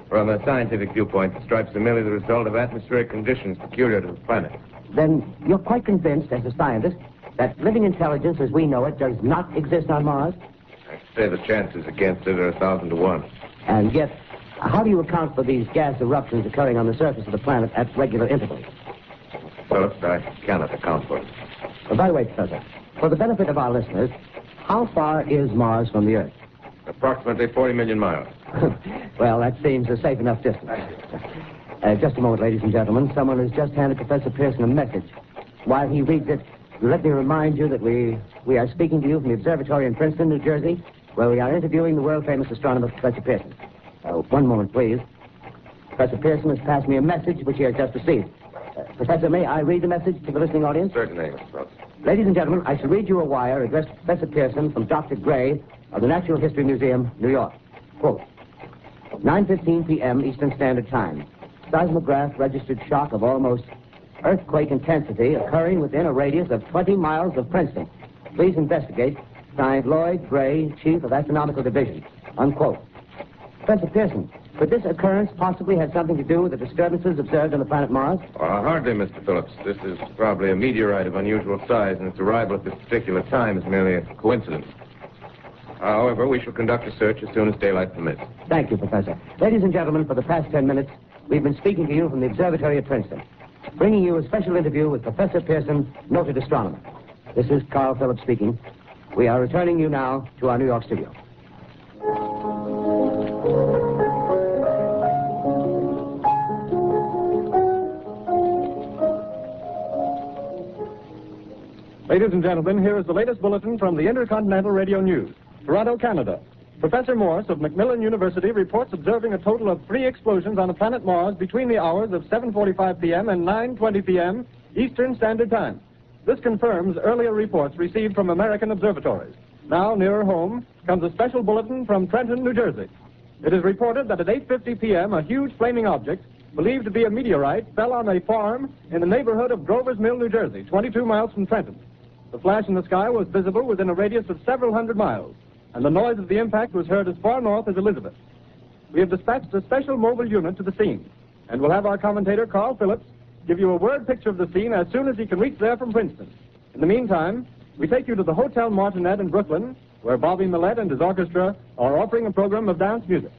From a scientific viewpoint, the stripes are merely the result of atmospheric conditions peculiar to the planet. Then you're quite convinced, as a scientist, that living intelligence as we know it does not exist on Mars? I'd say the chances against it are a thousand to one. And yet, how do you account for these gas eruptions occurring on the surface of the planet at regular intervals? Phillips, I cannot account for it. By the way, Professor, for the benefit of our listeners, how far is Mars from the Earth? Approximately 40 million miles. well, that seems a safe enough distance. Uh, just a moment, ladies and gentlemen. Someone has just handed Professor Pierson a message. While he reads it, let me remind you that we, we are speaking to you from the observatory in Princeton, New Jersey, where we are interviewing the world-famous astronomer, Professor Pierson. Uh, one moment, please. Professor Pierson has passed me a message which he has just received. Professor, may I read the message to the listening audience? Certainly, Mr. Phillips. Ladies and gentlemen, I shall read you a wire addressed to Professor Pierson from Dr. Gray of the Natural History Museum, New York. Quote, 9.15 p.m. Eastern Standard Time. Seismograph registered shock of almost earthquake intensity occurring within a radius of 20 miles of Princeton. Please investigate. Signed Lloyd Gray, Chief of Astronomical Division. Unquote. Professor Pierson, Could this occurrence possibly have something to do with the disturbances observed on the planet Mars? Uh, hardly, Mr. Phillips. This is probably a meteorite of unusual size, and its arrival at this particular time is merely a coincidence. However, we shall conduct a search as soon as daylight permits. Thank you, Professor. Ladies and gentlemen, for the past ten minutes, we've been speaking to you from the observatory at Princeton, bringing you a special interview with Professor Pierson, noted astronomer. This is Carl Phillips speaking. We are returning you now to our New York studio. Ladies and gentlemen, here is the latest bulletin from the Intercontinental Radio News. Toronto, Canada. Professor Morse of Macmillan University reports observing a total of three explosions on the planet Mars between the hours of 7.45 p.m. and 9.20 p.m. Eastern Standard Time. This confirms earlier reports received from American observatories. Now, nearer home, comes a special bulletin from Trenton, New Jersey. It is reported that at 8.50 p.m., a huge flaming object, believed to be a meteorite, fell on a farm in the neighborhood of Grover's Mill, New Jersey, 22 miles from Trenton. The flash in the sky was visible within a radius of several hundred miles, and the noise of the impact was heard as far north as Elizabeth. We have dispatched a special mobile unit to the scene, and we'll have our commentator, Carl Phillips, give you a word picture of the scene as soon as he can reach there from Princeton. In the meantime, we take you to the Hotel Martinet in Brooklyn, where Bobby Millette and his orchestra are offering a program of dance music.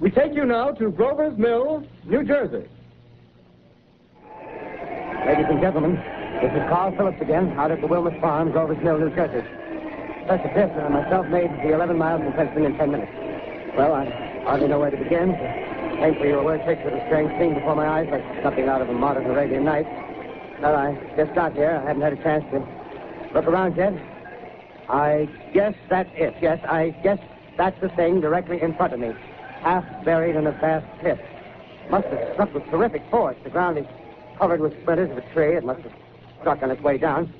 We take you now to Grover's Mill, New Jersey. Ladies and gentlemen, this is Carl Phillips again, out at the Wilmot Farm, Grover's Mill, New Jersey. Professor Pierson and myself made the 11 miles from Princeton in 10 minutes. Well, I hardly know where to begin. Thank for your word picture of a strange scene before my eyes, like something out of a modern Arabian night. Well, I just got here. I haven't had a chance to look around yet. I guess that's it. Yes, I guess that's the thing directly in front of me, half buried in a vast pit. Must have struck with terrific force. The ground is covered with splinters of a tree. It must have struck on its way down.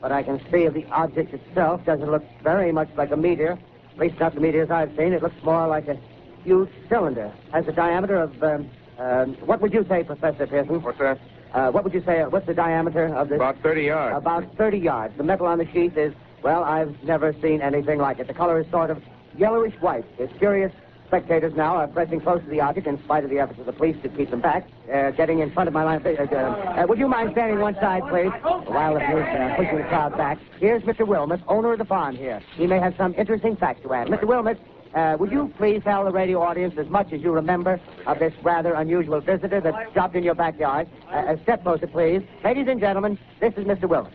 But I can see the object itself doesn't look very much like a meteor. At least not the meteors I've seen. It looks more like a huge cylinder. Has a diameter of, um, um, what would you say, Professor Pierson? What's that? Uh, what would you say? What's the diameter of this? About 30 yards. About 30 yards. The metal on the sheath is, well, I've never seen anything like it. The color is sort of yellowish white. It's curious spectators now are pressing close to the object in spite of the efforts of the police to keep them back. Uh, getting in front of my line. Uh, uh, uh, would you mind standing one side, please? While the police uh, pushing the crowd back. Here's Mr. Wilmot, owner of the farm here. He may have some interesting facts to add. Mr. Wilmot, uh, would you please tell the radio audience as much as you remember of this rather unusual visitor that dropped in your backyard? Uh, uh, step closer, please. Ladies and gentlemen, this is Mr. Wilmot.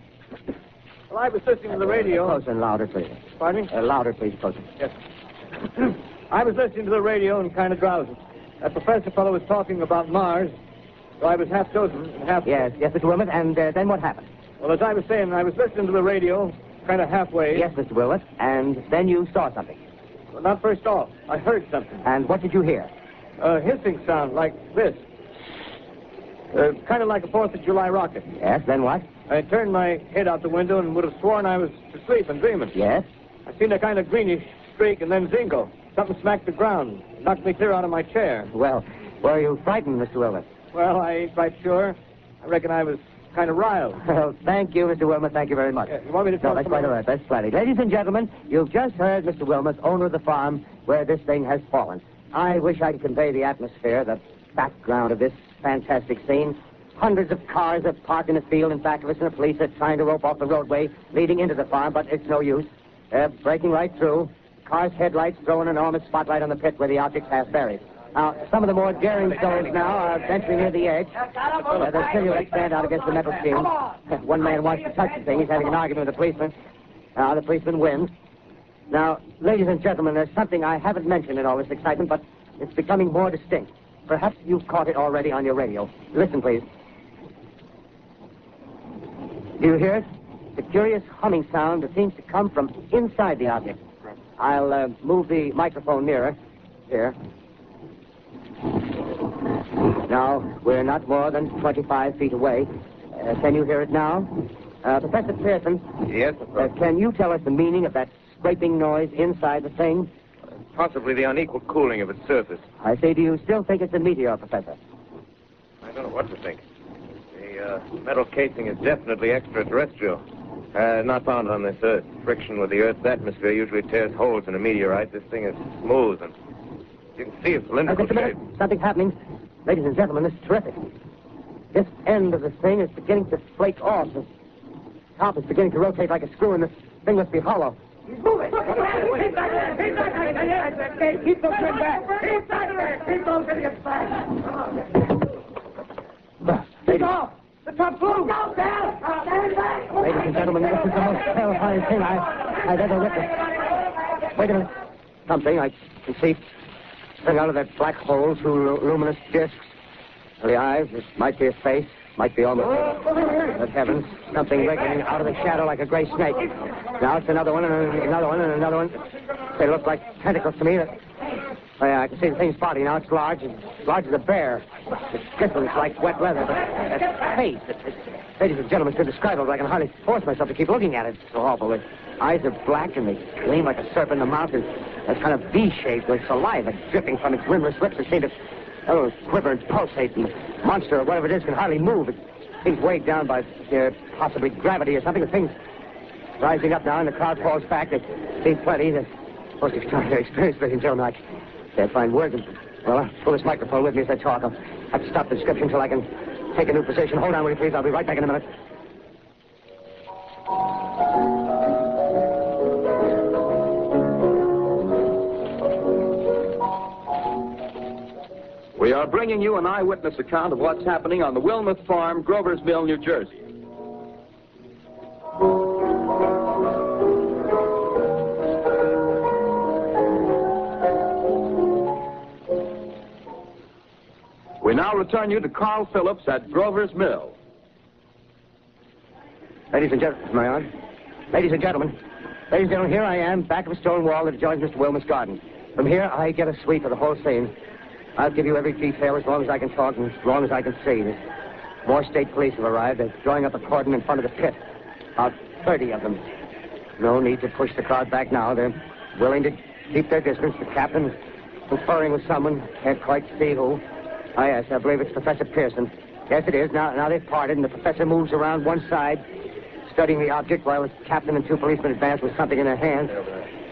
Well, I was listening to the radio. Closer and louder, please. Pardon me? Uh, louder, please, closer. Yes. I was listening to the radio and kind of drowsy. That professor fellow was talking about Mars, so I was half chosen and half. Yes, yes, Mr. Wilmot. And uh, then what happened? Well, as I was saying, I was listening to the radio, kind of halfway. Yes, Mr. Wilmot. And then you saw something. Well, not first off. I heard something. And what did you hear? A hissing sound like this. Uh, kind of like a Fourth of July rocket. Yes, then what? I turned my head out the window and would have sworn I was asleep and dreaming. Yes? I seen a kind of greenish streak and then zingo. Something smacked the ground, knocked me clear out of my chair. Well, were you frightened, Mr. Wilmot? Well, I ain't quite sure. I reckon I was kind of riled. Well, thank you, Mr. Wilmot. Thank you very much. Yeah, you want me to tell No, that's quite all right. That's plenty. Ladies and gentlemen, you've just heard Mr. Wilmot, owner of the farm where this thing has fallen. I wish I could convey the atmosphere, the background of this fantastic scene. Hundreds of cars are parked in the field in back of us, and the police are trying to rope off the roadway leading into the farm, but it's no use. They're breaking right through. Cars' headlights throw an enormous spotlight on the pit where the object's half buried. Now, some of the more daring souls now are venturing near the edge. Uh, their silhouettes stand out against the metal screen. One man wants to touch the thing. He's having an argument with the policeman. Now, the policeman wins. Now, ladies and gentlemen, there's something I haven't mentioned in all this excitement, but it's becoming more distinct. Perhaps you've caught it already on your radio. Listen, please. Do you hear it? The curious humming sound that seems to come from inside the object. I'll uh, move the microphone nearer. Here. Now, we're not more than 25 feet away. Uh, can you hear it now? Uh, Professor Pierson. Yes, Uh, can you tell us the meaning of that scraping noise inside the thing? Possibly the unequal cooling of its surface. I say, do you still think it's a meteor, Professor? I don't know what to think. The uh, metal casing is definitely extraterrestrial. Uh, not found on this Earth. Friction with the Earth's atmosphere usually tears holes in a meteorite. This thing is smooth and you can see its Uh, cylindrical just shape. Something's happening. Ladies and gentlemen, this is terrific. This end of the thing is beginning to flake off. The top is beginning to rotate like a screw, and the thing must be hollow. Keep those men back! Keep back! Keep those idiots back! Ladies, off! The top blew! Go down! Stand back! ladies and gentlemen, this is the most terrifying thing I, I've ever witnessed. Wait a minute. Something I can see spring out of that black hole through lu- luminous discs. The eyes, it might be a face, might be almost. Good heavens, something wriggling out of the shadow like a gray snake. Now it's another one, and another one, and another one. They look like tentacles to me. Yeah, I can see the thing's body now. It's large, as large as a bear. It glistens like wet leather, but that face, it, it, ladies and gentlemen, it's indescribable. I can hardly force myself to keep looking at it. It's so awful. The eyes are black, and they gleam like a serpent. The mouth is that's kind of V-shaped with saliva dripping from its rimless lips. It seems to oh, quiver and pulsate. The monster, or whatever it is, can hardly move. It seems weighed down by uh, possibly gravity or something. The thing's rising up now, and the crowd falls back. They see plenty. The most extraordinary experience, ladies and gentlemen. I can't find words. Well, I'll pull this microphone with me as I talk. I'll have to stop the description until I can take a new position. Hold on, will you please? I'll be right back in a minute. We are bringing you an eyewitness account of what's happening on the Wilmuth Farm, Grover's Mill, New Jersey. We now return you to Carl Phillips at Grover's Mill. Ladies and gentlemen, my on. Ladies and gentlemen, ladies and gentlemen, here I am, back of a stone wall that adjoins Mr. Wilmer's garden. From here, I get a sweep of the whole scene. I'll give you every detail as long as I can talk and as long as I can see. More state police have arrived. They're drawing up a cordon in front of the pit. About 30 of them. No need to push the crowd back now. They're willing to keep their distance. The captain conferring with someone. Can't quite see who. Ah, yes, I believe it's Professor Pierson. Yes, it is. Now, now they've parted, and the professor moves around one side, studying the object while his captain and two policemen advance with something in their hands.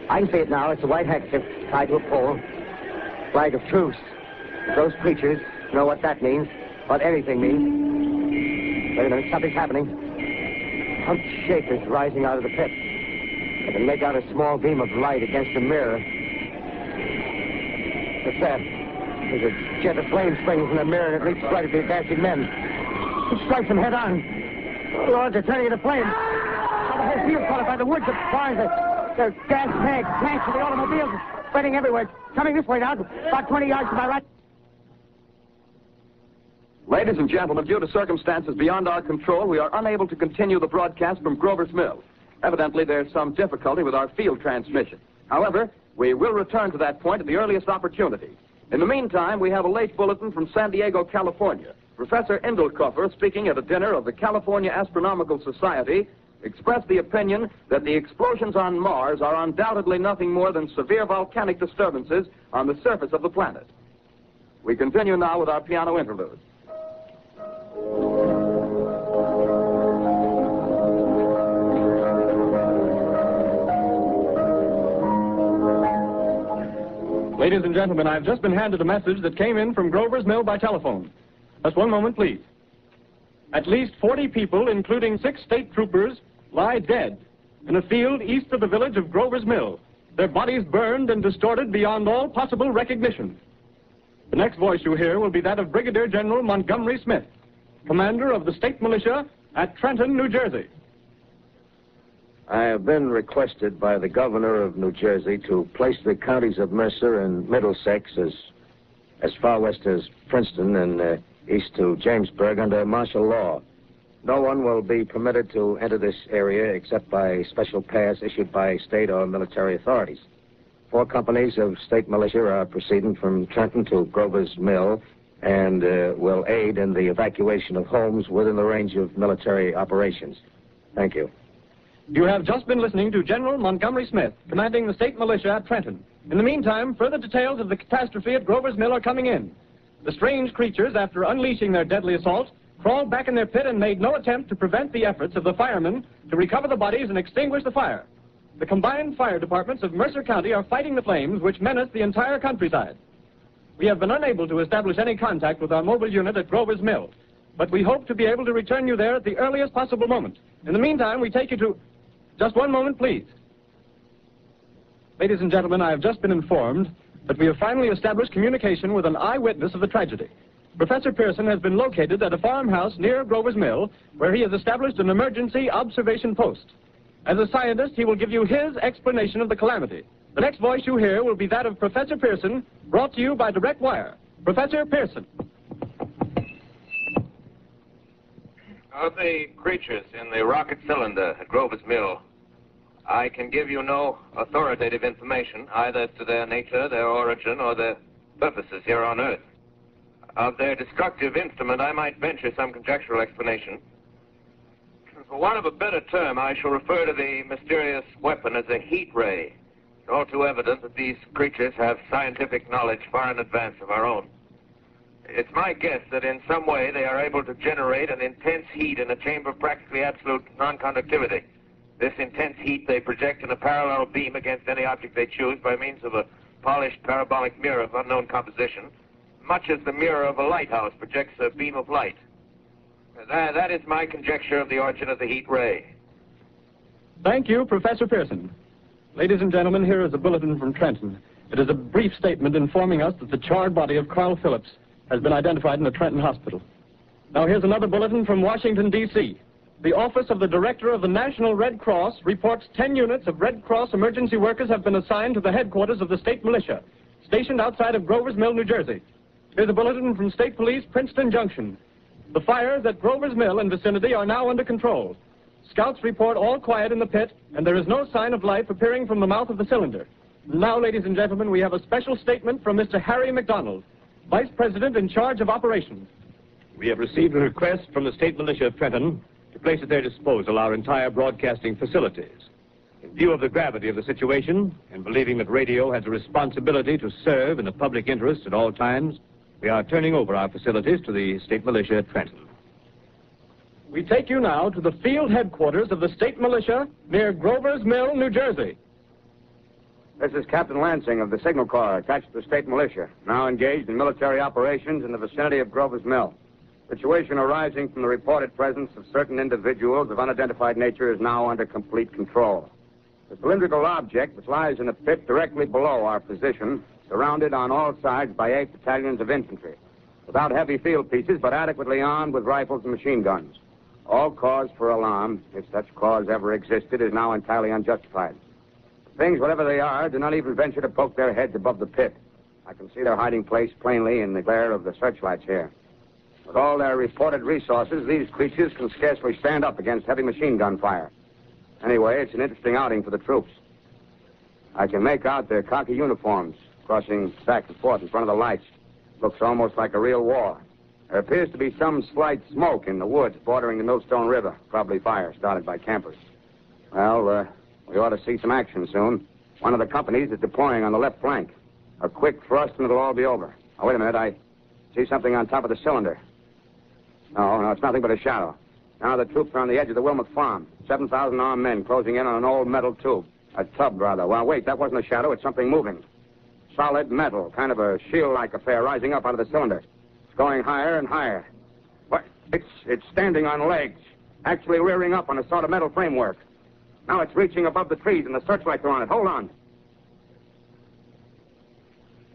I can see it now. It's a white handkerchief tied to a pole. Flag of truce. Those creatures know what that means, what anything means. Wait a minute, something's happening. Humped shape is rising out of the pit. I can make out a small beam of light against the mirror. What's that? There's a jet of flame springing from the mirror and it leaps right at the advancing men. It strikes them head on. Lord, they're turning into flames. Oh, the whole field caught by the woods, the barns, the, the gas tanks, tanks of the automobiles spreading everywhere. Coming this way now, about 20 yards to my right. Ladies and gentlemen, due to circumstances beyond our control, we are unable to continue the broadcast from Grover's Mill. Evidently, there's some difficulty with our field transmission. However, we will return to that point at the earliest opportunity. In the meantime, we have a late bulletin from San Diego, California. Professor Indelkoffer, speaking at a dinner of the California Astronomical Society, expressed the opinion that the explosions on Mars are undoubtedly nothing more than severe volcanic disturbances on the surface of the planet. We continue now with our piano interlude. Ladies and gentlemen, I've just been handed a message that came in from Grover's Mill by telephone. Just one moment, please. At least 40 people, including six state troopers, lie dead in a field east of the village of Grover's Mill. Their bodies burned and distorted beyond all possible recognition. The next voice you hear will be that of Brigadier General Montgomery Smith, commander of the state militia at Trenton, New Jersey. I have been requested by the governor of New Jersey to place the counties of Mercer and Middlesex as, as far west as Princeton and uh, east to Jamesburg under martial law. No one will be permitted to enter this area except by special pass issued by state or military authorities. Four companies of state militia are proceeding from Trenton to Grover's Mill and uh, will aid in the evacuation of homes within the range of military operations. Thank you. You have just been listening to General Montgomery Smith, commanding the state militia at Trenton. In the meantime, further details of the catastrophe at Grover's Mill are coming in. The strange creatures, after unleashing their deadly assault, crawled back in their pit and made no attempt to prevent the efforts of the firemen to recover the bodies and extinguish the fire. The combined fire departments of Mercer County are fighting the flames which menace the entire countryside. We have been unable to establish any contact with our mobile unit at Grover's Mill, but we hope to be able to return you there at the earliest possible moment. In the meantime, we take you to. Just one moment, please. Ladies and gentlemen, I have just been informed that we have finally established communication with an eyewitness of the tragedy. Professor Pierson has been located at a farmhouse near Grover's Mill, where he has established an emergency observation post. As a scientist, he will give you his explanation of the calamity. The next voice you hear will be that of Professor Pierson, brought to you by direct wire. Professor Pierson. Of the creatures in the rocket cylinder at Grover's Mill, I can give you no authoritative information either as to their nature, their origin, or their purposes here on Earth. Of their destructive instrument, I might venture some conjectural explanation. For want of a better term, I shall refer to the mysterious weapon as a heat ray. It's all too evident that these creatures have scientific knowledge far in advance of our own. It's my guess that in some way they are able to generate an intense heat in a chamber of practically absolute non-conductivity. This intense heat they project in a parallel beam against any object they choose by means of a polished parabolic mirror of unknown composition, much as the mirror of a lighthouse projects a beam of light. That, that is my conjecture of the origin of the heat ray. Thank you, Professor Pierson. Ladies and gentlemen, here is a bulletin from Trenton. It is a brief statement informing us that the charred body of Carl Phillips has been identified in the Trenton Hospital. Now, here's another bulletin from Washington, D.C. The Office of the Director of the National Red Cross reports 10 units of Red Cross emergency workers have been assigned to the headquarters of the state militia, stationed outside of Grover's Mill, New Jersey. Here's a bulletin from State Police, Princeton Junction. The fires at Grover's Mill and vicinity are now under control. Scouts report all quiet in the pit, and there is no sign of life appearing from the mouth of the cylinder. Now, ladies and gentlemen, we have a special statement from Mr. Harry McDonald, Vice President in charge of operations. We have received a request from the state militia of Trenton to place at their disposal our entire broadcasting facilities. In view of the gravity of the situation, and believing that radio has a responsibility to serve in the public interest at all times, we are turning over our facilities to the state militia at Trenton. We take you now to the field headquarters of the state militia near Grover's Mill, New Jersey. This is Captain Lansing of the Signal Corps, attached to the state militia, now engaged in military operations in the vicinity of Grover's Mill. Situation arising from the reported presence of certain individuals of unidentified nature is now under complete control. The cylindrical object, which lies in a pit directly below our position, surrounded on all sides by eight battalions of infantry, without heavy field pieces, but adequately armed with rifles and machine guns. All cause for alarm, if such cause ever existed, is now entirely unjustified. Things, whatever they are, do not even venture to poke their heads above the pit. I can see their hiding place plainly in the glare of the searchlights here. With all their reported resources, these creatures can scarcely stand up against heavy machine gun fire. Anyway, it's an interesting outing for the troops. I can make out their khaki uniforms crossing back and forth in front of the lights. Looks almost like a real war. There appears to be some slight smoke in the woods bordering the Millstone River. Probably fire started by campers. Well, uh, we ought to see some action soon. One of the companies is deploying on the left flank. A quick thrust and it'll all be over. Oh, wait a minute. I see something on top of the cylinder. No, no, it's nothing but a shadow. Now the troops are on the edge of the Wilmot farm. 7,000 armed men closing in on an old metal tube. A tub, rather. Well, wait, that wasn't a shadow. It's something moving. Solid metal, kind of a shield-like affair rising up out of the cylinder. It's going higher and higher. What? It's, it's standing on legs, actually rearing up on a sort of metal framework. Now it's reaching above the trees and the searchlights are on it. Hold on.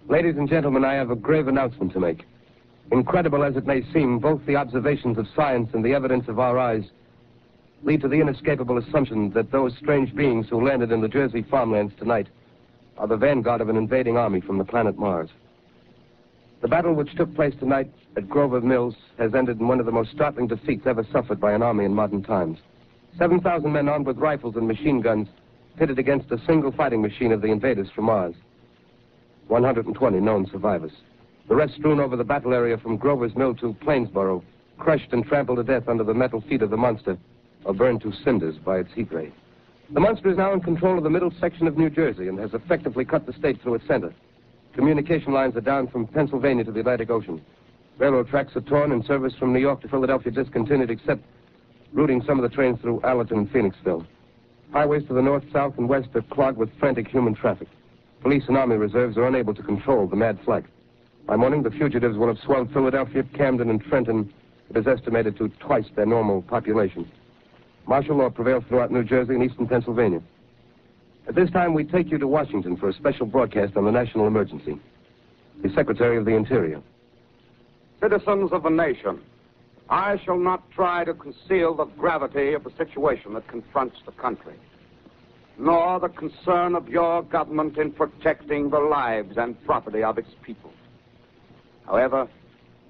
Ladies and gentlemen, I have a grave announcement to make. Incredible as it may seem, both the observations of science and the evidence of our eyes lead to the inescapable assumption that those strange beings who landed in the Jersey farmlands tonight are the vanguard of an invading army from the planet Mars. The battle which took place tonight at Grover's Mill has ended in one of the most startling defeats ever suffered by an army in modern times. 7,000 men armed with rifles and machine guns pitted against a single fighting machine of the invaders from Mars. 120 known survivors. The rest strewn over the battle area from Grover's Mill to Plainsboro, crushed and trampled to death under the metal feet of the monster, or burned to cinders by its heat ray. The monster is now in control of the middle section of New Jersey and has effectively cut the state through its center. Communication lines are down from Pennsylvania to the Atlantic Ocean. Railroad tracks are torn and service from New York to Philadelphia discontinued except routing some of the trains through Allentown and Phoenixville. Highways to the north, south, and west are clogged with frantic human traffic. Police and army reserves are unable to control the mad flight. By morning, the fugitives will have swelled Philadelphia, Camden, and Trenton. It is estimated to twice their normal population. Martial law prevails throughout New Jersey and eastern Pennsylvania. At this time, we take you to Washington for a special broadcast on the national emergency. The Secretary of the Interior. Citizens of the nation, I shall not try to conceal the gravity of the situation that confronts the country, nor the concern of your government in protecting the lives and property of its people. However,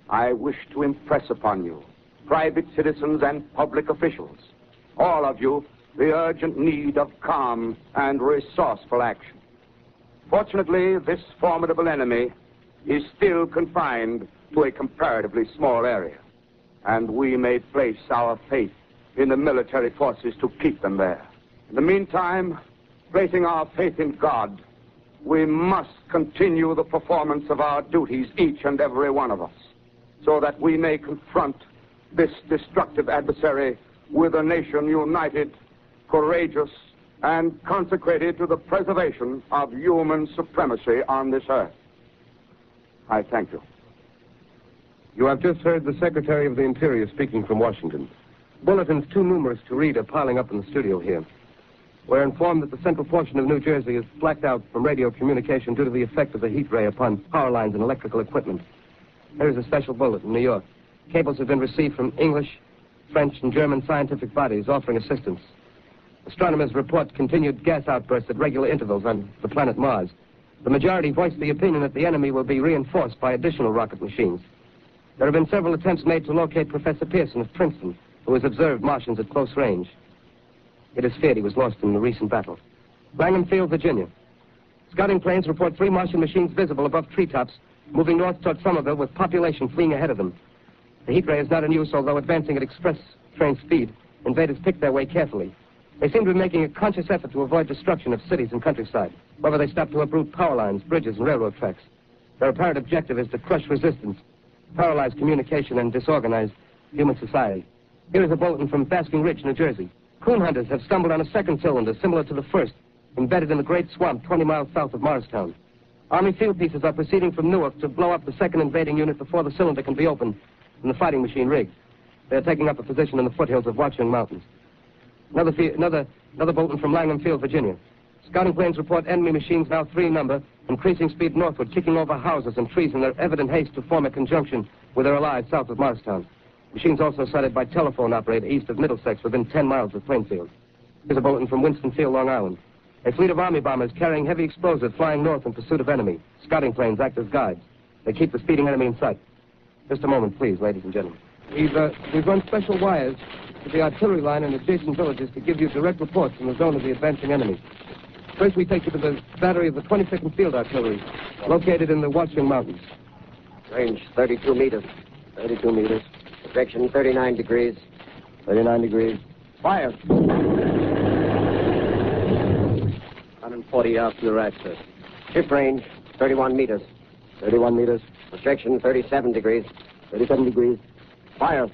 I wish to impress upon you, private citizens and public officials, all of you, the urgent need of calm and resourceful action. Fortunately, this formidable enemy is still confined to a comparatively small area, and we may place our faith in the military forces to keep them there. In the meantime, placing our faith in God, we must continue the performance of our duties, each and every one of us, so that we may confront this destructive adversary with a nation united, courageous, and consecrated to the preservation of human supremacy on this earth. I thank you. You have just heard the Secretary of the Interior speaking from Washington. Bulletins too numerous to read are piling up in the studio here. We're informed that the central portion of New Jersey is blacked out from radio communication due to the effect of the heat ray upon power lines and electrical equipment. There is a special bulletin, in New York. Cables have been received from English, French, and German scientific bodies offering assistance. Astronomers report continued gas outbursts at regular intervals on the planet Mars. The majority voiced the opinion that the enemy will be reinforced by additional rocket machines. There have been several attempts made to locate Professor Pierson of Princeton, who has observed Martians at close range. It is feared he was lost in the recent battle. Langham Field, Virginia. Scouting planes report three Martian machines visible above treetops, moving north toward Somerville with population fleeing ahead of them. The heat ray is not in use, although advancing at express train speed. Invaders pick their way carefully. They seem to be making a conscious effort to avoid destruction of cities and countryside. However, they stop to uproot power lines, bridges, and railroad tracks. Their apparent objective is to crush resistance, paralyze communication, and disorganize human society. Here is a bulletin from Basking Ridge, New Jersey. Coon hunters have stumbled on a second cylinder similar to the first, embedded in the great swamp 20 miles south of Morristown. Army field pieces are proceeding from Newark to blow up the second invading unit before the cylinder can be opened and the fighting machine rigged. They're taking up a position in the foothills of Watchung Mountains. Another, another, another bulletin from Langham Field, Virginia. Scouting planes report enemy machines now three number, increasing speed northward, kicking over houses and trees in their evident haste to form a conjunction with their allies south of Morristown. Machines also sighted by telephone operator east of Middlesex within 10 miles of Plainfield. Here's a bulletin from Winston-Field, Long Island. A fleet of Army bombers carrying heavy explosives flying north in pursuit of enemy. Scouting planes act as guides. They keep the speeding enemy in sight. Just a moment, please, ladies and gentlemen. We've, uh, we've run special wires to the artillery line in adjacent villages to give you direct reports from the zone of the advancing enemy. First, we take you to the battery of the 22nd Field Artillery, located in the Watchung Mountains. Range 32 meters. 32 meters. Projection 39 degrees. 39 degrees. Fire. 140 yards to the right, sir. Ship range 31 meters. 31 meters. Projection 37 degrees. 37 degrees. Fire.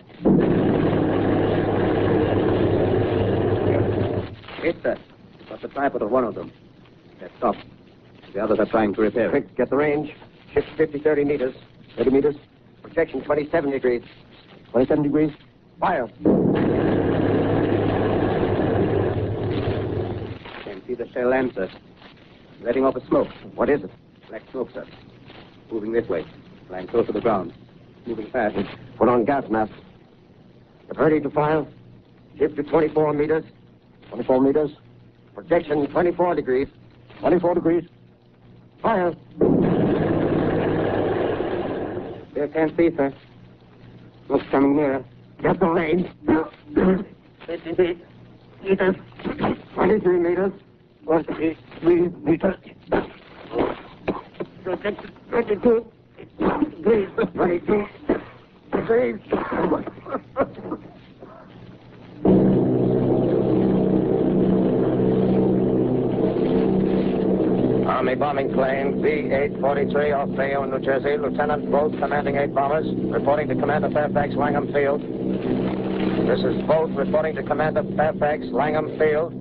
Hit, sir. Got the tripod of one of them. They're stopped. The others are trying to repair it. Quick, get the range. Ship 50, 30 meters. 30 meters. Projection 27 degrees. 27 degrees. Fire. Can't see the shell sir. Letting off a smoke. What is it? Black smoke, sir. Moving this way. Lying close to the ground. Moving fast. Put on gas mask. Ready to fire. Ship to 24 meters. 24 meters. Projection 24 degrees. 24 degrees. Fire. Can't see, sir. Smoke's coming nearer. Get the. 50 meters. 23 meters. 43 meters. Projection 22 degrees. 22 Army bombing plane B-843 off Bayonne, New Jersey. Lieutenant Voght, commanding eight bombers, reporting to Commander Fairfax Langham Field. This is Voght reporting to Commander Fairfax Langham Field.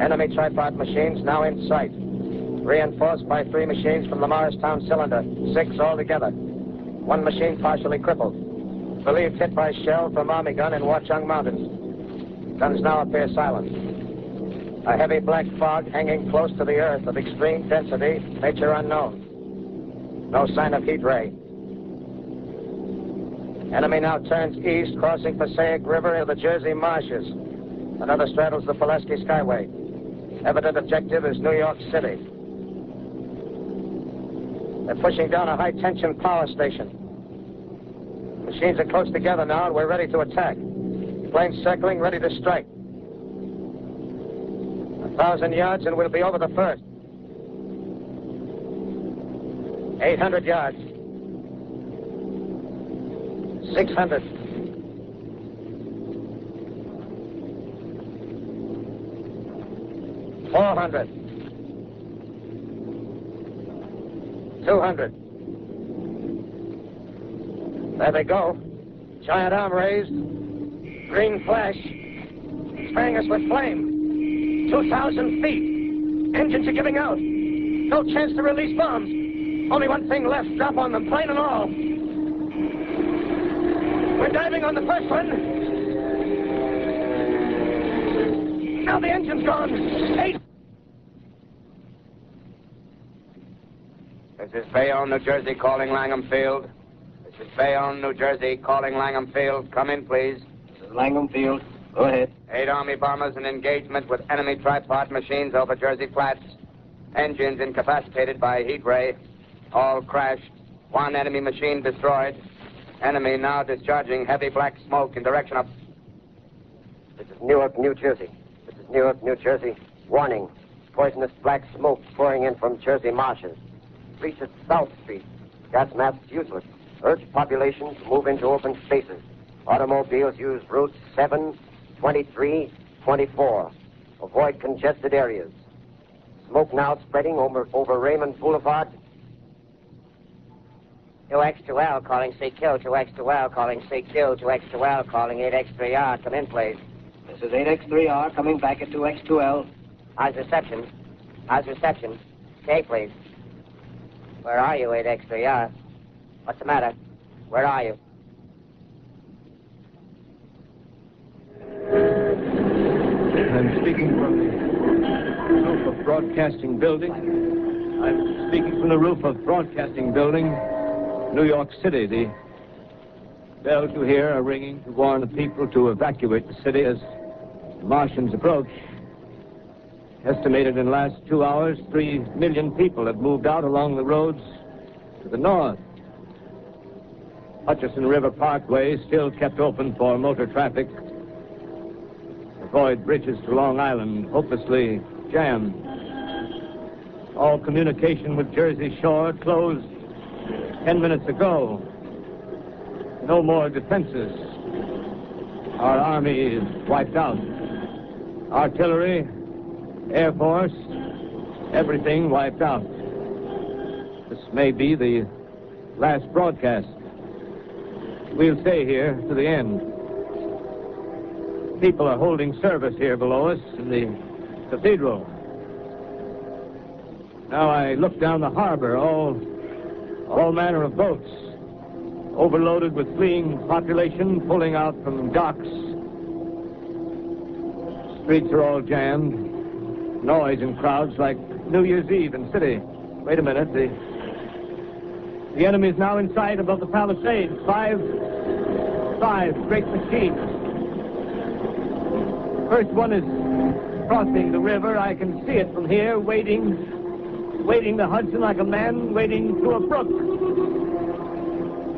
Enemy tripod machines now in sight. Reinforced by three machines from the Morristown cylinder. Six altogether. One machine partially crippled. Believed hit by shell from Army gun in Watchung Mountains. Guns now appear silent. A heavy black fog hanging close to the earth of extreme density, nature unknown. No sign of heat ray. Enemy now turns east, crossing Passaic River into the Jersey marshes. Another straddles the Pulaski Skyway. Evident objective is New York City. They're pushing down a high-tension power station. Machines are close together now, and we're ready to attack. Planes circling, ready to strike. A thousand yards, and we'll be over the first. 800 yards. 600. Four hundred. Two hundred. There they go. Giant arm raised. Green flash. Spraying us with flame. Two thousand feet. Engines are giving out. No chance to release bombs. Only one thing left. Drop on them, plane and all. We're diving on the first one. Now the engine's gone. Eight. This is Bayonne, New Jersey, calling Langham Field. This is Bayonne, New Jersey, calling Langham Field. Come in, please. This is Langham Field. Go ahead. Eight Army bombers in engagement with enemy tripod machines over Jersey Flats. Engines incapacitated by heat ray. All crashed. One enemy machine destroyed. Enemy now discharging heavy black smoke in direction of. This is Newark, New Jersey. This is Newark, New Jersey. Warning. Poisonous black smoke pouring in from Jersey marshes. Reach at South Street. Gas masks useless. Urge population to move into open spaces. Automobiles use routes 7, 23, 24. Avoid congested areas. Smoke now spreading over, over Raymond Boulevard. 2X2L calling CQ, 2X2L calling CQ, 2X2L calling 8X3R. Come in, please. This is 8X3R coming back at 2X2L. How's reception? How's reception? Okay, please. Where are you, 8X3R? What's the matter? Where are you? I'm speaking from the roof of Broadcasting Building. I'm speaking from the roof of Broadcasting Building, New York City. The bells you hear are ringing to warn the people to evacuate the city as the Martians approach. Estimated in the last two hours, three million people have moved out along the roads to the north. Hutchison River Parkway still kept open for motor traffic. Bridges to Long Island, hopelessly jammed. All communication with Jersey Shore closed ten minutes ago. No more defenses. Our army is wiped out. Artillery, Air Force, everything wiped out. This may be the last broadcast. We'll stay here to the end. People are holding service here below us in the cathedral. Now I look down the harbor, all, all manner of boats, overloaded with fleeing population pulling out from docks. Streets are all jammed. Noise and crowds like New Year's Eve in city. Wait a minute. The, the enemy is now in sight above the palisade. Five, five great machines. First one is crossing the river. I can see it from here, wading, wading the Hudson like a man wading through a brook.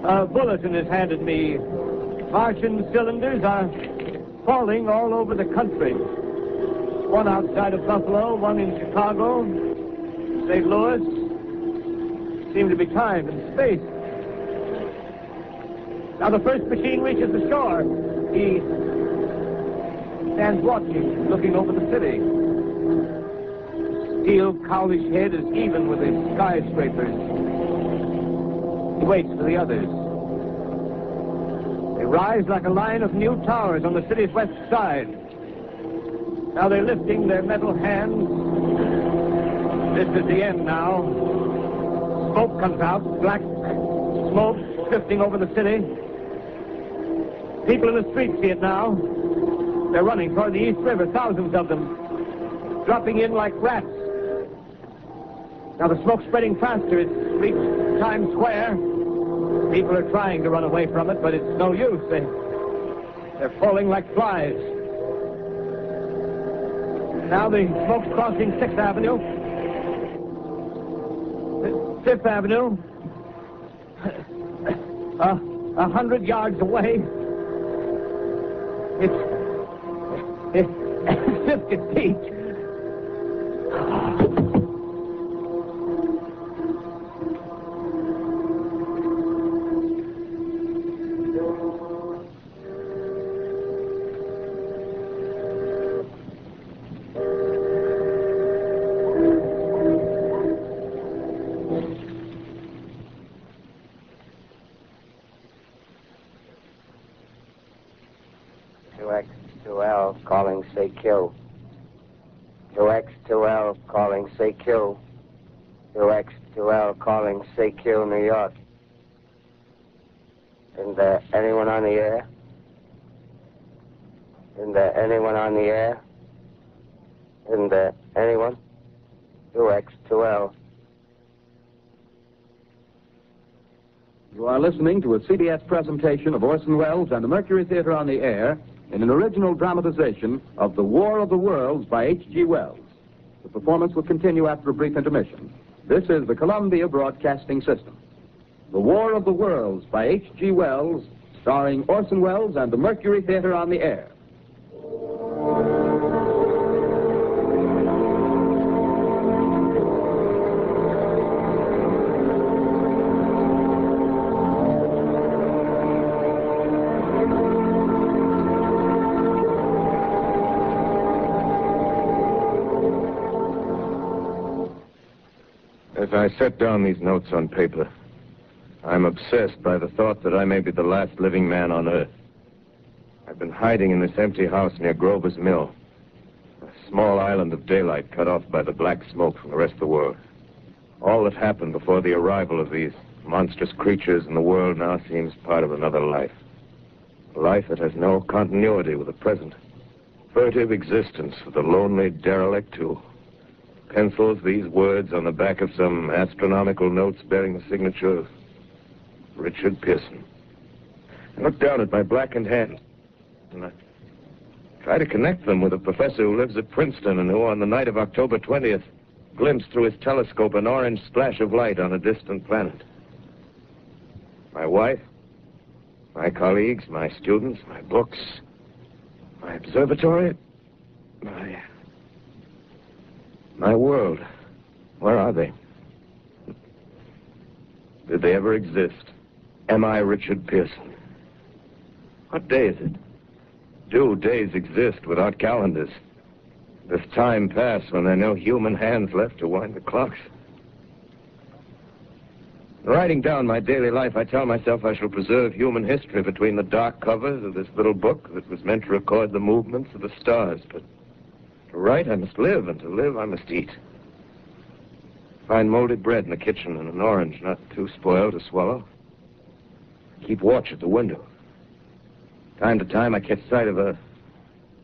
A bulletin is handed me. Martian cylinders are falling all over the country. One outside of Buffalo, one in Chicago, St. Louis. Seem to be time and space. Now the first machine reaches the shore. He stands watching, looking over the city. steel, cowlish head is even with the skyscrapers. He waits for the others. They rise like a line of new towers on the city's west side. Now they're lifting their metal hands. This is the end now. Smoke comes out, black smoke drifting over the city. People in the streets see it now. They're running toward the East River, thousands of them, dropping in like rats. Now the smoke's spreading faster. It's reached Times Square. People are trying to run away from it, but it's no use. They, they're falling like flies. Now the smoke's crossing Sixth Avenue. Fifth Avenue. Uh, a hundred yards away. It's, 50 feet. Two 2X2L calling CQ. 2X2L calling CQ, New York. Is there anyone on the air? Is there anyone on the air? Is there anyone? 2X2L. You are listening to a CBS presentation of Orson Welles and the Mercury Theater on the Air in an original dramatization of The War of the Worlds by H.G. Wells. The performance will continue after a brief intermission. This is the Columbia Broadcasting System. The War of the Worlds by H.G. Wells, starring Orson Welles and the Mercury Theater on the Air. Set down these notes on paper, I'm obsessed by the thought that I may be the last living man on Earth. I've been hiding in this empty house near Grover's Mill, a small island of daylight cut off by the black smoke from the rest of the world. All that happened before the arrival of these monstrous creatures in the world now seems part of another life. A life that has no continuity with the present. Furtive existence for the lonely derelict who pencils these words on the back of some astronomical notes bearing the signature of Richard Pierson. I look down at my blackened hand, and I try to connect them with a professor who lives at Princeton and who, on the night of October 20th, glimpsed through his telescope an orange splash of light on a distant planet. My wife, my colleagues, my students, my books, my observatory, my my world. Where are they? Did they ever exist? Am I Richard Pierson? What day is it? Do days exist without calendars? Does time pass when there are no human hands left to wind the clocks? Writing down my daily life, I tell myself I shall preserve human history between the dark covers of this little book that was meant to record the movements of the stars. But to write, I must live, and to live, I must eat. Find molded bread in the kitchen and an orange not too spoiled to swallow. Keep watch at the window. Time to time, I catch sight of a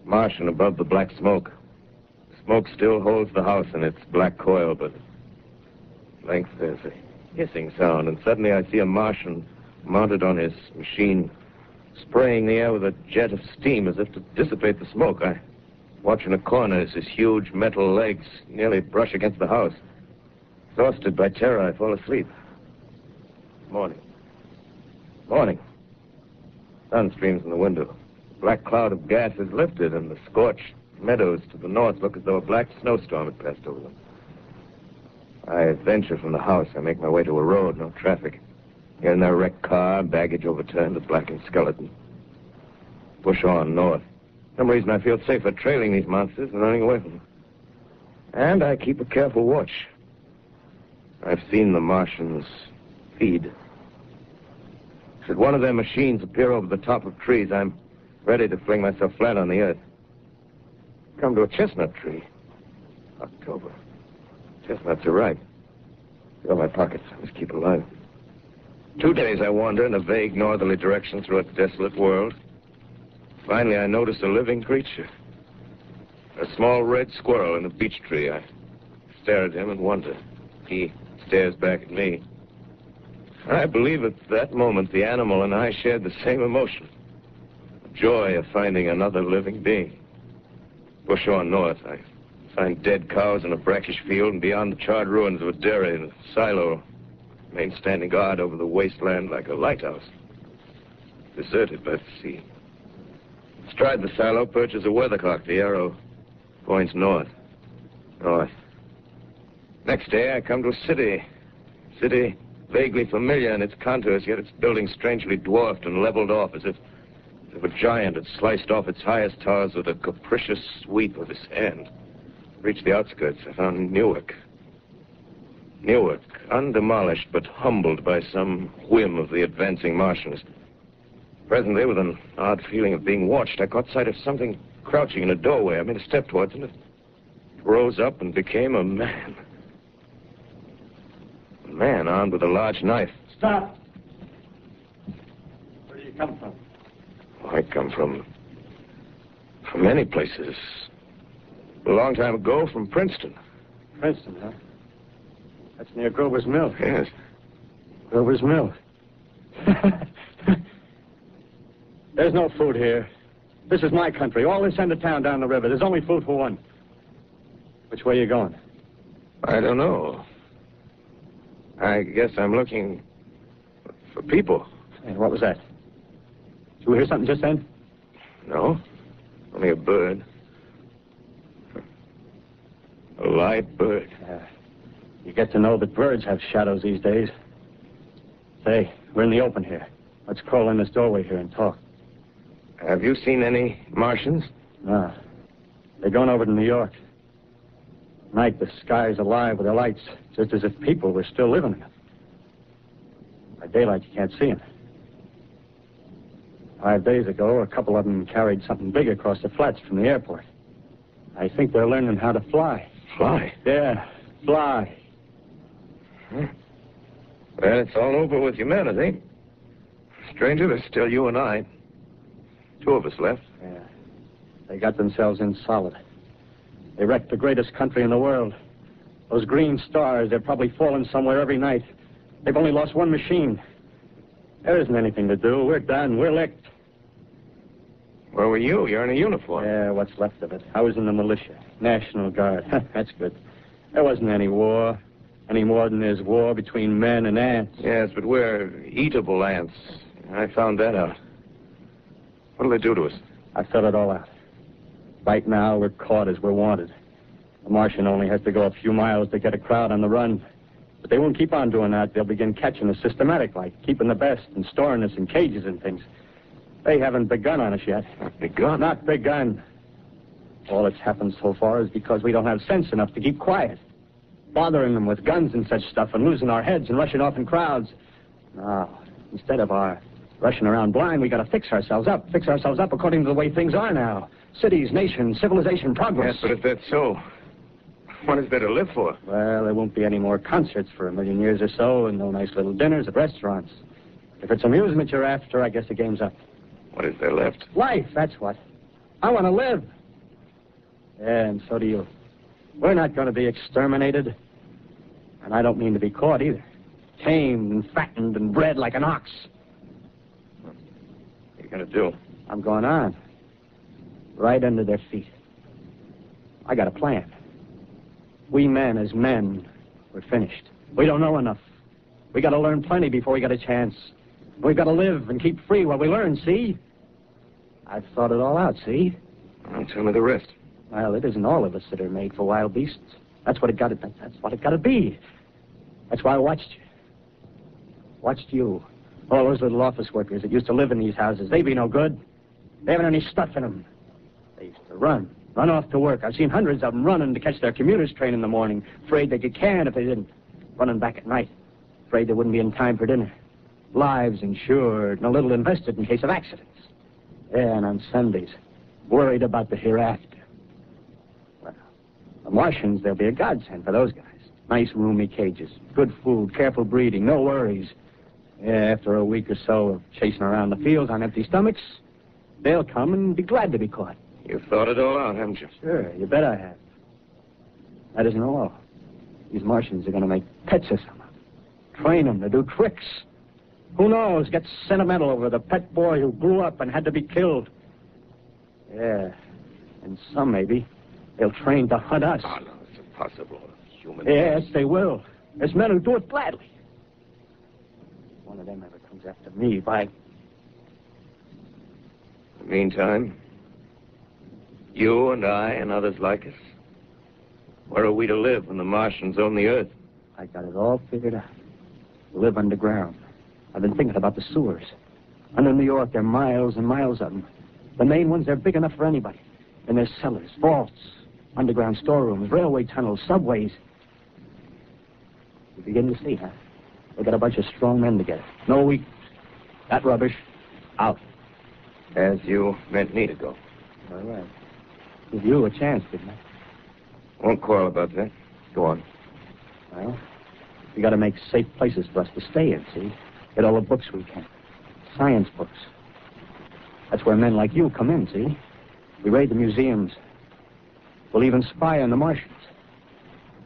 Martian above the black smoke. The smoke still holds the house in its black coil, but at length there's a hissing sound, and suddenly I see a Martian mounted on his machine, spraying the air with a jet of steam as if to dissipate the smoke. I watch in a corner as his huge metal legs nearly brush against the house. Exhausted by terror, I fall asleep. Morning. Morning. Sun streams in the window. The black cloud of gas is lifted, and the scorched meadows to the north look as though a black snowstorm had passed over them. I venture from the house. I make my way to a road, no traffic. And there, a wrecked car, baggage overturned, a blackened skeleton. Push on north. Some reason, I feel safer trailing these monsters than running away from them. And I keep a careful watch. I've seen the Martians feed. Should one of their machines appear over the top of trees, I'm ready to fling myself flat on the earth. Come to a chestnut tree. October. Chestnuts are ripe. Fill my pockets. I must keep alive. Two days I wander in a vague northerly direction through a desolate world. Finally, I notice a living creature. A small red squirrel in a beech tree. I stare at him and wonder. He stares back at me. I believe at that moment the animal and I shared the same emotion. Joy of finding another living being. Push on north, I find dead cows in a brackish field and beyond the charred ruins of a dairy and a silo. Remain standing guard over the wasteland like a lighthouse. Deserted by the sea. Astride the silo perches a weathercock. The arrow points north. North. Next day, I come to a city. City vaguely familiar in its contours, yet its buildings strangely dwarfed and leveled off as if, as if a giant had sliced off its highest towers with a capricious sweep of his hand. Reached the outskirts. I found Newark. Newark, undemolished but humbled by some whim of the advancing Martians. Presently, with an odd feeling of being watched, I caught sight of something crouching in a doorway. I made a step towards it. It rose up and became a man. A man armed with a large knife. Stop. Where do you come from? I come from. from many places. A long time ago from Princeton. Princeton, huh? That's near Grover's Mill. Yes. Grover's Mill. There's no food here. This is my country. All this end of town down the river. There's only food for one. Which way are you going? I don't know. I guess I'm looking for people. Hey, what was that? Did you hear something just then? No. Only a bird. A live bird. Yeah. You get to know that birds have shadows these days. Say, we're in the open here. Let's crawl in this doorway here and talk. Have you seen any Martians? No. They're going over to New York. Night, the sky's alive with their lights, just as if people were still living in it. By daylight, you can't see them. Five days ago, a couple of them carried something big across the flats from the airport. I think they're learning how to fly. Fly? Yeah, fly. Well, it's all over with humanity. Stranger, there's still you and I. Two of us left. Yeah. They got themselves in solid. They wrecked the greatest country in the world. Those green stars, they're probably falling somewhere every night. They've only lost one machine. There isn't anything to do. We're done. We're licked. Where were you? You're in a uniform. Yeah, what's left of it. I was in the militia. National Guard. That's good. There wasn't any war. Any more than there's war between men and ants. Yes, but we're eatable ants. I found that out. What'll they do to us? I've thought it all out. Right now, we're caught as we're wanted. The Martian only has to go a few miles to get a crowd on the run. But they won't keep on doing that. They'll begin catching us systematic, like keeping the best and storing us in cages and things. They haven't begun on us yet. Not begun? Not begun. All that's happened so far is because we don't have sense enough to keep quiet. Bothering them with guns and such stuff and losing our heads and rushing off in crowds. Now, instead of our rushing around blind, we got to fix ourselves up. Fix ourselves up according to the way things are now. Cities, nations, civilization, progress. Yes, but if that's so, what is there to live for? Well, there won't be any more concerts for a million years or so, and no nice little dinners at restaurants. If it's amusement you're after, I guess the game's up. What is there left? Life, that's what. I want to live. Yeah, and so do you. We're not going to be exterminated. And I don't mean to be caught either. Tamed and fattened and bred like an ox. What are you going to do? I'm going on. Right under their feet. I got a plan. We men, as men, we're finished. We don't know enough. We got to learn plenty before we get a chance. We've got to live and keep free while we learn, see? I've thought it all out, see? Well, tell me the rest. Well, it isn't all of us that are made for wild beasts. That's what it got to. That's what it got to be. That's why I watched you. Watched you. All those little office workers that used to live in these houses. They be no good. They haven't any stuff in them. They used to run. Run off to work. I've seen hundreds of them running to catch their commuter's train in the morning, afraid they'd get canned if they didn't. Running back at night, afraid they wouldn't be in time for dinner. Lives insured and a little invested in case of accidents. And on Sundays, worried about the hereafter. Well, the Martians, they'll be a godsend for those guys. Nice roomy cages, good food, careful breeding, no worries. Yeah, after a week or so of chasing around the fields on empty stomachs, they'll come and be glad to be caught. You've thought it all out, haven't you? Sure, you bet I have. That isn't all. These Martians are going to make pets of them. Train them to do tricks. Who knows? Get sentimental over the pet boy who grew up and had to be killed. Yeah. And some, maybe, they'll train to hunt us. Oh, no, it's impossible. Human Yes, they will. There's men who do it gladly. One of them ever comes after me, by... In the meantime, you and I and others like us, where are we to live when the Martians own the Earth? I got it all figured out. Live underground. I've been thinking about the sewers. Under New York, there are miles and miles of them. The main ones, they're big enough for anybody. And there's cellars, vaults, underground storerooms, railway tunnels, subways. You begin to see, huh? They got a bunch of strong men together. No weak. That rubbish, out. As you meant me to go. All right. Give you a chance, didn't I? Won't quarrel about that. Go on. Well, we got to make safe places for us to stay in, see? Get all the books we can. Science books. That's where men like you come in, see? We raid the museums. We'll even spy on the Martians.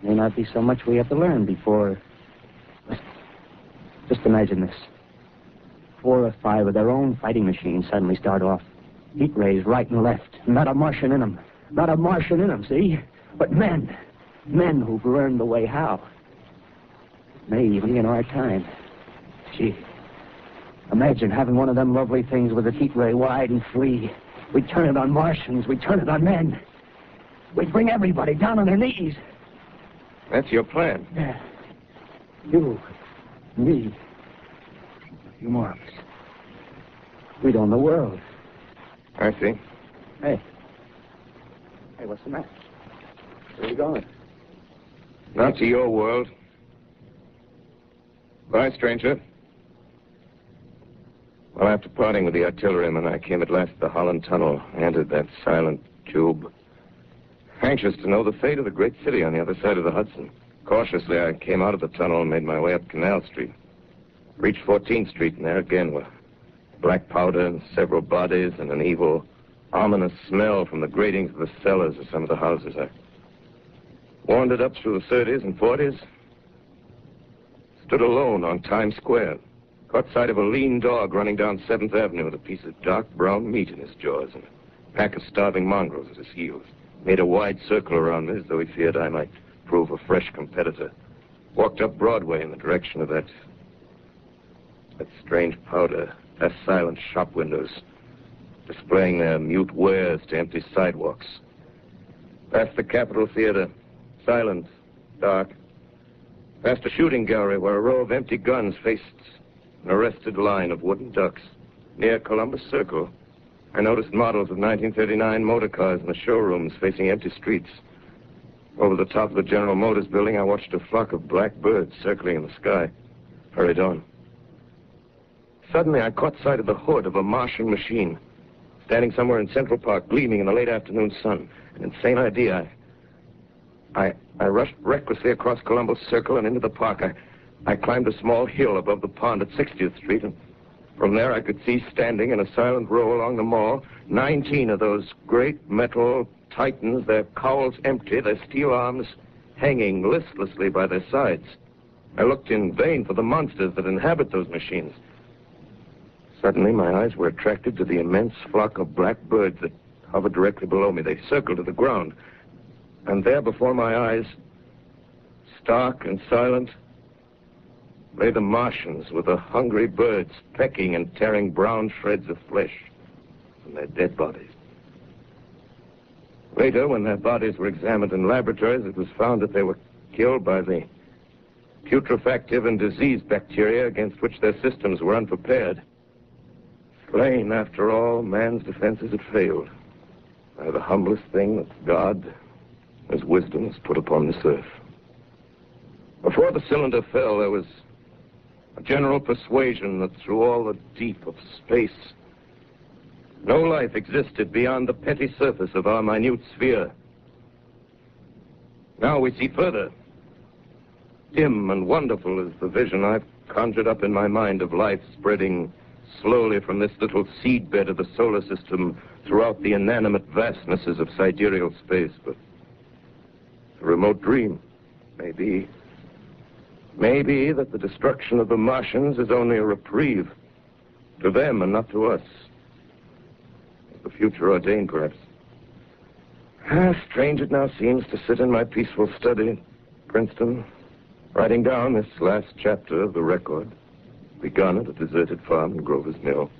May not be so much we have to learn before. Just imagine this. Four or five of their own fighting machines suddenly start off. Heat rays right and left. Not a Martian in them. Not a Martian in them, see? But men. Men who've learned the way how. May even in our time. Gee. Imagine having one of them lovely things with a heat ray wide and free. We'd turn it on Martians. We'd turn it on men. We'd bring everybody down on their knees. That's your plan. Yeah. You, me, a few more of us. We'd own the world. I see. Hey. Hey, what's the matter? Where are you going? Not to your world. Bye, stranger. Well, after parting with the artilleryman, I came at last to the Holland Tunnel, entered that silent tube. Anxious to know the fate of the great city on the other side of the Hudson. Cautiously, I came out of the tunnel and made my way up Canal Street. Reached 14th Street, and there again were black powder and several bodies and an evil, ominous smell from the gratings of the cellars of some of the houses. I wandered up through the 30s and 40s, stood alone on Times Square, caught sight of a lean dog running down 7th Avenue with a piece of dark brown meat in his jaws and a pack of starving mongrels at his heels. Made a wide circle around me as though he feared I might prove a fresh competitor. Walked up Broadway in the direction of that. that strange powder, past silent shop windows, displaying their mute wares to empty sidewalks. Past the Capitol Theater, silent, dark. Past a shooting gallery where a row of empty guns faced an arrested line of wooden ducks. Near Columbus Circle, I noticed models of 1939 motor cars in the showrooms facing empty streets. Over the top of the General Motors building, I watched a flock of black birds circling in the sky. Hurried on. Suddenly, I caught sight of the hood of a Martian machine, standing somewhere in Central Park, gleaming in the late afternoon sun. An insane idea. I, I, I rushed recklessly across Columbus Circle and into the park. I, I climbed a small hill above the pond at 60th Street, and from there I could see standing in a silent row along the mall 19 of those great metal titans, their cowls empty, their steel arms hanging listlessly by their sides. I looked in vain for the monsters that inhabit those machines. Suddenly, my eyes were attracted to the immense flock of black birds that hovered directly below me. They circled to the ground. And there before my eyes, stark and silent, lay the Martians with the hungry birds pecking and tearing brown shreds of flesh from their dead bodies. Later, when their bodies were examined in laboratories, it was found that they were killed by the putrefactive and disease bacteria against which their systems were unprepared. Slain, after all, man's defenses had failed. by the humblest thing that God, as wisdom, has put upon this earth. Before the cylinder fell, there was a general persuasion that through all the deep of space, no life existed beyond the petty surface of our minute sphere. Now we see further. Dim and wonderful is the vision I've conjured up in my mind of life spreading slowly from this little seedbed of the solar system throughout the inanimate vastnesses of sidereal space. But a remote dream, maybe. Maybe that the destruction of the Martians is only a reprieve to them and not to us. The future ordained, perhaps. Ah, strange it now seems to sit in my peaceful study Princeton, writing down this last chapter of the record, begun at a deserted farm in Grover's Mill.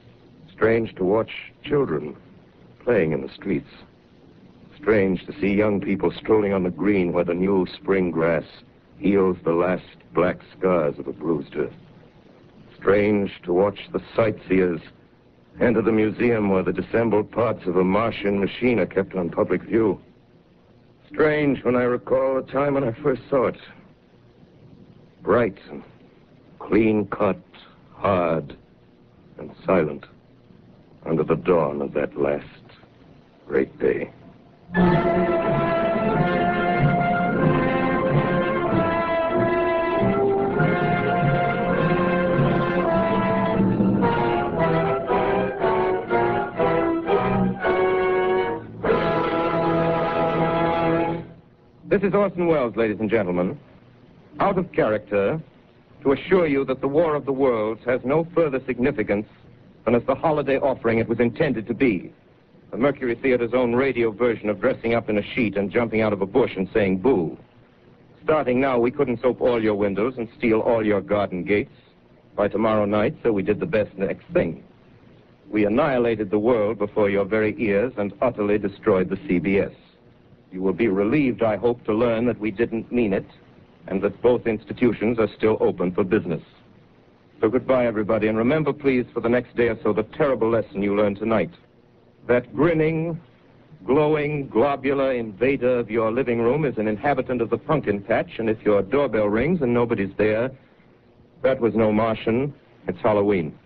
Strange to watch children playing in the streets. Strange to see young people strolling on the green where the new spring grass heals the last black scars of a bruised earth. Strange to watch the sightseers enter the museum where the disassembled parts of a Martian machine are kept on public view. Strange when I recall the time when I first saw it. Bright and clean cut, hard and silent under the dawn of that last great day. This is Orson Welles, ladies and gentlemen. Out of character, to assure you that the War of the Worlds has no further significance than as the holiday offering it was intended to be. The Mercury Theater's own radio version of dressing up in a sheet and jumping out of a bush and saying boo. Starting now, we couldn't soap all your windows and steal all your garden gates. By tomorrow night, so we did the best next thing. We annihilated the world before your very ears and utterly destroyed the CBS. You will be relieved, I hope, to learn that we didn't mean it and that both institutions are still open for business. So goodbye, everybody, and remember, please, for the next day or so, the terrible lesson you learned tonight. That grinning, glowing, globular invader of your living room is an inhabitant of the pumpkin patch, and if your doorbell rings and nobody's there, that was no Martian. It's Halloween.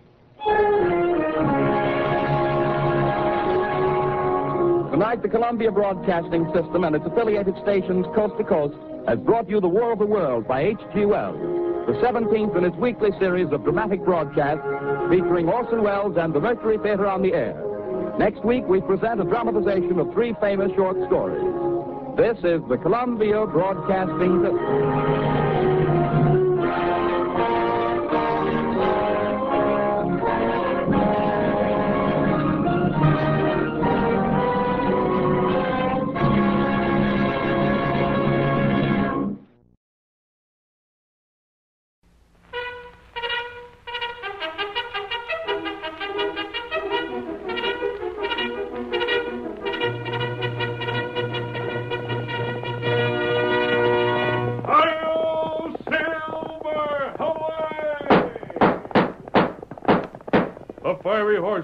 Tonight, the Columbia Broadcasting System and its affiliated stations coast to coast has brought you The War of the World by H.G. Wells, the 17th in its weekly series of dramatic broadcasts featuring Orson Welles and the Mercury Theater on the air. Next week, we present a dramatization of three famous short stories. This is the Columbia Broadcasting System.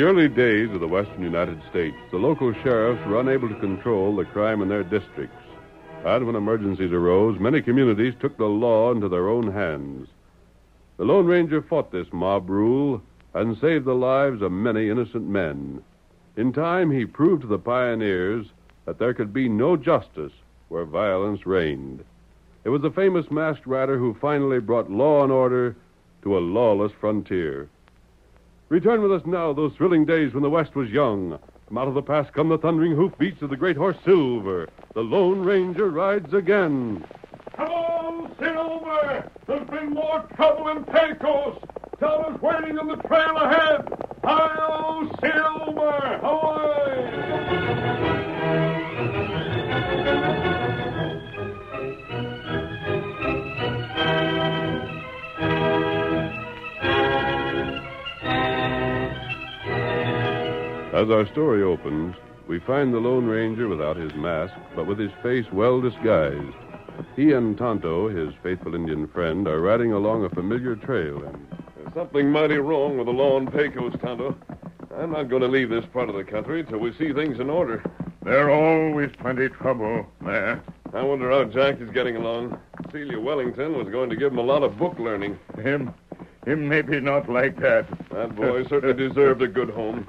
The early days of the western United States, the local sheriffs were unable to control the crime in their districts. And when emergencies arose, many communities took the law into their own hands. The Lone Ranger fought this mob rule and saved the lives of many innocent men. In time, he proved to the pioneers that there could be no justice where violence reigned. It was the famous masked rider who finally brought law and order to a lawless frontier. Return with us now those thrilling days when the West was young. From out of the past come the thundering hoofbeats of the great horse Silver. The Lone Ranger rides again. Come on, Silver! There's been more trouble in Pecos. us, waiting on the trail ahead. Hi-yo, Silver! As our story opens, we find the Lone Ranger without his mask, but with his face well disguised. He and Tonto, his faithful Indian friend, are riding along a familiar trail, and There's something mighty wrong with the law in Pecos, Tonto. I'm not going to leave this part of the country till we see things in order. There always plenty of trouble there. I wonder how Jack is getting along. Celia Wellington was going to give him a lot of book learning. Him maybe not like that. That boy certainly deserved a good home.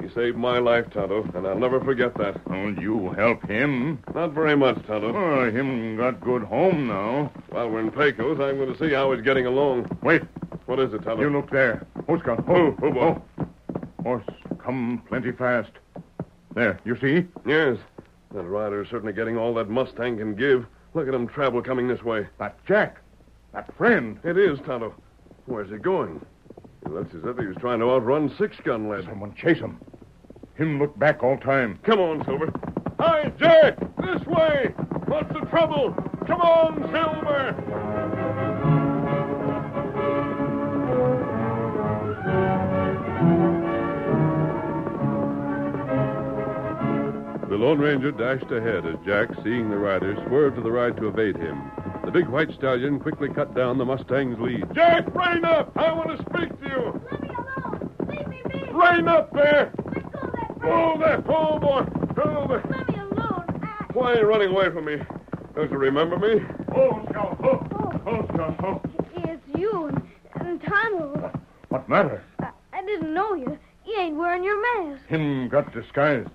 He saved my life, Tonto, and I'll never forget that. Oh, you help him. Not very much, Tonto. Oh, him got good home now. While we're in Pecos, I'm going to see how he's getting along. Wait. What is it, Tonto? You look there. Oscar. Oh, oh, oh. Horse come plenty fast. There, you see? Yes. That rider's certainly getting all that Mustang can give. Look at him travel coming this way. That Jack. That friend. It is, Tonto. Where's he going? He looks as if he was trying to outrun Six Gun Lad. Someone chase him. Him look back all time. Come on, Silver. Hi, Jack! This way! What's the trouble? Come on, Silver! The Lone Ranger dashed ahead as Jack, seeing the rider, swerved to the right to evade him. The big white stallion quickly cut down the Mustang's lead. Jack, rein up! I want to speak to you! Let me alone! Leave me be! Rein up there! Oh, there! Oh, boy! Oh, there! Let me alone! Why are you running away from me? Don't you remember me? Oh, Scout. Oh, oh, Scout. Oh. It's you and, and Tonto. What matter? I, I didn't know you. You ain't wearing your mask. Him got disguised.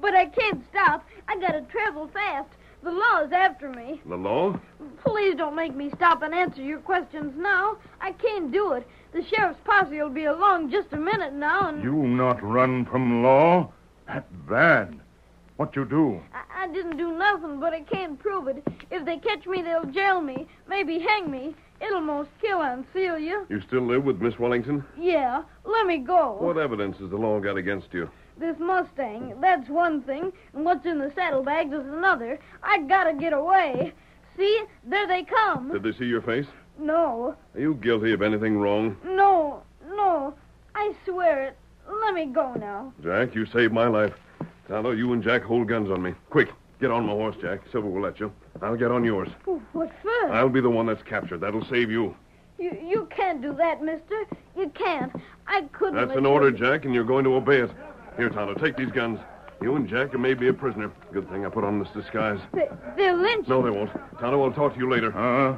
But I can't stop. I gotta travel fast. The law's after me. The law? Please don't make me stop and answer your questions now. I can't do it. The sheriff's posse will be along just a minute now, and You not run from law? That bad. What you do? I, I didn't do nothing, but I can't prove it. If they catch me, they'll jail me, maybe hang me. It'll most kill Aunt Celia. You still live with Miss Wellington? Yeah, let me go. What evidence has the law got against you? This Mustang, that's one thing, and what's in the saddlebags is another. I gotta get away. See, there they come. Did they see your face? No, Are you guilty of anything wrong? no, no. I swear it. Let me go now. Jack, you saved my life. Tonto, you and Jack hold guns on me. Quick, get on my horse, Jack. Silver will let you. I'll get on yours. What for? I'll be the one that's captured. That'll save you. You you can't do that, mister. You can't. I couldn't. That's an you- order, Jack, and you're going to obey it. Here, Tonto, take these guns. You and Jack may be a prisoner. Good thing I put on this disguise. They, they'll lynch No, they won't. Tonto, I'll talk to you later. Uh,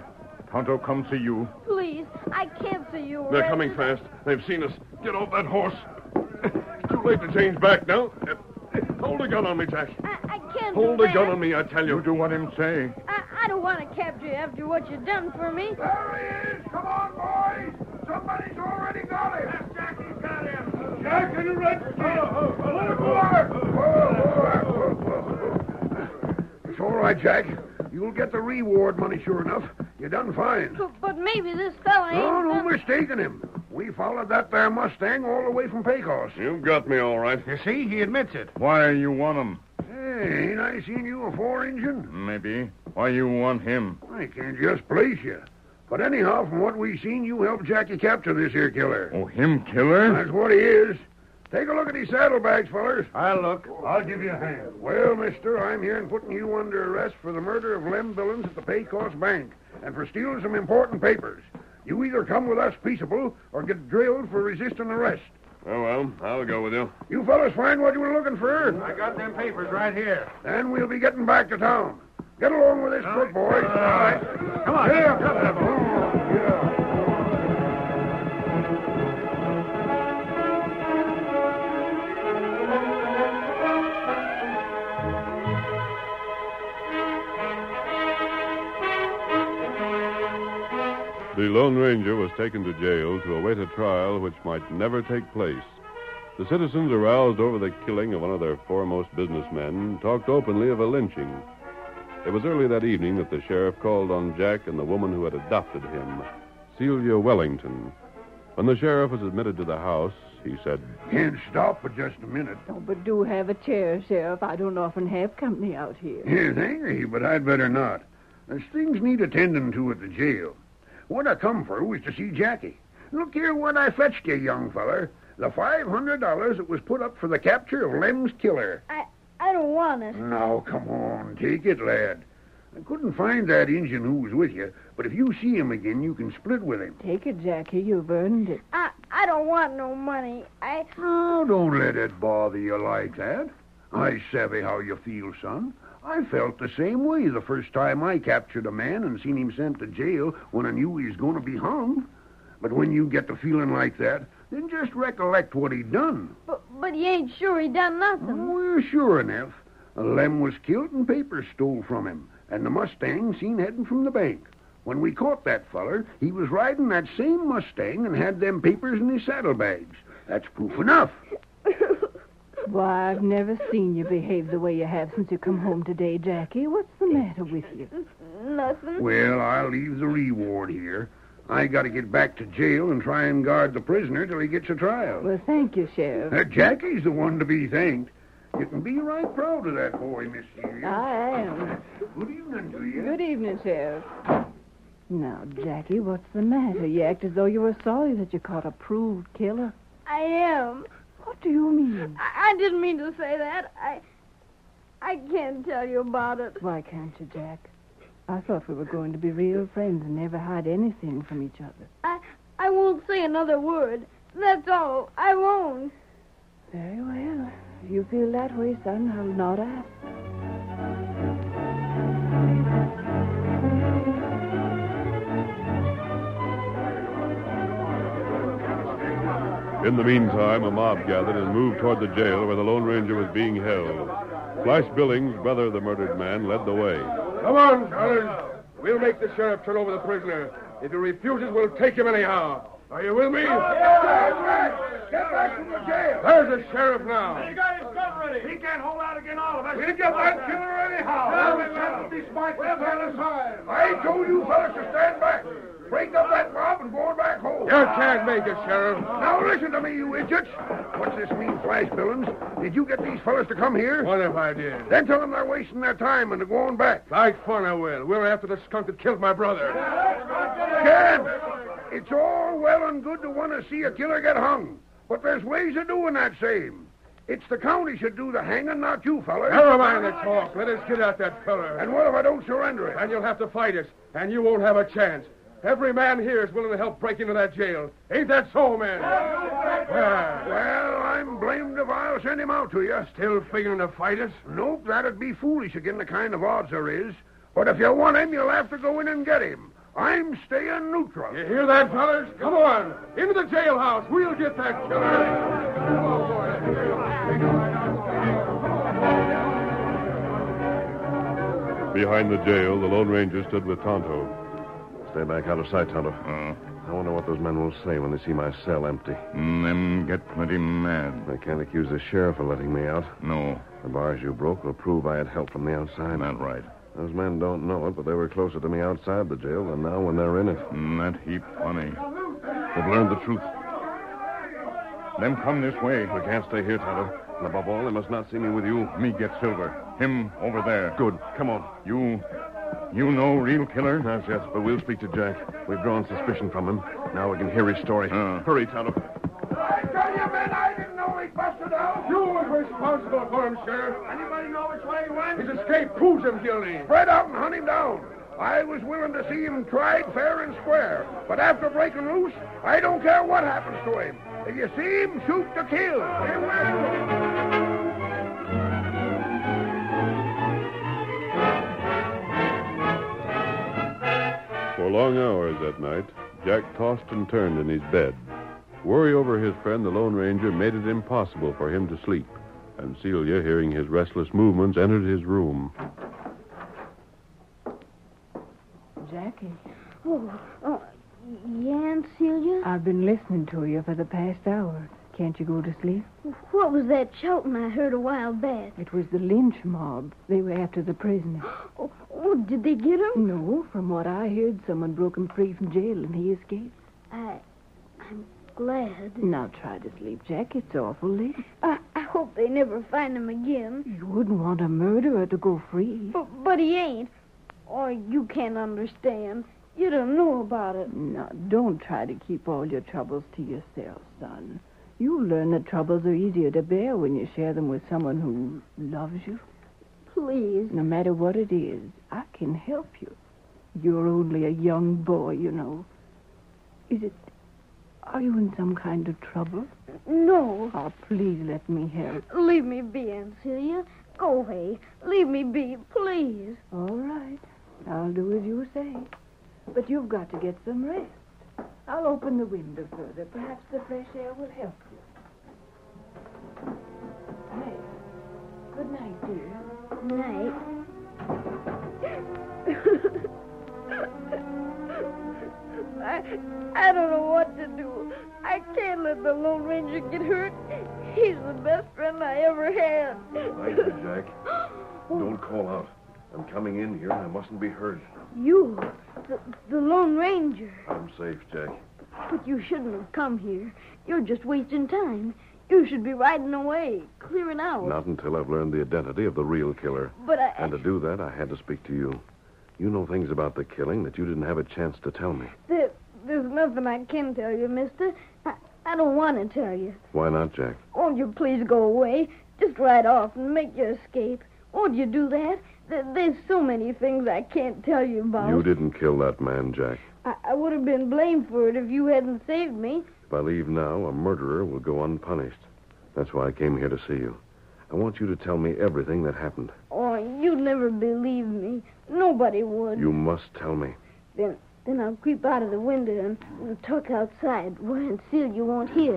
Tonto come see you. Please, I can't see you. They're arrested. coming fast. They've seen us. Get off that horse. Too late to change back now. Hold a gun on me, Jack. I, I can't Hold do a that. gun on me, I tell you. You do what him say. I, I don't want to capture you after what you've done for me. There he is! Come on, boys! Somebody's already got him! Jackie's got him! Jack and the Redskin! It's all right, Jack. You'll get the reward money sure enough. You done fine. But, but maybe this fella ain't. No, no done- mistaking him. We followed that there Mustang all the way from Pecos. You've got me all right. You see, he admits it. Why you want him? Hey, ain't I seen you afore, Injun? Maybe. Why you want him? I can't just place you. But anyhow, from what we've seen, you helped Jackie capture this here killer. Oh, him killer? That's what he is. Take a look at these saddlebags, fellers. I'll look. I'll give you a hand. Well, mister, I'm here and putting you under arrest for the murder of Lem Billings at the Pecos Bank and for stealing some important papers. You either come with us peaceable or get drilled for resisting arrest. Oh, well, I'll go with you. You fellas find what you were looking for? I got them papers right here. Then we'll be getting back to town. Get along with this crook, boys. All uh, right. Come on. Yeah. The Lone Ranger was taken to jail to await a trial which might never take place. The citizens, aroused over the killing of one of their foremost businessmen, talked openly of a lynching. It was early that evening that the sheriff called on Jack and the woman who had adopted him, Celia Wellington. When the sheriff was admitted to the house, he said, Can't stop for just a minute. Oh, but do have a chair, Sheriff. I don't often have company out here. Yeah, thank you, but I'd better not. There's things need attending to at the jail. What I come for was to see Jackie. Look here what I fetched you, young feller. The five hundred dollars that was put up for the capture of Lem's killer. I I don't want it. Now, come on, take it, lad. I couldn't find that Injun who was with you, but if you see him again, you can split with him. Take it, Jackie. You've earned it. I I don't want no money. I Now, don't let it bother you like that. I savvy how you feel, son. I felt the same way the first time I captured a man and seen him sent to jail when I knew he was going to be hung. But when you get to feeling like that, then just recollect what he done. but, but he ain't sure he done nothing. Well, sure enough, Lem was killed and papers stole from him, and the Mustang seen heading from the bank. When we caught that feller, he was riding that same Mustang and had them papers in his saddlebags. That's proof enough. Why, I've never seen you behave the way you have since you come home today, Jackie. What's the matter with you? Nothing. Well, I'll leave the reward here. I got to get back to jail and try and guard the prisoner till he gets a trial. Well, thank you, Sheriff. Uh, Jackie's the one to be thanked. You can be right proud of that boy, Miss Celia. I am. Good evening to you. Good evening, Sheriff. Now, Jackie, what's the matter? You act as though you were sorry that you caught a proved killer. I am. What do you mean? I, I didn't mean to say that. I I can't tell you about it. Why can't you, Jack? I thought we were going to be real friends and never hide anything from each other. I I won't say another word. That's all. I won't. Very well. If you feel that way, son, I'll not ask. In the meantime, a mob gathered and moved toward the jail where the Lone Ranger was being held. Flash Billings, brother of the murdered man, led the way. Come on, fellas. We'll make the sheriff turn over the prisoner. If he refuses, we'll take him anyhow. Are you with me? Yeah. Get back from the jail. There's the sheriff now. He got his gun ready. He can't hold out against all of us. We'll get that killer anyhow. Well, we have to be smart. Well, fellas, I told you fellas to stand back. Break up that mob and go back home. You can't make it, Sheriff. Now listen to me, you idiots. What's this mean, Flash Billings? Did you get these fellas to come here? What if I did? Then tell them they're wasting their time and they're going back. Like fun I will. We're after the skunk that killed my brother. Can't. It's all well and good to want to see a killer get hung, but there's ways of doing that same. It's the county should do the hanging, not you fellas. Never mind the talk. Let us get at that feller. And what if I don't surrender it? And you'll have to fight us, and you won't have a chance. Every man here is willing to help break into that jail. Ain't that so, man? Yeah. Well, I'm blamed if I'll send him out to you. Still figuring to fight us? Nope, that'd be foolish again the kind of odds there is. But if you want him, you'll have to go in and get him. I'm staying neutral. You hear that, fellas? Come on. Into the jailhouse. We'll get that killer. Behind the jail, the Lone Ranger stood with Tonto. Stay back out of sight, Tonto. Oh. I wonder what those men will say when they see my cell empty. Mm, them get plenty mad. They can't accuse the sheriff of letting me out. No. The bars you broke will prove I had help from the outside. Not right. Those men don't know it, but they were closer to me outside the jail than now when they're in it. Mm, that heap funny. They've learned the truth. Them come this way. We can't stay here, Tonto. And above all, they must not see me with you. Me get Silver. Him over there. Good. Come on. You. You know real killer? Yes, yes, but we'll speak to Jack. We've drawn suspicion from him. Now we can hear his story. Uh. Hurry, Tonto. I tell you, men, I didn't know he busted out. You was responsible for him, Sheriff. Anybody know which way he went? His escape proves him guilty. Spread out and hunt him down. I was willing to see him tried fair and square. But after breaking loose, I don't care what happens to him. If you see him, shoot to kill. For long hours that night, Jack tossed and turned in his bed. Worry over his friend, the Lone Ranger, made it impossible for him to sleep. And Celia, hearing his restless movements, entered his room. Jackie, Oh, uh, oh, yeah, Aunt Celia? I've been listening to you for the past hour. Can't you go to sleep? What was that shouting I heard a while back? It was the lynch mob. They were after the prisoner. Oh, did they get him? No, from what I heard, someone broke him free from jail and he escaped. I, I'm glad. Now try to sleep, Jack. It's awful late. I, I hope they never find him again. You wouldn't want a murderer to go free. But, but he ain't. Or you can't understand. You don't know about it. Now, don't try to keep all your troubles to yourself, son. You'll learn that troubles are easier to bear when you share them with someone who loves you. Please. No matter what it is, I can help you. You're only a young boy, you know. Is it. Are you in some kind of trouble? No. Oh, please let me help. Leave me be, Aunt Celia. Go away. Leave me be, please. All right. I'll do as you say. But you've got to get some rest. I'll open the window further. Perhaps the fresh air will help you. Hey, good night, dear. Night. I, I don't know what to do. I can't let the Lone Ranger get hurt. He's the best friend I ever had. Thank you, Jack. Don't call out. I'm coming in here and I mustn't be heard. You, the, the Lone Ranger. I'm safe, Jack. But you shouldn't have come here. You're just wasting time. You should be riding away, clearing out. Not until I've learned the identity of the real killer. But I. And to do that, I had to speak to you. You know things about the killing that you didn't have a chance to tell me. There, there's nothing I can tell you, mister. I, I don't want to tell you. Why not, Jack? Won't you please go away? Just ride off and make your escape. Won't you do that? There, there's so many things I can't tell you about. You didn't kill that man, Jack. I, I would have been blamed for it if you hadn't saved me. If I leave now, a murderer will go unpunished. That's why I came here to see you. I want you to tell me everything that happened. Oh, you'd never believe me. Nobody would. You must tell me. Then, then I'll creep out of the window and, and talk outside where Aunt Celia won't hear.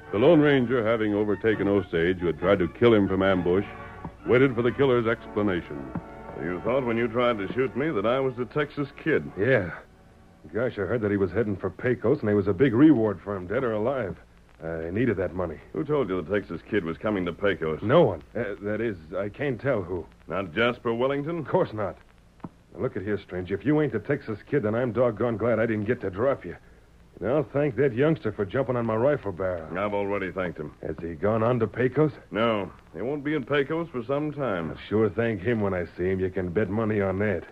The Lone Ranger, having overtaken Osage, who had tried to kill him from ambush, waited for the killer's explanation. You thought when you tried to shoot me that I was the Texas kid. Yeah. Gosh, I heard that he was heading for Pecos, and there was a big reward for him, dead or alive. I needed that money. Who told you the Texas kid was coming to Pecos? No one. Uh, that is, I can't tell who. Not Jasper Wellington? Of course not. Now, look at here, stranger. If you ain't the Texas kid, then I'm doggone glad I didn't get to drop you. Now, thank that youngster for jumping on my rifle barrel. I've already thanked him. Has he gone on to Pecos? No, he won't be in Pecos for some time. I'll sure thank him when I see him. You can bet money on that.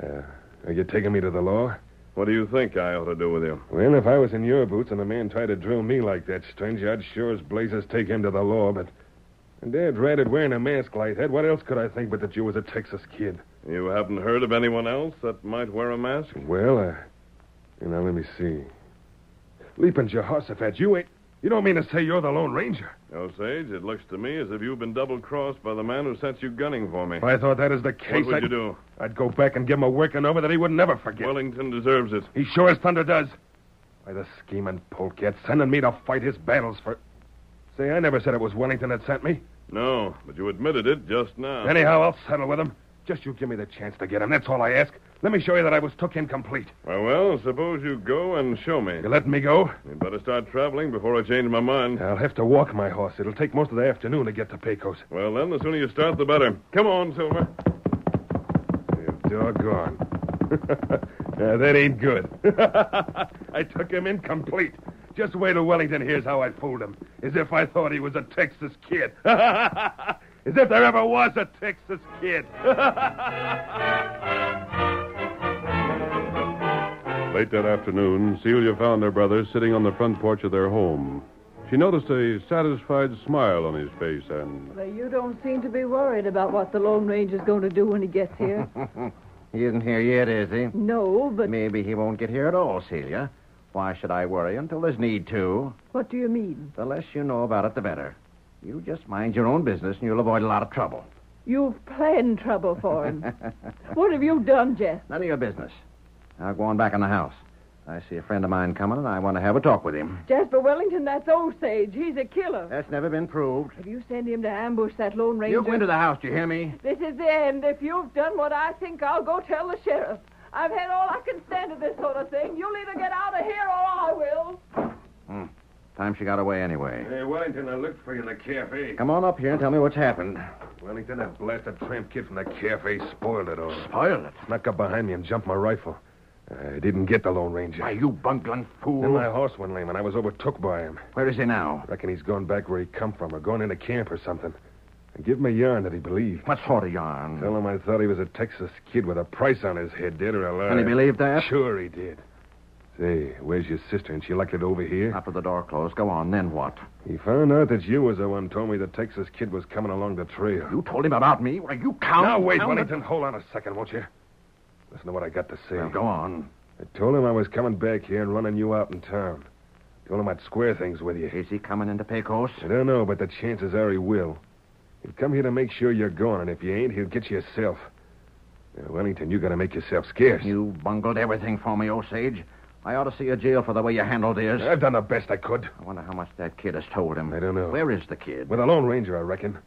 Uh, are you taking me to the law? What do you think I ought to do with you? Well, if I was in your boots and a man tried to drill me like that, stranger, I'd sure as blazes take him to the law, but... And Dad ratted wearing a mask like that. What else could I think but that you was a Texas kid? You haven't heard of anyone else that might wear a mask? Well, uh... You know, let me see. Leaping Jehoshaphat, you ain't... You don't mean to say you're the Lone Ranger? Osage, it looks to me as if you've been double-crossed by the man who sent you gunning for me. If I thought that is the case, What would I'd... you do? I'd go back and give him a working over that he would never forget. Wellington deserves it. He sure as thunder does. Why, the scheming polecat sending me to fight his battles for... Say, I never said it was Wellington that sent me. No, but you admitted it just now. Anyhow, I'll settle with him. Just you give me the chance to get him. That's all I ask. Let me show you that I was took in complete. Well, well, suppose you go and show me. You letting me go? You'd better start traveling before I change my mind. I'll have to walk my horse. It'll take most of the afternoon to get to Pecos. Well, then, the sooner you start, the better. Come on, Silver. You're doggone. yeah, that ain't good. I took him incomplete. Just wait till Wellington hears how I fooled him. As if I thought he was a Texas kid. As if there ever was a Texas kid. Late that afternoon, Celia found her brother sitting on the front porch of their home. She noticed a satisfied smile on his face and. Well, you don't seem to be worried about what the Lone Ranger's going to do when he gets here. he isn't here yet, is he? no, but Maybe he won't get here at all, Celia. Why should I worry until there's need to? what do you mean? The less you know about it, the better. You just mind your own business and you'll avoid a lot of trouble. You've planned trouble for him. what have you done, Jeff? None of your business. Now go on back in the house. I see a friend of mine coming, and I want to have a talk with him. Jasper Wellington, that's Osage. He's a killer. That's never been proved. If you send him to ambush that Lone Ranger... You go into the house, do you hear me? This is the end. If you've done what I think, I'll go tell the sheriff. I've had all I can stand of this sort of thing. You'll either get out of here or I will. Time she got away anyway. Hey, Wellington, I looked for you in the cafe. Come on up here and tell me what's happened. Wellington, that blasted tramp kid from the cafe spoiled it all. Spoiled it? Snuck up behind me and jumped my rifle. I didn't get the Lone Ranger. Why, you bungling fool. Then my horse went lame, and I was overtook by him. Where is he now? Reckon he's gone back where he come from, or gone into camp or something. And give him a yarn that he believed. What sort of yarn? Tell him I thought he was a Texas kid with a price on his head, dead or alive. And he believed that? Sure he did. Say, where's your sister? Ain't she likely to over here? After the door closed. Go on, then what? He found out that you was the one told me the Texas kid was coming along the trail. You told him about me? Why, you count. Now, wait, count Wellington. Hold on a second, won't you? Listen to what I got to say. Well, go on. I told him I was coming back here and running you out in town. Told him I'd square things with you. Is he coming into Pecos? I don't know, but the chances are he will. He'll come here to make sure you're gone, and if you ain't, he'll get you himself. Now, Wellington, you gotta make yourself scarce. You bungled everything for me, Osage. I ought to see a jail for the way you handled this. I've done the best I could. I wonder how much that kid has told him. I don't know. Where is the kid? With a Lone Ranger, I reckon.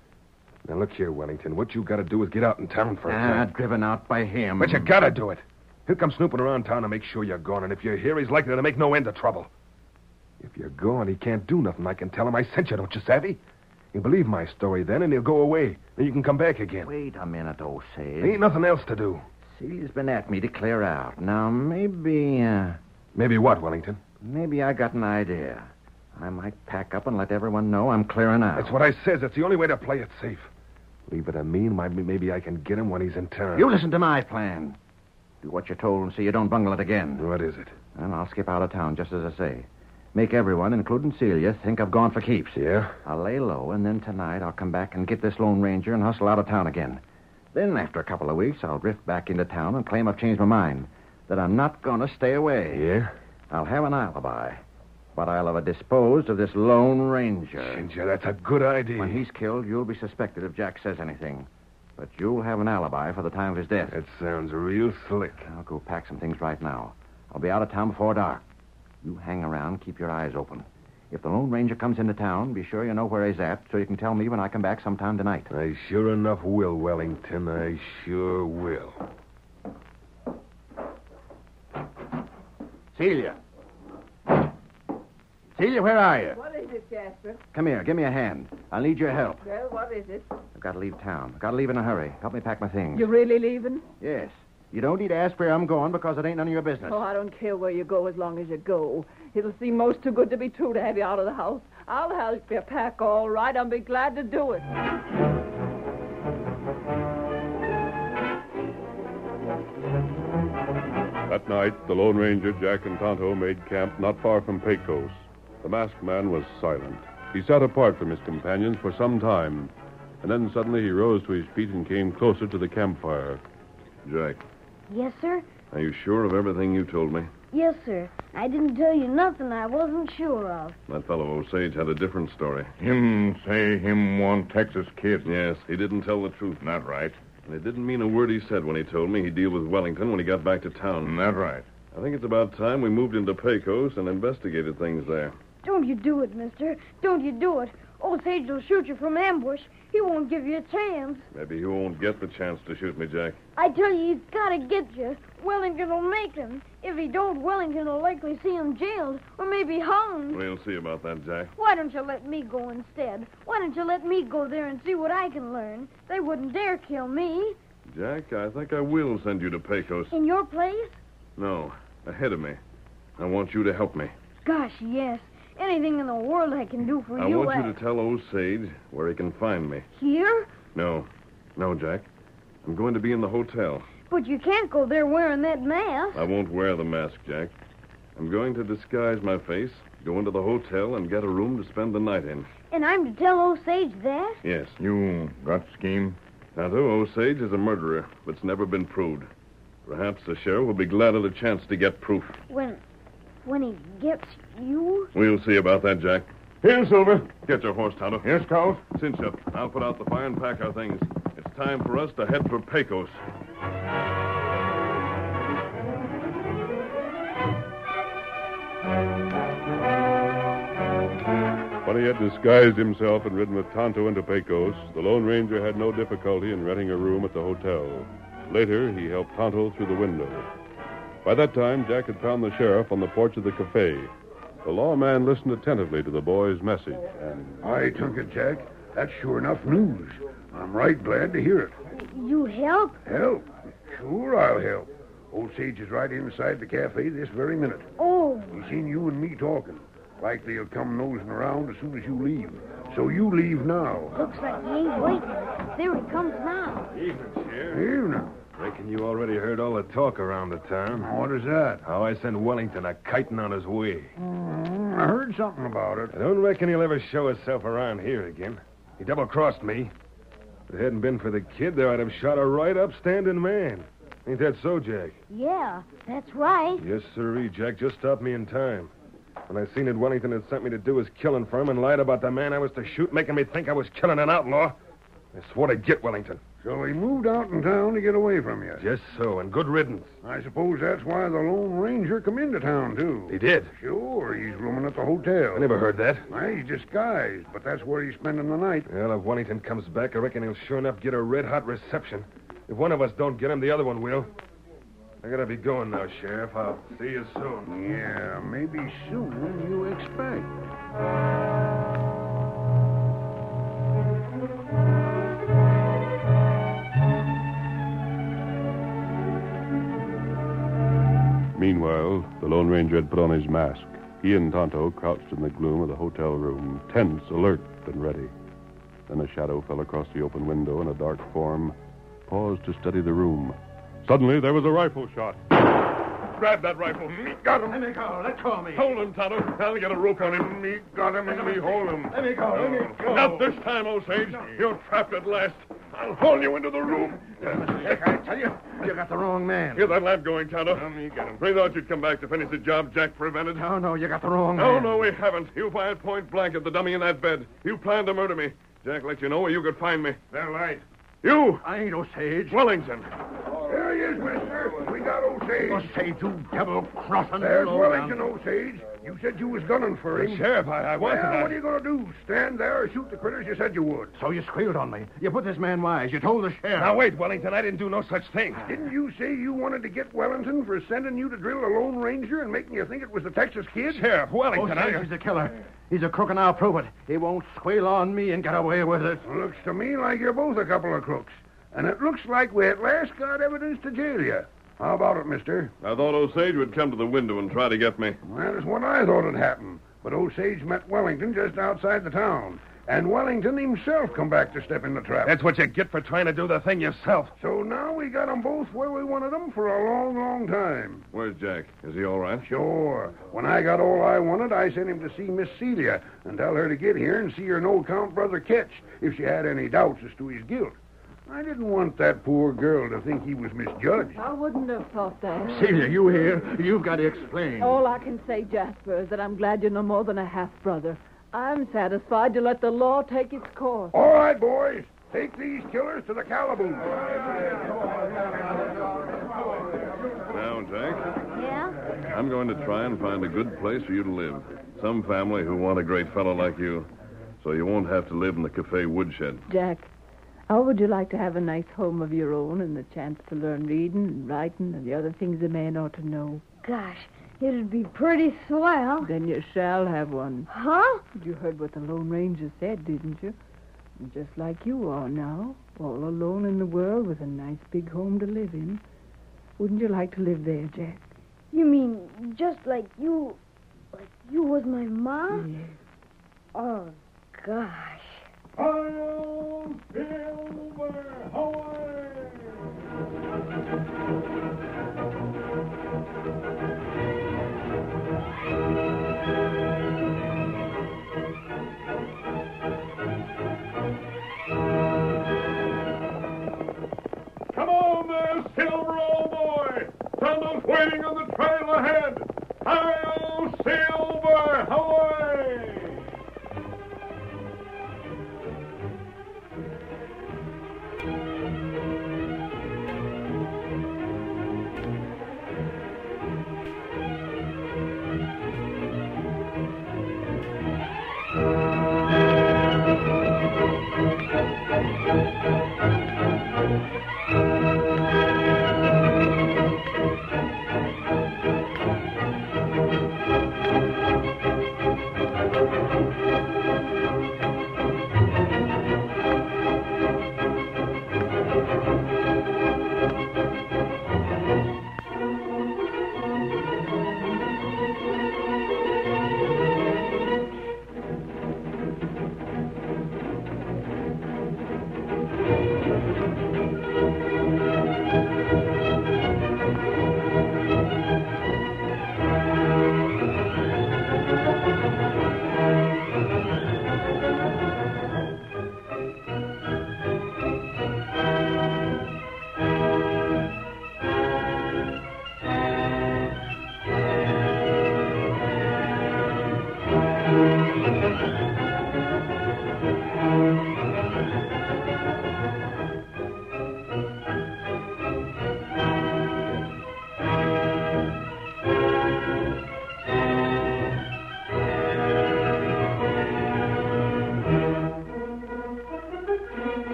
Now, look here, Wellington. What you gotta do is get out in town for a Ah, time. driven out by him. But you gotta do it. He'll come snooping around town to make sure you're gone, and if you're here, he's likely to make no end of trouble. If you're gone, he can't do nothing. I can tell him I sent you, don't you, Savvy? He'll believe my story then, and he'll go away. Then you can come back again. Wait a minute, Osage. There ain't nothing else to do. Celia's been at me to clear out. Now, maybe, uh, Maybe what, Wellington? maybe I got an idea. I might pack up and let everyone know I'm clearing out. That's what I says. It's the only way to play it safe. Leave it to me, and maybe- I can get him when he's in town. You listen to my plan. Do what you're told and see you don't bungle it again. What is it? And I'll skip out of town, just as I say. Make everyone, including Celia, think I've gone for keeps. Yeah? I'll lay low, and then tonight I'll come back and get this Lone Ranger and hustle out of town again. Then, after a couple of weeks, I'll drift back into town and claim I've changed my mind. That I'm not going to stay away. Yeah? I'll have an alibi. But I'll have disposed of this Lone Ranger. Ginger, that's a good idea. When he's killed, you'll be suspected if Jack says anything. But you'll have an alibi for the time of his death. That sounds real slick. I'll go pack some things right now. I'll be out of town before dark. You hang around, keep your eyes open. If the Lone Ranger comes into town, be sure you know where he's at so you can tell me when I come back sometime tonight. I sure enough will, Wellington. I sure will. Celia. Celia, where are you? What is it, Jasper? Come here, give me a hand. I'll need your help. Well, what is it? I've got to leave town. I've got to leave in a hurry. Help me pack my things. You really leaving? Yes. You don't need to ask where I'm going because it ain't none of your business. Oh, I don't care where you go as long as you go. It'll seem most too good to be true to have you out of the house. I'll help you pack all right. I'll be glad to do it. That night, the Lone Ranger, Jack, and Tonto made camp not far from Pecos. The masked man was silent. He sat apart from his companions for some time, and then suddenly he rose to his feet and came closer to the campfire. Jack, Yes, sir? are you sure of everything you told me? Yes, sir. I didn't tell you nothing I wasn't sure of. That fellow Osage had a different story. Him say him one Texas kid. Yes, he didn't tell the truth. Not right. And it didn't mean a word he said when he told me he'd deal with Wellington when he got back to town. Not right. I think it's about time we moved into Pecos and investigated things there. Don't you do it, mister. Don't you do it. Oh, Osage will shoot you from ambush. He won't give you a chance. Maybe he won't get the chance to shoot me, Jack. I tell you, he's got to get you. Wellington will make him. If he don't, Wellington will likely see him jailed or maybe hung. We'll see about that, Jack. Why don't you let me go instead? Why don't you let me go there and see what I can learn? They wouldn't dare kill me. Jack, I think I will send you to Pecos. In your place? No, ahead of me. I want you to help me. Gosh, yes. Anything in the world I can do for I you. want I- you to tell Osage where he can find me. Here? No, no, Jack. I'm going to be in the hotel. But you can't go there wearing that mask. I won't wear the mask, Jack. I'm going to disguise my face, go into the hotel, and get a room to spend the night in. And I'm to tell Osage that? Yes. You got scheme? Tonto, Osage is a murderer, but it's never been proved. Perhaps the sheriff will be glad of the chance to get proof. When when he gets you? We'll see about that, Jack. Here, Silver. Get your horse, Tonto. Yes, Scout. Cinch up. I'll put out the fire and pack our things. It's time for us to head for Pecos. When he had disguised himself and ridden with Tonto into Pecos, the Lone Ranger had no difficulty in renting a room at the hotel. Later, he helped Tonto through the window. By that time, Jack had found the sheriff on the porch of the cafe. The lawman listened attentively to the boy's message, and I took it, Jack. That's sure enough news. I'm right glad to hear it. You help? Help? Sure, I'll help. Osage is right inside the cafe this very minute. Oh. He's seen you and me talking. Likely he'll come nosing around as soon as you leave. So you leave now. Looks like he ain't waiting. There he comes now. Evening, Sheriff. Here now. Reckon you already heard all the talk around the town. What is that? How I sent Wellington a kiting on his way. Mm, I heard something about it. I don't reckon he'll ever show himself around here again. He double crossed me. If it hadn't been for the kid, there I'd have shot a right upstanding man. Ain't that so, Jack? Yeah, that's right. Yes, sirree, Jack. Just stopped me in time. When I seen that Wellington had sent me to do his killing for him and lied about the man I was to shoot, making me think I was killing an outlaw, I swore to get Wellington. So he moved out in town to get away from you. Just so, and good riddance. I suppose that's why the Lone Ranger come into town, too. He did. Sure, he's rooming at the hotel. I never heard that. Why, he's disguised, but that's where he's spending the night. Well, if Wellington comes back, I reckon he'll sure enough get a red hot reception. If one of us don't get him, the other one will. I gotta be going now, Sheriff. I'll see you soon. Yeah, maybe sooner than you expect. Meanwhile, the Lone Ranger had put on his mask. He and Tonto crouched in the gloom of the hotel room, tense, alert, and ready. Then a shadow fell across the open window, and a dark form paused to study the room. Suddenly, there was a rifle shot. Grab that rifle. Me got him. Let me go. Let go of me. Hold him, Tonto. I'll get a rope on him. Me got him, and me hold him. Let me go. Let me go. Not this time, Osage. You're trapped at last. I'll haul you into the room. I tell you, you got the wrong man. Get that lamp going, Tonto. Let me get him. We thought you'd come back to finish the job Jack prevented. No, no, you got the wrong No, man. no, we haven't. You fired point blank at the dummy in that bed. You planned to murder me. Jack let you know where you could find me. They're right. You! I ain't Osage. Wellington. There he is, mister. We got Osage. Osage, you double-crossing There's low Wellington. Osage. You said you was gunning for him. Sheriff, I, I Well, wasn't. I- what are you going to do? Stand there or shoot the critters you said you would? So you squealed on me. You put this man wise. You told the sheriff. Now, wait, Wellington. I didn't do no such thing. Didn't you say you wanted to get Wellington for sending you to drill a Lone Ranger and making you think it was the Texas kid? Sheriff, Wellington, Osage I... is a killer. He's a crook, and I'll prove it. He won't squeal on me and get away with it. Looks to me like you're both a couple of crooks. And it looks like we at last got evidence to jail you. How about it, mister? I thought Osage would come to the window and try to get me. That is what I thought had happened. But Osage met Wellington just outside the town. And Wellington himself come back to step in the trap. That's what you get for trying to do the thing yourself. So now we got 'em both where we wanted 'em for a long, long time. Where's Jack? Is he all right? Sure. When I got all I wanted, I sent him to see Miss Celia and tell her to get here and see her no-count brother Ketch if she had any doubts as to his guilt. I didn't want that poor girl to think he was misjudged. I wouldn't have thought that. Celia, you here? You've got to explain. All I can say, Jasper, is that I'm glad you're no more than a half brother. I'm satisfied to let the law take its course. All right, boys. Take these killers to the calaboose. Now, Jack, Yeah? I'm going to try and find a good place for you to live. Some family who want a great fellow like you. so you won't have to live in the cafe woodshed. Jack, how would you like to have a nice home of your own and the chance to learn reading and writing and the other things a man ought to know? Gosh, it'd be pretty swell. Then you shall have one. Huh? You heard what the Lone Ranger said, didn't you? Just like you are now, all alone in the world with a nice big home to live in. Wouldn't you like to live there, Jack? You mean just like you, like you was my mom? Yes. Oh, gosh. Come on there, Silver, old boy. Waiting on the trail ahead. Hi-yo, Silver, away!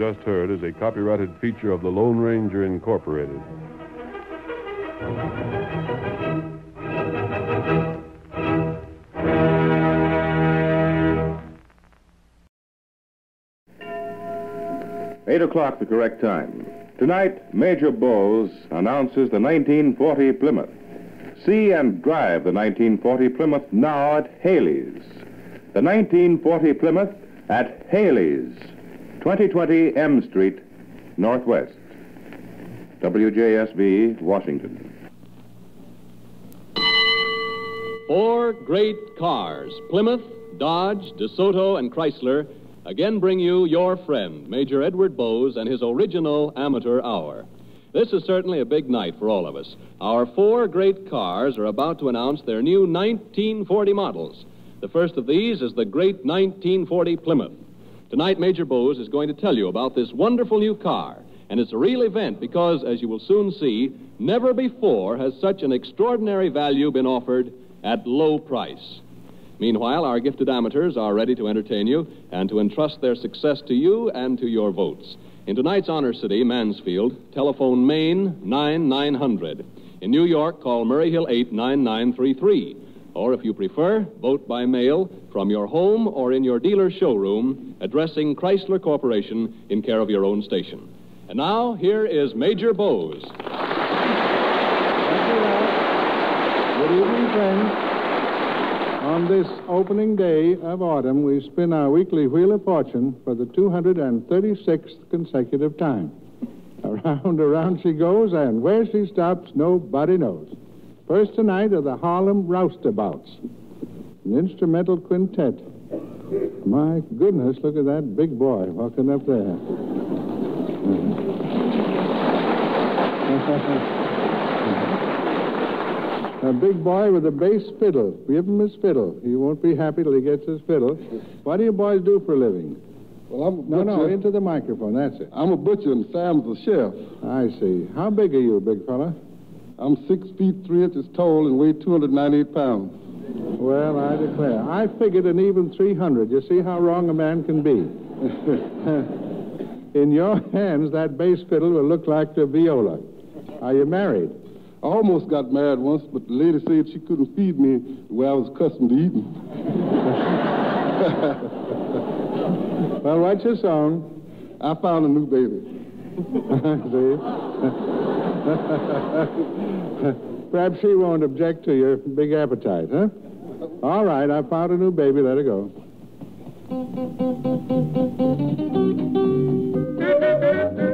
Just heard is a copyrighted feature of the Lone Ranger Incorporated. Eight o'clock, the correct time. Tonight, Major Bowes announces the 1940 Plymouth. See and drive the 1940 Plymouth now at Haley's. The 1940 Plymouth at Haley's, 2020 M Street, Northwest. WJSV, Washington. Four great cars, Plymouth, Dodge, DeSoto, and Chrysler, again bring you your friend, Major Edward Bowes, and his original amateur hour. This is certainly a big night for all of us. Our four great cars are about to announce their new 1940 models. The first of these is the great 1940 Plymouth. Tonight, Major Bowes is going to tell you about this wonderful new car. And it's a real event because, as you will soon see, never before has such an extraordinary value been offered at low price. Meanwhile, our gifted amateurs are ready to entertain you and to entrust their success to you and to your votes. In tonight's honor city, Mansfield, telephone Maine 9900. In New York, call Murray Hill 8 9933. Or if you prefer, vote by mail from your home or in your dealer's showroom, addressing Chrysler Corporation in care of your own station. And now, here is Major Bowes. Good evening, friends. On this opening day of autumn, we spin our weekly Wheel of Fortune for the 236th consecutive time. Around, around she goes, and where she stops, nobody knows. First tonight are the Harlem Roustabouts, an instrumental quintet. My goodness, look at that big boy walking up there. A big boy with a bass fiddle. Give him his fiddle. He won't be happy till he gets his fiddle. What do you boys do for a living? Well, I'm a butcher. No, no, into the microphone. That's it. I'm a butcher and Sam's the chef. I see. How big are you, big fella? I'm six feet three inches tall and weigh 298 pounds. Well, I declare. I figured an even 300. You see how wrong a man can be. In your hands, that bass fiddle will look like the viola. Are you married? I almost got married once, but the lady said she couldn't feed me the way I was accustomed to eating. well, what's your song? I found a new baby. See? Perhaps she won't object to your big appetite, huh? All right, I found a new baby. Let her go. the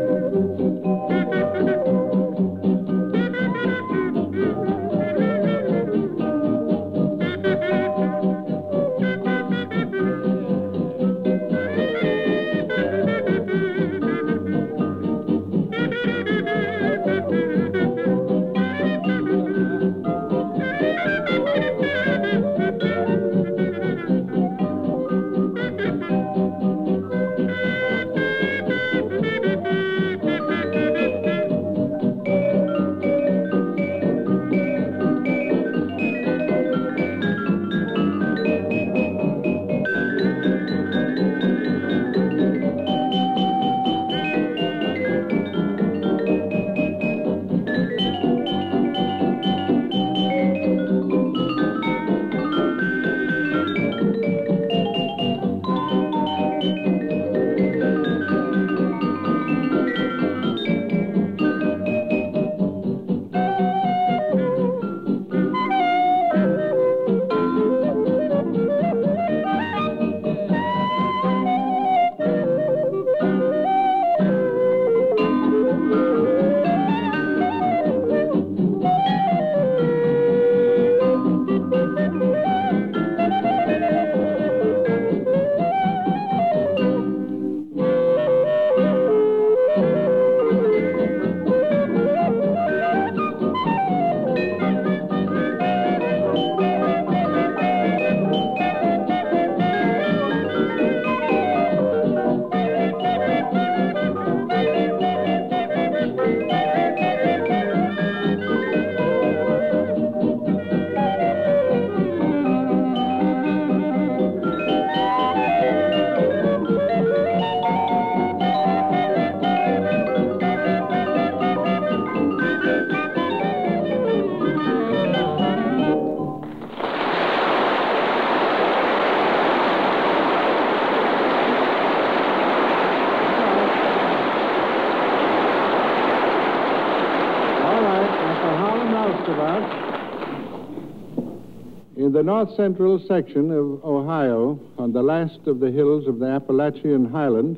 north central section of Ohio, on the last of the hills of the Appalachian Highland,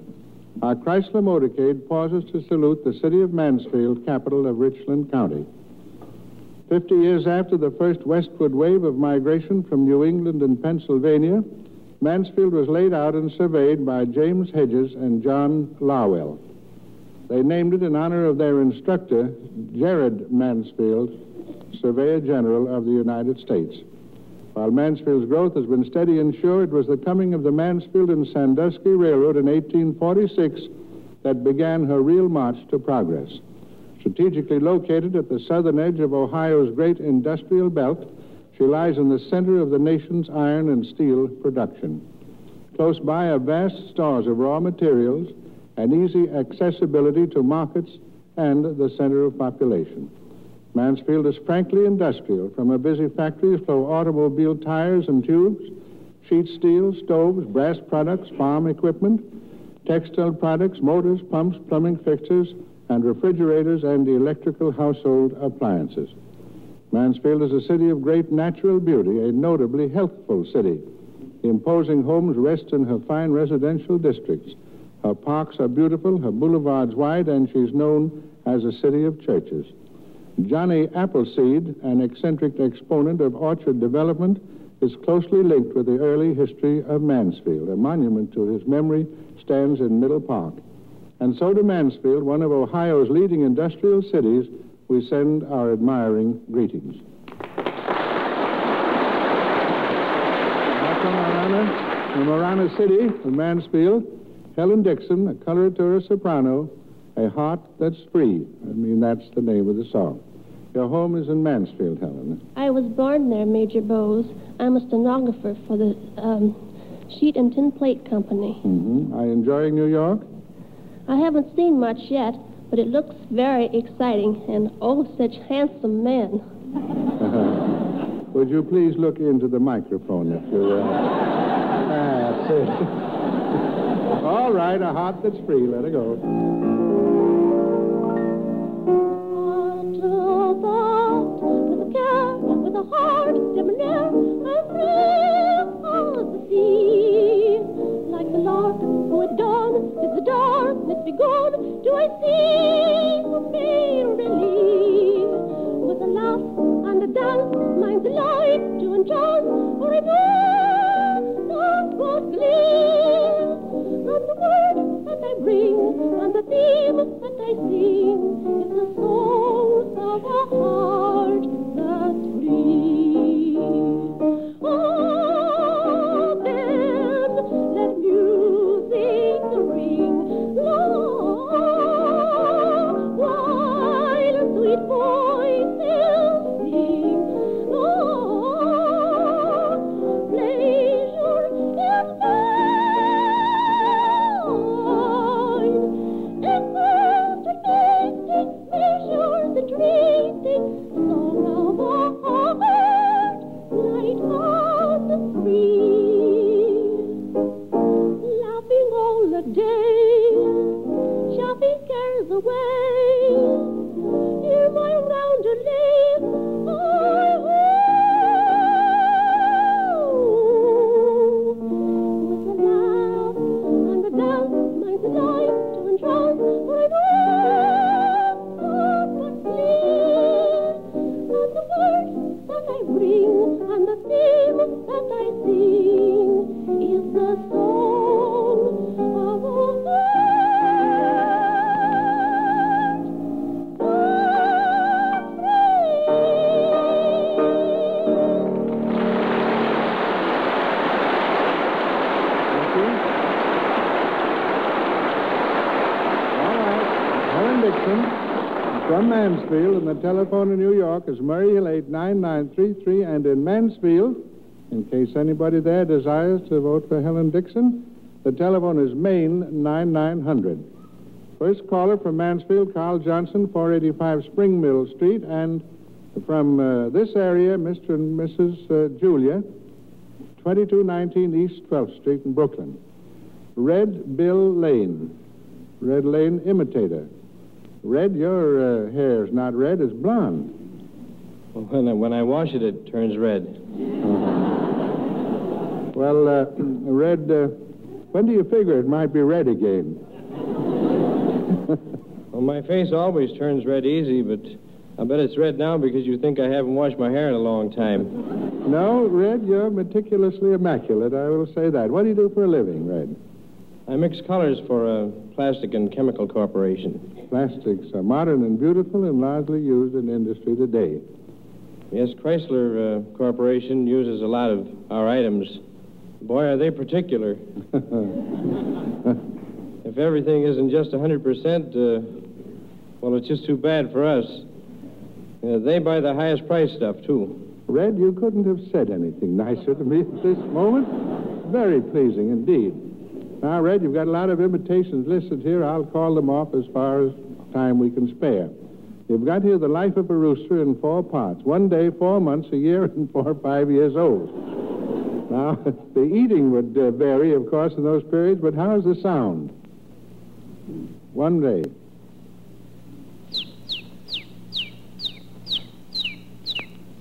our Chrysler motorcade pauses to salute the city of Mansfield, capital of Richland County. Fifty years after the first westward wave of migration from New England and Pennsylvania, Mansfield was laid out and surveyed by James Hedges and John Larwill. They named it in honor of their instructor, Jared Mansfield, Surveyor General of the United States. While Mansfield's growth has been steady and sure, it was the coming of the Mansfield and Sandusky Railroad in 1846 that began her real march to progress. Strategically located at the southern edge of Ohio's great industrial belt, she lies in the center of the nation's iron and steel production. Close by are vast stores of raw materials and easy accessibility to markets and the center of population. Mansfield is frankly industrial. From her busy factories flow automobile tires and tubes, sheet steel, stoves, brass products, farm equipment, textile products, motors, pumps, plumbing fixtures, and refrigerators and electrical household appliances. Mansfield is a city of great natural beauty, a notably healthful city. The imposing homes rest in her fine residential districts. Her parks are beautiful, her boulevards wide, and she's known as a city of churches. Johnny Appleseed, an eccentric exponent of orchard development, is closely linked with the early history of Mansfield. A monument to his memory stands in Middle Park. And so to Mansfield, one of Ohio's leading industrial cities, we send our admiring greetings. From Marana, from Marana City, from Mansfield, Helen Dixon, a coloratura soprano, A Heart That's Free. I mean, that's the name of the song. Your home is in Mansfield, Helen. I was born there, Major Bowes. I'm a stenographer for the um, Sheet and Tin Plate Company. Mm-hmm. Are you enjoying New York? I haven't seen much yet, but it looks very exciting, and oh, such handsome men. Would you please look into the microphone if you're. Uh... That's it. All right, a heart that's free. Let it go. To enchant, or I know not what gleam. The that I bring, and the theme that I sing, is the of a heart that's free. Oh, then let music ring while sweet Mansfield, and the telephone in New York is Murray Hill 89933, and in Mansfield, in case anybody there desires to vote for Helen Dixon, the telephone is Maine 9900. First caller from Mansfield, Carl Johnson, 485 Spring Mill Street, and from uh, this area, Mr. and Mrs. Uh, Julia, 2219 East 12th Street in Brooklyn. Red Bill Lane. Red Lane imitator. Red, your uh, hair's not red, it's blonde. Well, when, I, when I wash it, it turns red. Well, uh, Red, uh, when do you figure it might be red again? Well, my face always turns red easy, but I bet it's red now because you think I haven't washed my hair in a long time. No, Red, you're meticulously immaculate, I will say that. What do you do for a living, Red? I mix colors for a plastic and chemical corporation. Plastics are modern and beautiful and largely used in industry today. Yes, Chrysler uh, Corporation uses a lot of our items. Boy, are they particular. if everything isn't just 100%, uh, well, it's just too bad for us. Uh, they buy the highest price stuff, too. Red, you couldn't have said anything nicer to me at this moment. Very pleasing indeed. Now, Red, you've got a lot of invitations listed here. I'll call them off as far as time we can spare. You've got here the life of a rooster in four parts one day, four months, a year, and four or five years old. Now, the eating would uh, vary, of course, in those periods, but how's the sound? One day.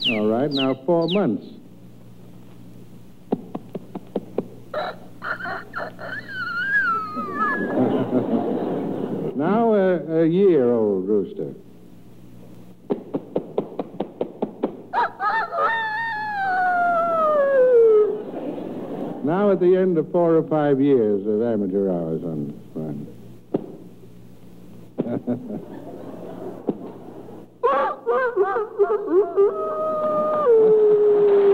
All right, now four months. Now a, a year old rooster. Now at the end of four or five years of amateur hours on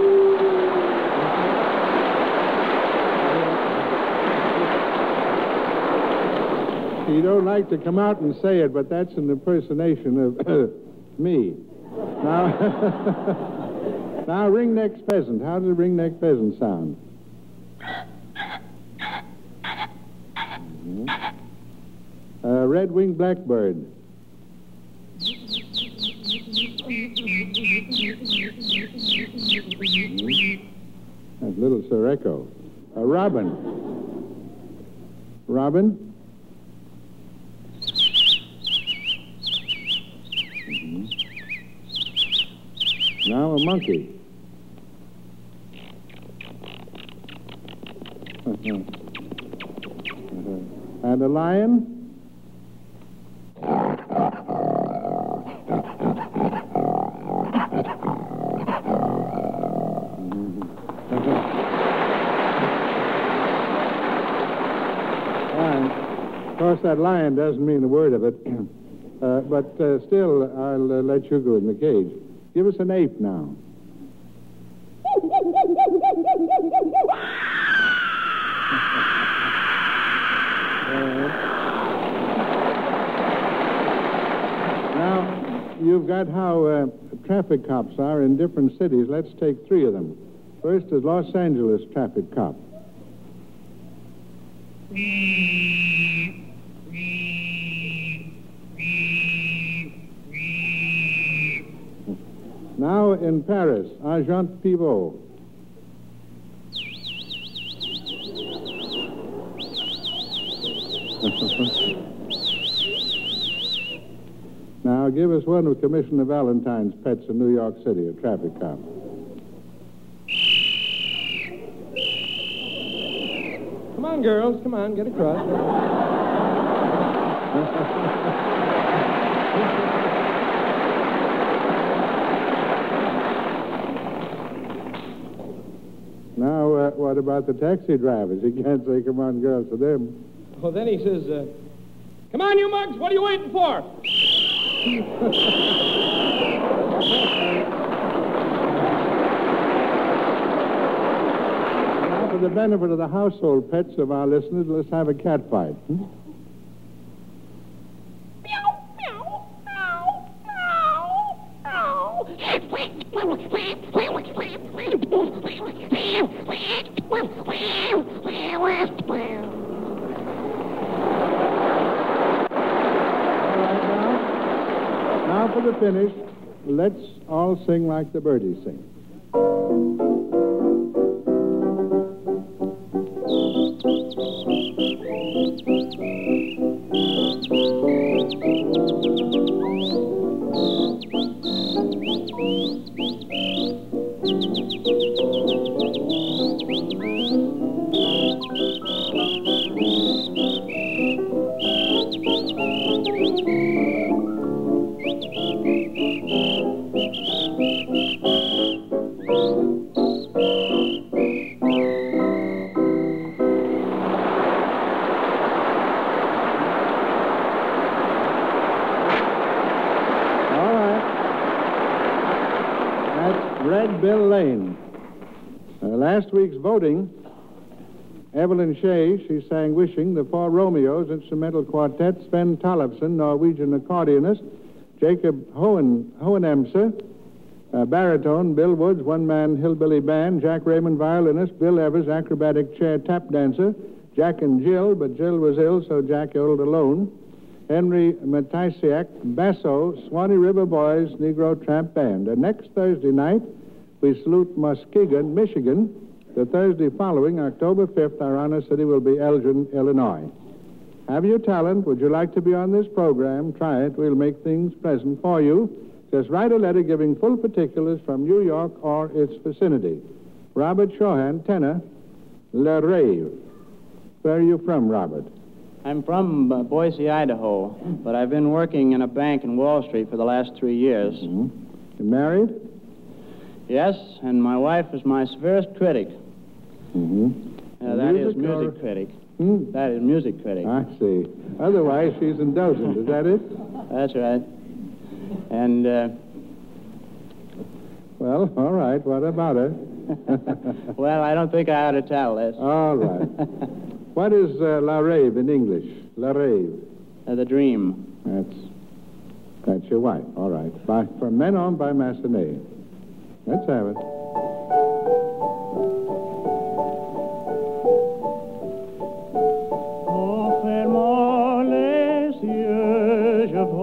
run. don't like to come out and say it, but that's an impersonation of me. Now, now, ringneck pheasant. How does a ringneck pheasant sound? Mhm. Uh, red-winged blackbird. That's little Sir Echo. A robin. Robin? Now a monkey. and a lion? Lion. Of course, that lion doesn't mean a word of it. Uh, but uh, still, I'll uh, let you go in the cage. Give us an ape now. Now, you've got how uh, traffic cops are in different cities. Let's take three of them. First is Los Angeles traffic cop. Now in Paris, Agent Pivot. now give us one of Commissioner Valentine's pets in New York City, a traffic cop. Come on, girls. Come on, get across. Now, uh, what about the taxi drivers? He can't say, come on, girls, to them. Well, then he says, uh, Come on, you mugs. What are you waiting for? Now, for the benefit of the household pets of our listeners, let's have a cat fight. hmm? Now for the finish, let's all sing like the birdies sing. She sang Wishing, the Four Romeos instrumental quartet, Sven Tollefson, Norwegian accordionist, Jacob Hohen, Hohenemser, uh, baritone, Bill Woods, one-man hillbilly band, Jack Raymond, violinist, Bill Evers, acrobatic chair tap dancer, Jack and Jill, but Jill was ill, so Jack yodeled alone. Henry Matisiak, basso, Swanee River Boys, Negro Tramp Band. And next Thursday night, we salute Muskegon, Michigan. The Thursday following, October 5th, our honor city will be Elgin, Illinois. Have you talent? Would you like to be on this program? Try it. We'll make things pleasant for you. Just write a letter giving full particulars from New York or its vicinity. Robert Shawhan, tenor, Le Rêve. Where are you from, Robert? I'm from uh, Boise, Idaho, but I've been working in a bank in Wall Street for the last three years. You married? Yes, and my wife is my severest critic. Mm-hmm. Uh, that is Music or- music critic. Hmm? That is music critic. I see. Otherwise, she's indulgent. Is that it? That's right. And, uh, Well, all right. What about her? well, I don't think I ought to tell this. All right. What is uh, La Rave in English? La Rave. Uh, the Dream. That's that's your wife. All right. By, from Manon, by Massenet. Let's have it.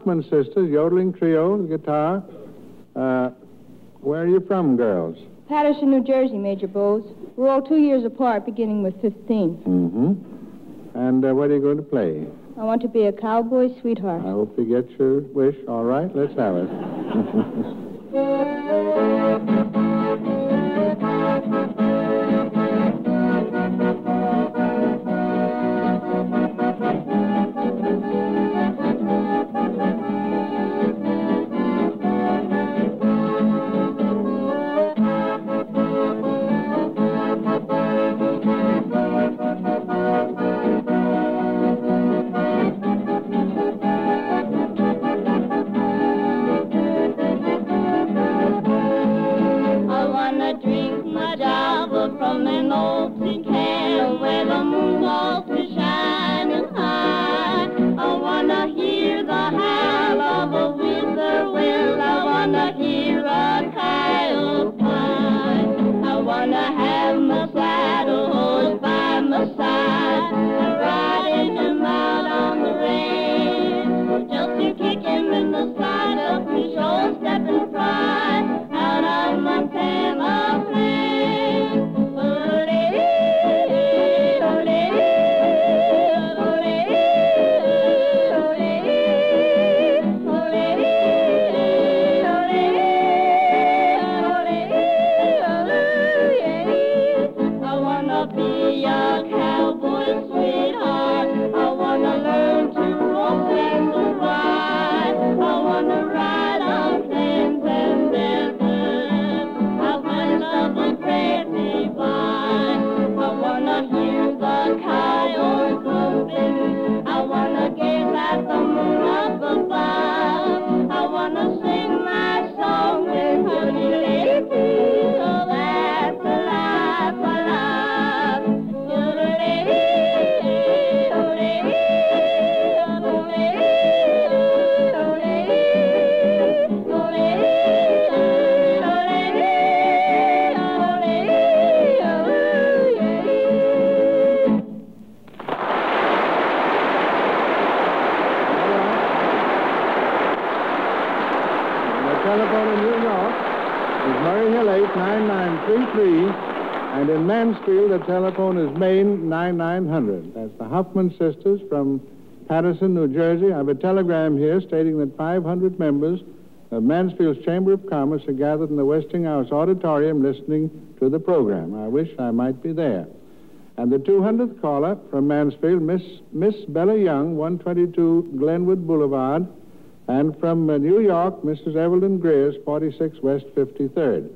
Hoffman sisters, yodeling trio, guitar. Uh, where are you from, girls? Paterson, New Jersey, Major Bowes. We're all two years apart, beginning with 15. Mm-hmm. And uh, what are you going to play? I want to be a cowboy sweetheart. I hope you get your wish. All right, let's have it. walking the telephone is Main 9900. That's the Huffman sisters from Paterson, New Jersey. I have a telegram here stating that 500 members of Mansfield's Chamber of Commerce are gathered in the Westinghouse Auditorium listening to the program. I wish I might be there. And the 200th caller from Mansfield, Miss, Miss Bella Young, 122 Glenwood Boulevard. And from uh, New York, Mrs. Evelyn Greers, 46 West 53rd.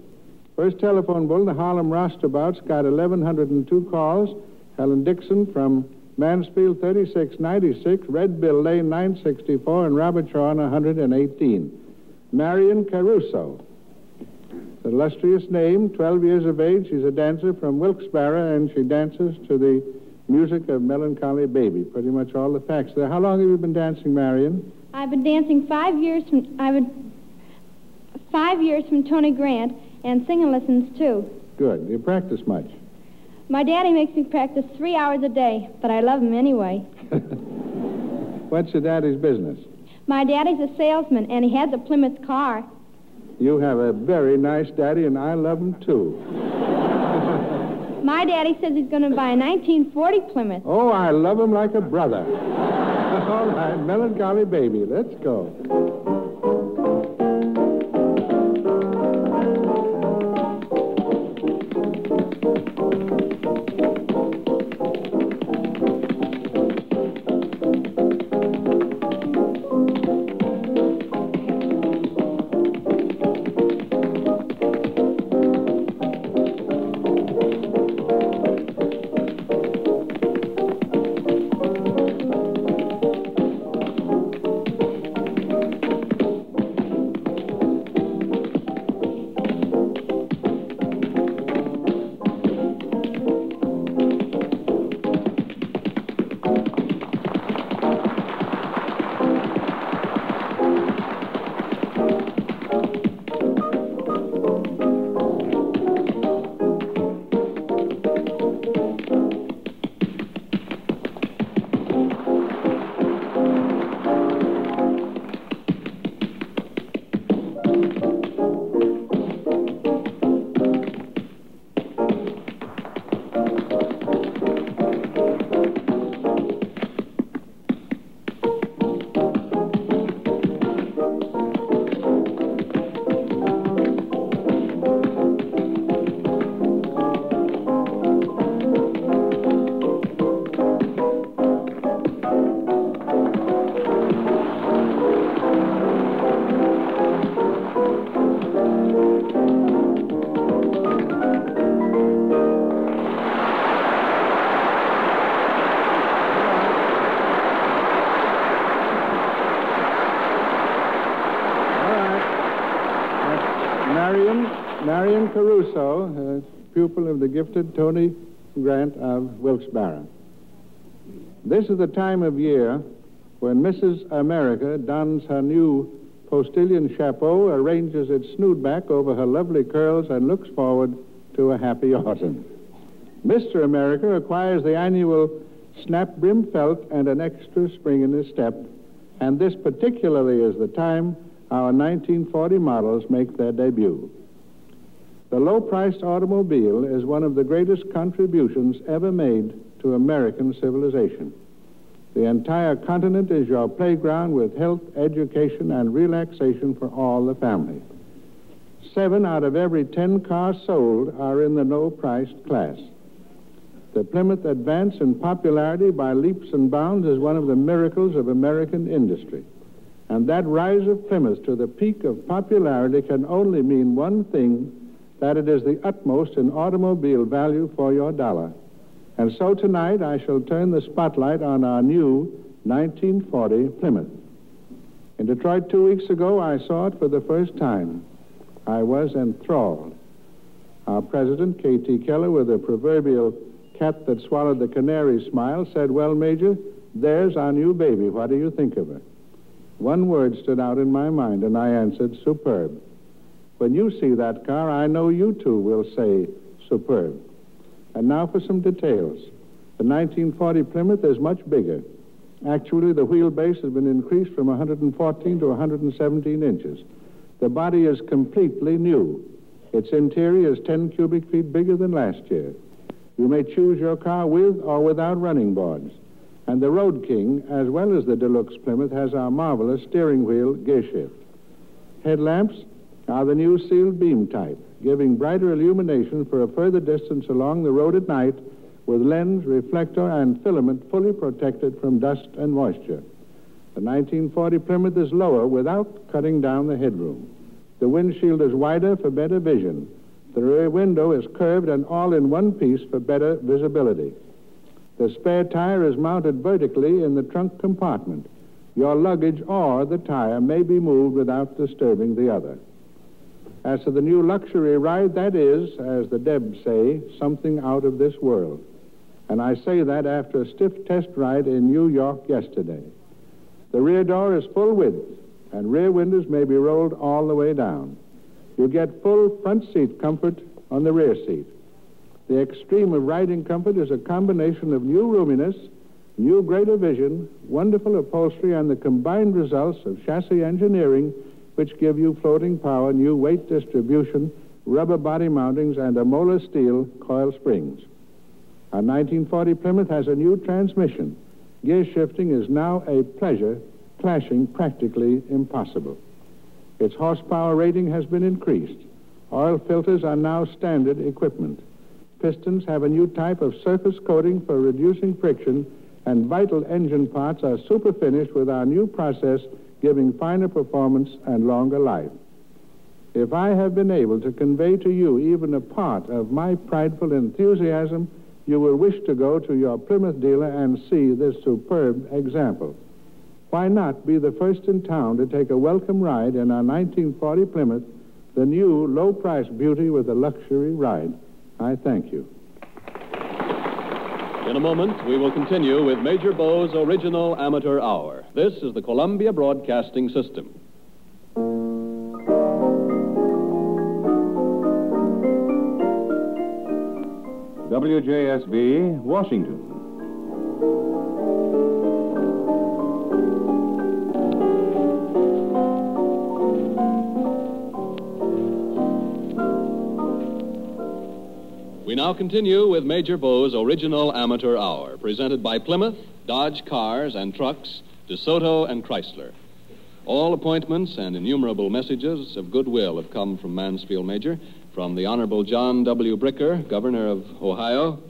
First telephone bull, the Harlem Roustabouts, got 1,102 calls. Helen Dixon from Mansfield, 3696, Red Bill Lane, 964, and Robert Shaw, 118. Marion Caruso, the illustrious name, 12 years of age. She's a dancer from Wilkes-Barre, and she dances to the music of Melancholy Baby. Pretty much all the facts there. How long have you been dancing, Marion? I've been dancing five years from I would five years from Tony Grant and singing lessons too. Good. Do you practice much? My daddy makes me practice three hours a day, but I love him anyway. What's your daddy's business? My daddy's a salesman, and he has a Plymouth car. You have a very nice daddy, and I love him too. My daddy says he's going to buy a 1940 Plymouth. Oh, I love him like a brother. All right, melancholy baby, let's go. Tony Grant of Wilkes-Barre. This is the time of year when Mrs. America dons her new postilion chapeau, arranges its snoot back over her lovely curls, and looks forward to a happy autumn. Mr. America acquires the annual snap brim felt and an extra spring in his step, and this particularly is the time our 1940 models make their debut. The low priced automobile is one of the greatest contributions ever made to American civilization. The entire continent is your playground with health, education, and relaxation for all the family. Seven out of every ten cars sold are in the no priced class. The Plymouth advance in popularity by leaps and bounds is one of the miracles of American industry. And that rise of Plymouth to the peak of popularity can only mean one thing that it is the utmost in automobile value for your dollar. And so tonight I shall turn the spotlight on our new 1940 Plymouth. In Detroit two weeks ago, I saw it for the first time. I was enthralled. Our president, K.T. Keller, with a proverbial cat that swallowed the canary smile, said, Well, Major, there's our new baby. What do you think of her? One word stood out in my mind, and I answered, Superb. When you see that car, I know you too will say, Superb. And now for some details. The 1940 Plymouth is much bigger. Actually, the wheelbase has been increased from 114 to 117 inches. The body is completely new. Its interior is 10 cubic feet bigger than last year. You may choose your car with or without running boards. And the Road King, as well as the Deluxe Plymouth, has our marvelous steering wheel gear shift. Headlamps are the new sealed beam type, giving brighter illumination for a further distance along the road at night with lens, reflector, and filament fully protected from dust and moisture. The 1940 Plymouth is lower without cutting down the headroom. The windshield is wider for better vision. The rear window is curved and all in one piece for better visibility. The spare tire is mounted vertically in the trunk compartment. Your luggage or the tire may be moved without disturbing the other. As to the new luxury ride, that is, as the Debs say, something out of this world. And I say that after a stiff test ride in New York yesterday. The rear door is full width, and rear windows may be rolled all the way down. You get full front seat comfort on the rear seat. The extreme of riding comfort is a combination of new roominess, new greater vision, wonderful upholstery, and the combined results of chassis engineering, which give you floating power, new weight distribution, rubber body mountings, and Amola steel coil springs. Our 1940 Plymouth has a new transmission. Gear shifting is now a pleasure, clashing practically impossible. Its horsepower rating has been increased. Oil filters are now standard equipment. Pistons have a new type of surface coating for reducing friction, and vital engine parts are super finished with our new process, giving finer performance and longer life. If I have been able to convey to you even a part of my prideful enthusiasm, you will wish to go to your Plymouth dealer and see this superb example. Why not be the first in town to take a welcome ride in our 1940 Plymouth, the new low price beauty with a luxury ride? I thank you. In a moment, we will continue with Major Bowes' original amateur hour. This is the Columbia Broadcasting System. WJSV, Washington. We now continue with Major Bowes' original amateur hour, presented by Plymouth, Dodge Cars and Trucks, DeSoto and Chrysler. All appointments and innumerable messages of goodwill have come from Mansfield Major, from the Honorable John W. Bricker, Governor of Ohio,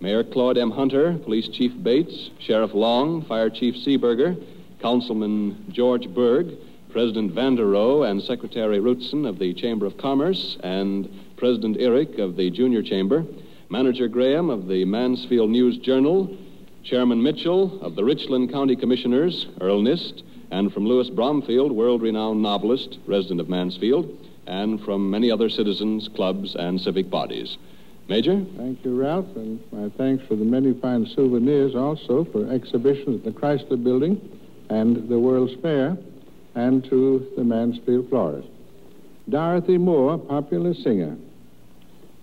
Mayor Claude M. Hunter, Police Chief Bates, Sheriff Long, Fire Chief Seeberger, Councilman George Berg, President Vanderoe, and Secretary Rootson of the Chamber of Commerce, and President Eric of the Junior Chamber, Manager Graham of the Mansfield News Journal, Chairman Mitchell of the Richland County Commissioners, Earl Nist, and from Louis Bromfield, world renowned novelist, resident of Mansfield, and from many other citizens, clubs, and civic bodies. Major? Thank you, Ralph, and my thanks for the many fine souvenirs also for exhibitions at the Chrysler Building and the World's Fair, and to the Mansfield Florist. Dorothy Moore, popular singer.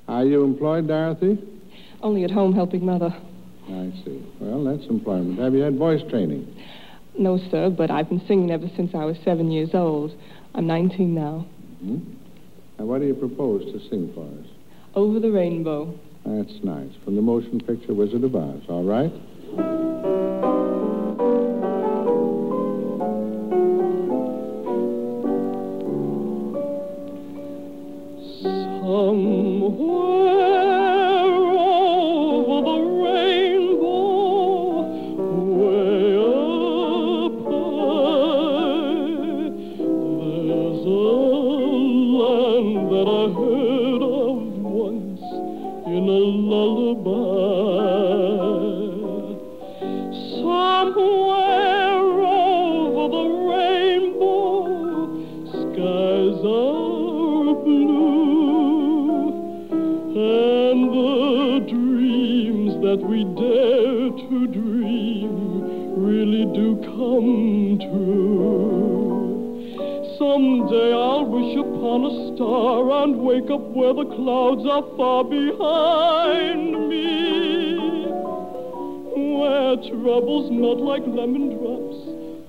Are you employed, Dorothy? Only at home helping Mother. I see. Well, that's employment. Have you had voice training? No, sir, but I've been singing ever since I was seven years old. I'm 19 now. Hmm? Now, what do you propose to sing for us? Over the Rainbow. That's nice. From the motion picture Wizard of Oz. All right? Somewhere upon a star and wake up where the clouds are far behind me. Where troubles melt like lemon drops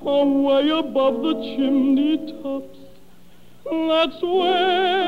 away above the chimney tops. That's where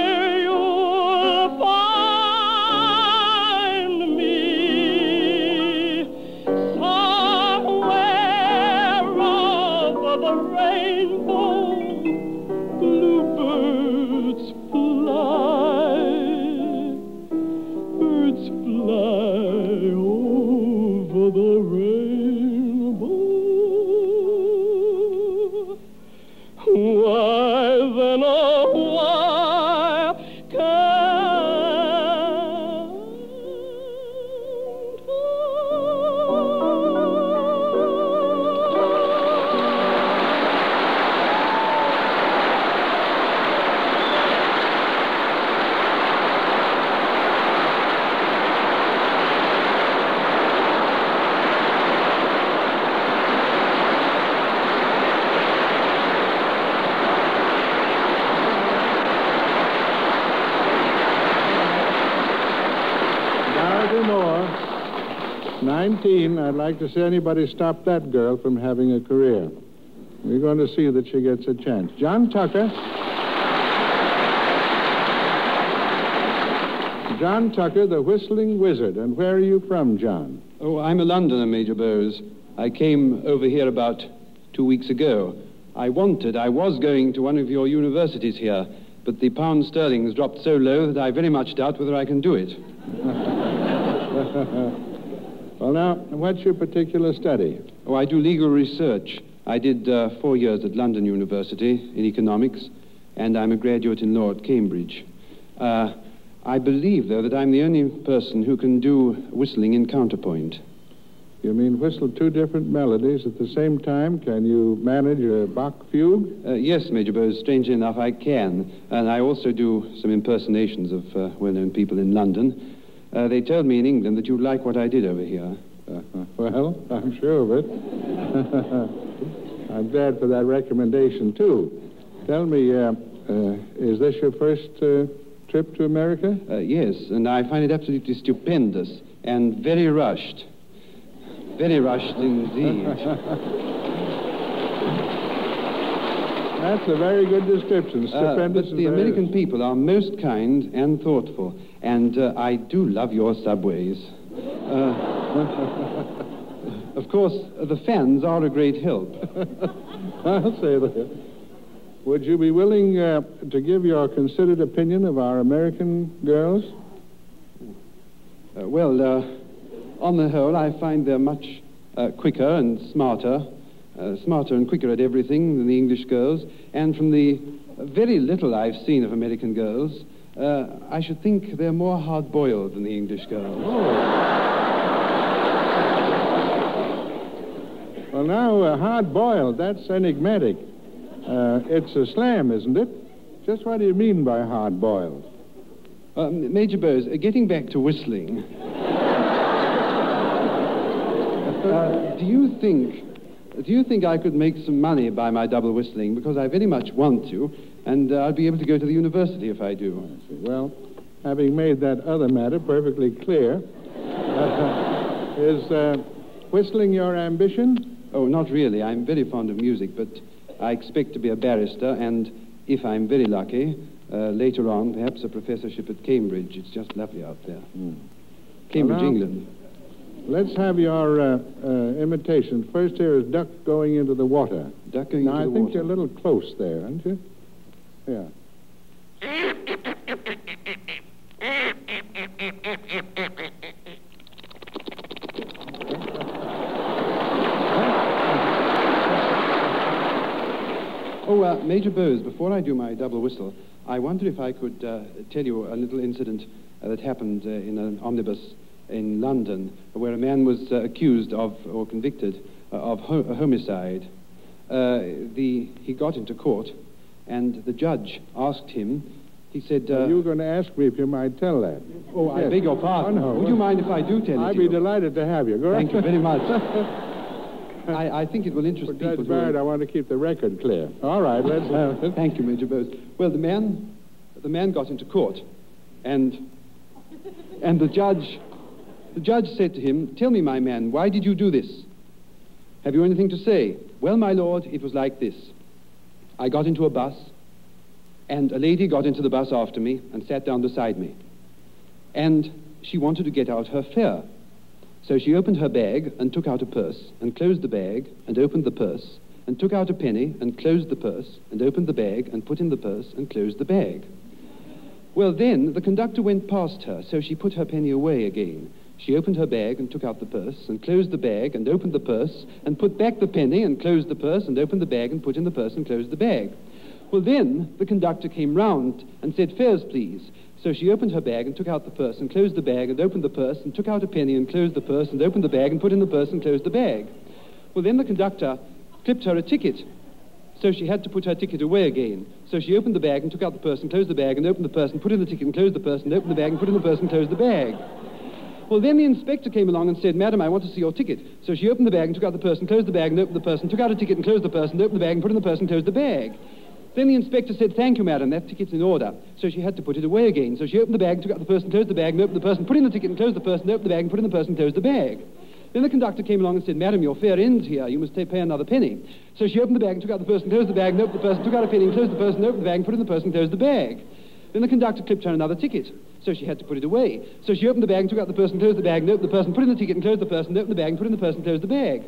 to see anybody stop that girl from having a career. We're going to see that she gets a chance. John Tucker. John Tucker, the Whistling Wizard. And where are you from, John? Oh, I'm a Londoner, Major Bowes. I came over here about two weeks ago. I wanted, I was going to one of your universities here, but the pound sterling has dropped so low that I very much doubt whether I can do it. well, now, what's your particular study? Oh, I do legal research. I did uh, four years at London University in economics, and I'm a graduate in law at Cambridge. Uh, I believe, though, that I'm the only person who can do whistling in counterpoint. You mean whistle two different melodies at the same time? Can you manage a Bach fugue? Uh, yes, Major Bowes, strangely enough, I can. And I also do some impersonations of uh, well known people in London. Uh, they told me in England that you'd like what I did over here. Uh-huh. Well, I'm sure of it. I'm glad for that recommendation, too. Tell me, uh, uh, is this your first uh, trip to America? Uh, yes, and I find it absolutely stupendous and very rushed. Very rushed indeed. That's a very good description. Uh, Stupendous. but the American people are most kind and thoughtful, and uh, I do love your subways. Uh, of course, the fans are a great help. I'll say that. Would you be willing uh, to give your considered opinion of our American girls? Uh, well, uh, on the whole, I find they're much uh, quicker and smarter, uh, smarter and quicker at everything than the English girls. And from the very little I've seen of American girls, uh, I should think they're more hard-boiled than the English girls. Oh. Well, now, uh, hard boiled, that's enigmatic. Uh, it's a slam, isn't it? Just what do you mean by hard boiled? Um, Major Bowes, uh, getting back to whistling. uh, do you think, do you think I could make some money by my double whistling? Because I very much want to, and uh, I'll be able to go to the university if I do. Well, having made that other matter perfectly clear, is uh, whistling your ambition? Oh, not really. I'm very fond of music, but I expect to be a barrister, and if I'm very lucky, uh, later on, perhaps a professorship at Cambridge. It's just lovely out there. Cambridge, Well, now- England. Let's have your uh, uh, imitation. First here is duck going into the water. Duck going now, into I the think you're a little close there, aren't you? Yeah. Oh, uh, Major Bowes, before I do my double whistle, I wonder if I could uh, tell you a little incident uh, that happened uh, in an omnibus in London where a man was uh, accused of or convicted uh, of ho- homicide. the, he got into court, and the judge asked him, he said... Uh, you were going to ask me if you might tell that. Oh, I Yes. beg your pardon. Oh, no. Would you mind if I do tell it I'd be you? delighted to have you. Go Thank you very much. I, I think it will interest For people Judge Barrett, I want to keep the record clear. All right, let's have it. Thank you, Major Bowes. Well, the man, the man got into court, and and the judge, the judge said to him, "Tell me, my man, why did you do this? Have you anything to say?" Well, my lord, it was like this. I got into a bus, and a lady got into the bus after me and sat down beside me, and she wanted to get out her fare. So she opened her bag and took out a purse and closed the bag and opened the purse and took out a penny and closed the purse and opened the bag and put in the purse and closed the bag. Well, then the conductor went past her, so she put her penny away again. She opened her bag and took out the purse and closed the bag and opened the purse and put back the penny and closed the purse and opened the bag and put in the purse and closed the bag. Well, then the conductor came round and said, Fares, please. So she opened her bag and took out the purse and closed the bag and opened the purse and took out a penny and closed the purse and opened the bag and put in the purse and closed the bag. Well, then the conductor clipped her a ticket. So she had to put her ticket away again. So she opened the bag and took out the purse and closed the bag and opened the purse and put in the ticket and closed the purse and opened the bag and put in the purse and closed the bag. Well, then the inspector came along and said, Madam, I want to see your ticket. So she opened the bag and took out the person, closed the bag and opened the person, took out a ticket and closed the person, opened the bag and put in the person, closed the bag. Then the inspector said, Thank you, madam, that ticket's in order. So she had to put it away again. So she opened the bag, took out the person, closed the bag and opened the person, put in the ticket and closed the person, opened the bag and put in the person, closed the bag. Then the conductor came along and said, Madam, your fare ends here. You must pay another penny. So she opened the bag and took out the person, closed the bag opened the person, took out a penny closed the person, opened the bag and put in the person, closed the bag. Then the conductor clipped her another ticket. So she had to put it away. So she opened the bag and took out the purse and closed the bag and opened the purse and put in the ticket and closed the purse and opened the bag and put in the purse and closed the bag.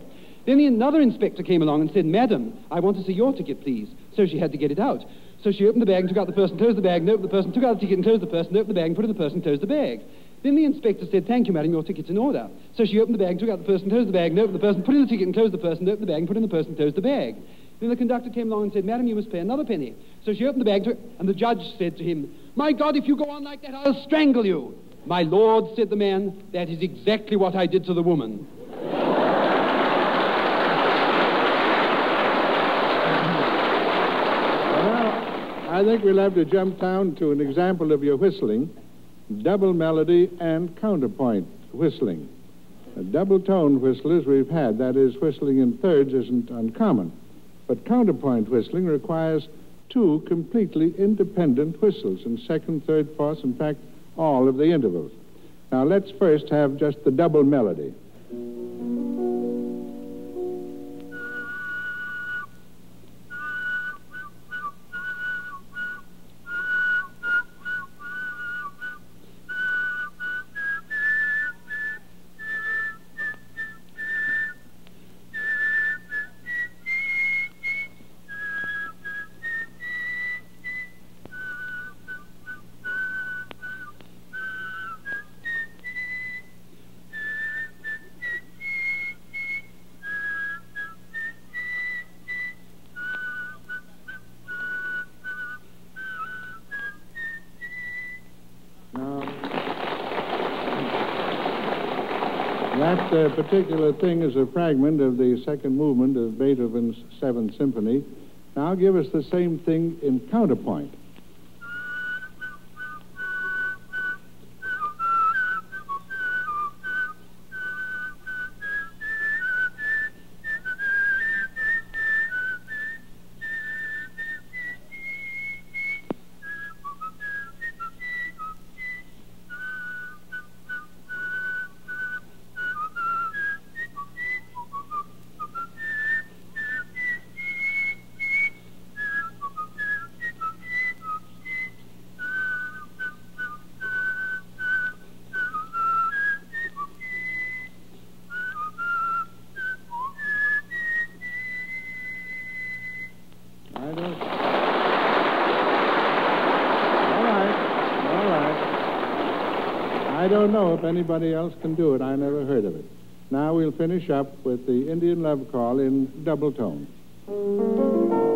Then the, another inspector came along and said, Madam, I want to see your ticket, please. So she had to get it out. So she opened the bag and took out the purse and closed the bag and opened the purse and took out the ticket and closed the purse and opened the bag and put in the purse and closed the bag. Then the inspector said, Thank you, madam, your ticket's in order. So she opened the bag took out the purse and closed the bag and opened the purse and put in the ticket and closed the purse and opened the bag and put in the purse and closed the bag. Then the conductor came along and said, Madam, you must pay another penny. So she opened the bag, took, and the judge said to him, My God, if you go on like that, I'll strangle you. My lord, said the man, that is exactly what I did to the woman. Well, I think we'll have to jump down to an example of your whistling double melody and counterpoint whistling. The double tone whistlers we've had, that is, whistling in thirds, isn't uncommon. But counterpoint whistling requires two completely independent whistles in second, third, fourth, in fact, all of the intervals. Now, let's first have just the double melody. Particular thing is a fragment of the second movement of Beethoven's Seventh Symphony. Now give us the same thing in counterpoint. I don't. All right, all right. I don't know if anybody else can do it. I never heard of it. Now we'll finish up with the Indian love call in double tone.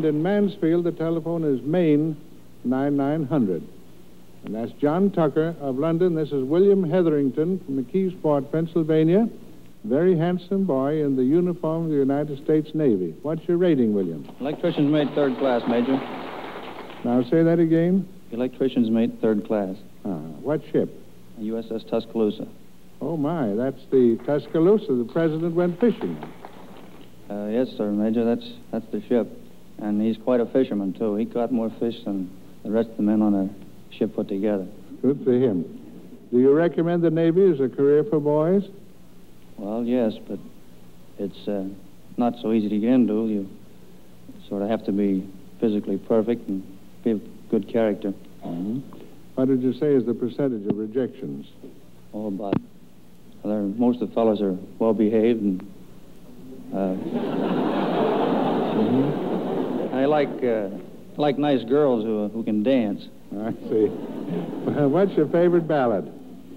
And in Mansfield, the telephone is Main 9900. And that's John Tucker of London. This is William Hetherington from McKeesport, Pennsylvania. Very handsome boy in the uniform of the United States Navy. What's your rating, William? Electrician's mate third class, Major. Now say that again. Electrician's mate third class. Ah, what ship? USS Tuscaloosa. Oh, my. That's the Tuscaloosa the president went fishing. Uh, yes, sir, Major. That's that's the ship, and he's quite a fisherman too. He caught more fish than the rest of the men on the ship put together. Good for him. Do you recommend the Navy as a career for boys? Well, yes, but it's uh, not so easy to get into. You sort of have to be physically perfect and be of good character. Mm-hmm. What did you say is the percentage of rejections? Oh, about well, most of the fellows are well behaved and. Uh, I like uh, like nice girls who who can dance. I see. What's your favorite ballad?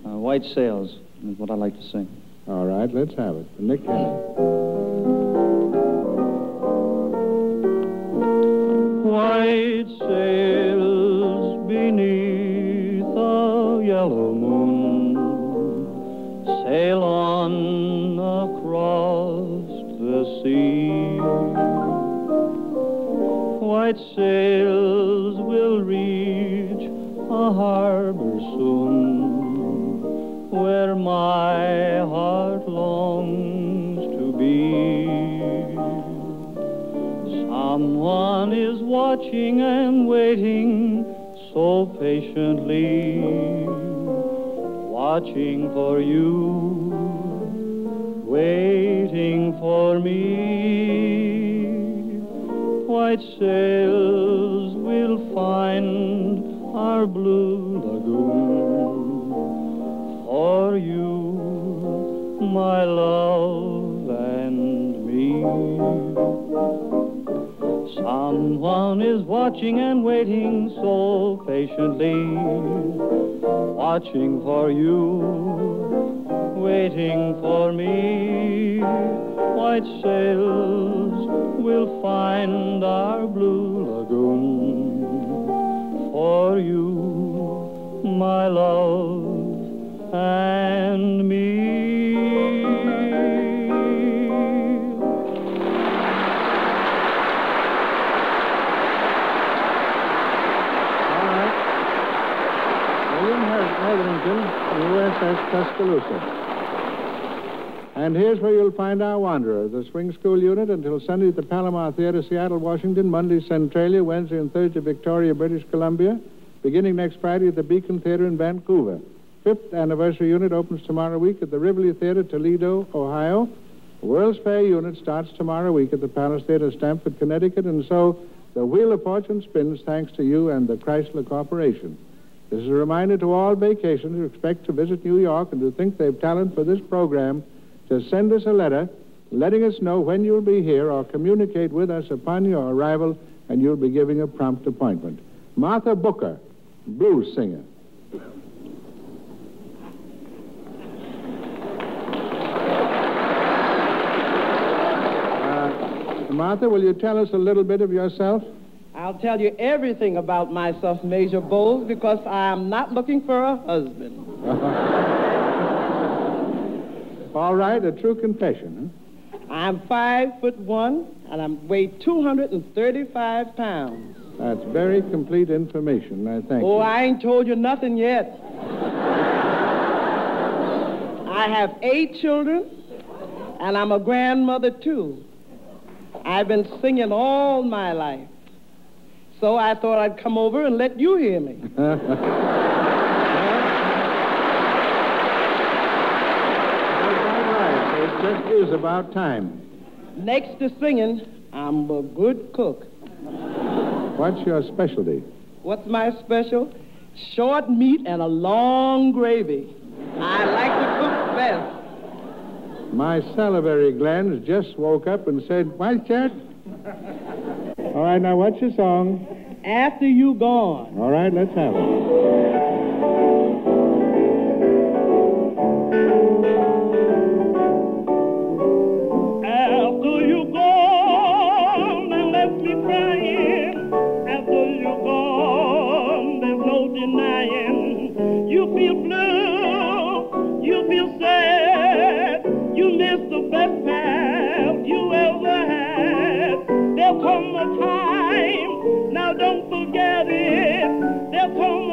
Uh, White Sails is what I like to sing. All right, let's have it. Nick Kenny. White sails Sails will reach a harbor soon where my heart longs to be. Someone is watching and waiting so patiently, watching for you, waiting for me. White sails we'll find our blue lagoon for you, my love and me. Someone is watching and waiting so patiently, watching for you, waiting for me. White sails will find our blue lagoon for you, my love and me. William Her- Hetherington, USS Tuscaloosa. And here's where you'll find our wanderer, the swing school unit, until Sunday at the Palomar Theater, Seattle, Washington, Monday, Centralia, Wednesday and Thursday, Victoria, British Columbia, beginning next Friday at the Beacon Theater in Vancouver. Fifth anniversary unit opens tomorrow week at the Rivoli Theater, Toledo, Ohio. World's Fair unit starts tomorrow week at the Palace Theater, Stamford, Connecticut, and so the Wheel of Fortune spins thanks to you and the Chrysler Corporation. This is a reminder to all vacationers who expect to visit New York and who think they've talent for this program to send us a letter letting us know when you'll be here or communicate with us upon your arrival, and you'll be giving a prompt appointment. Martha Booker, blues singer. Uh, Martha, will you tell us a little bit of yourself? I'll tell you everything about myself, Major Bowes, because I am not looking for a husband. All right, a true confession. I'm five foot one, and I weigh 235 pounds. That's very complete information. I thank oh, you. I ain't told you nothing yet. I have eight children, and I'm a grandmother, too. I've been singing all my life. So I thought I'd come over and let you hear me. Is about time. Next to singing, I'm a good cook. What's your specialty? What's my special? Short meat and a long gravy. I like to cook best. My salivary glands just woke up and said, What's that? All right, now what's your song? After you gone. All right, let's have it. crying after you're gone. There's no denying you feel blue, you feel sad, you miss the best past you ever had. There'll come a time, now don't forget it. There'll come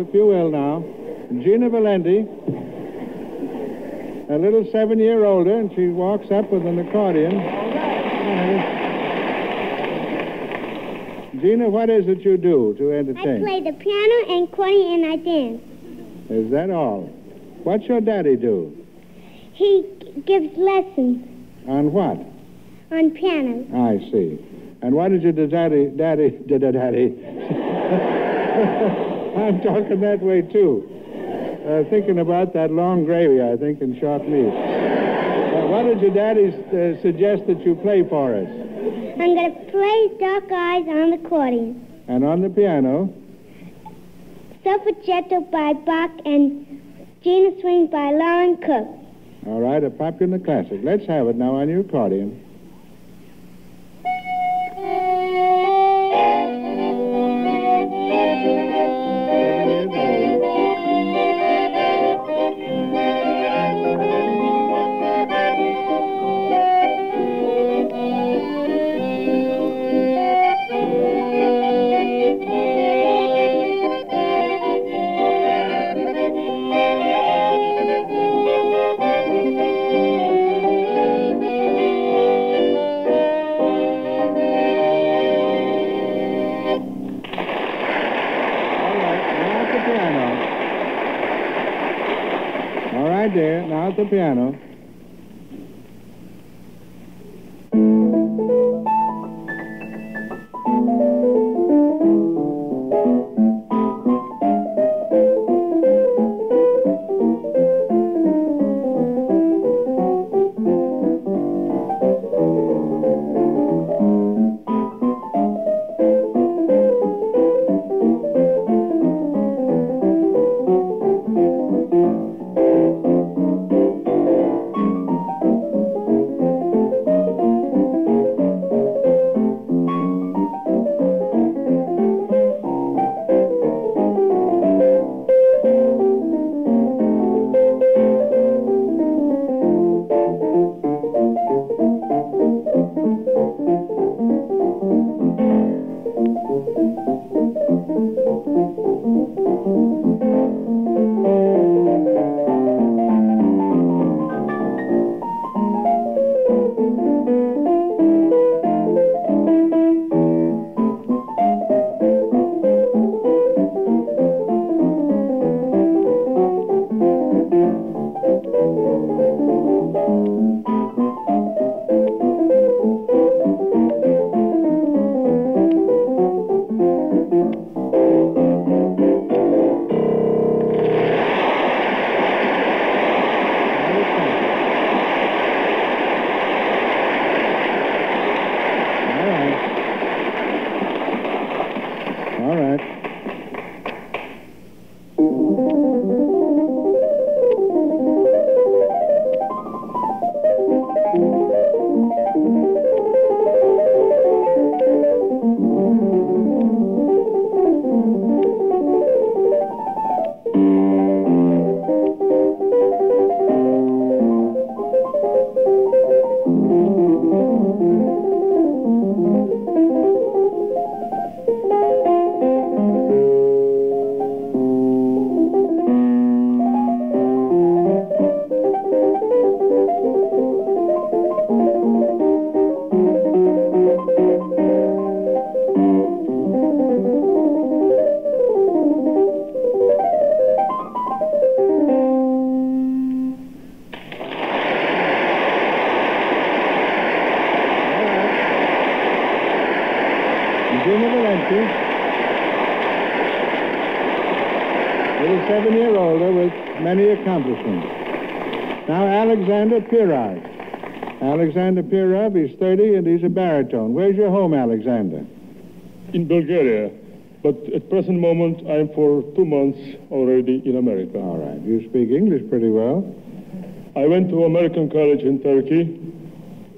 if you will now. Gina Valenti, a little seven year older, and she walks up with an accordion. Gina, what is it you do to entertain? I play the piano and accordion and I dance. Is that all? What's your daddy do? He g- gives lessons On what? on piano. I see. And what did your daddy, daddy, a daddy? I'm talking that way too. Uh, thinking about that long gravy, I think, and short meat. Uh, what did your daddy uh, suggest that you play for us? I'm going to play Dark Eyes on the accordion. And on the piano, Solfeggietto by Bach and Gina Swing by Lauren Cook. all right, a popular classic. Let's have it now on your accordion. at the piano. Alexander Pirov. Alexander Pirov, he's 30 and he's a baritone. Where's your home, Alexander? in Bulgaria. But at present moment, I am for two months already in America. All right. You speak English pretty well. I went to American college in Turkey.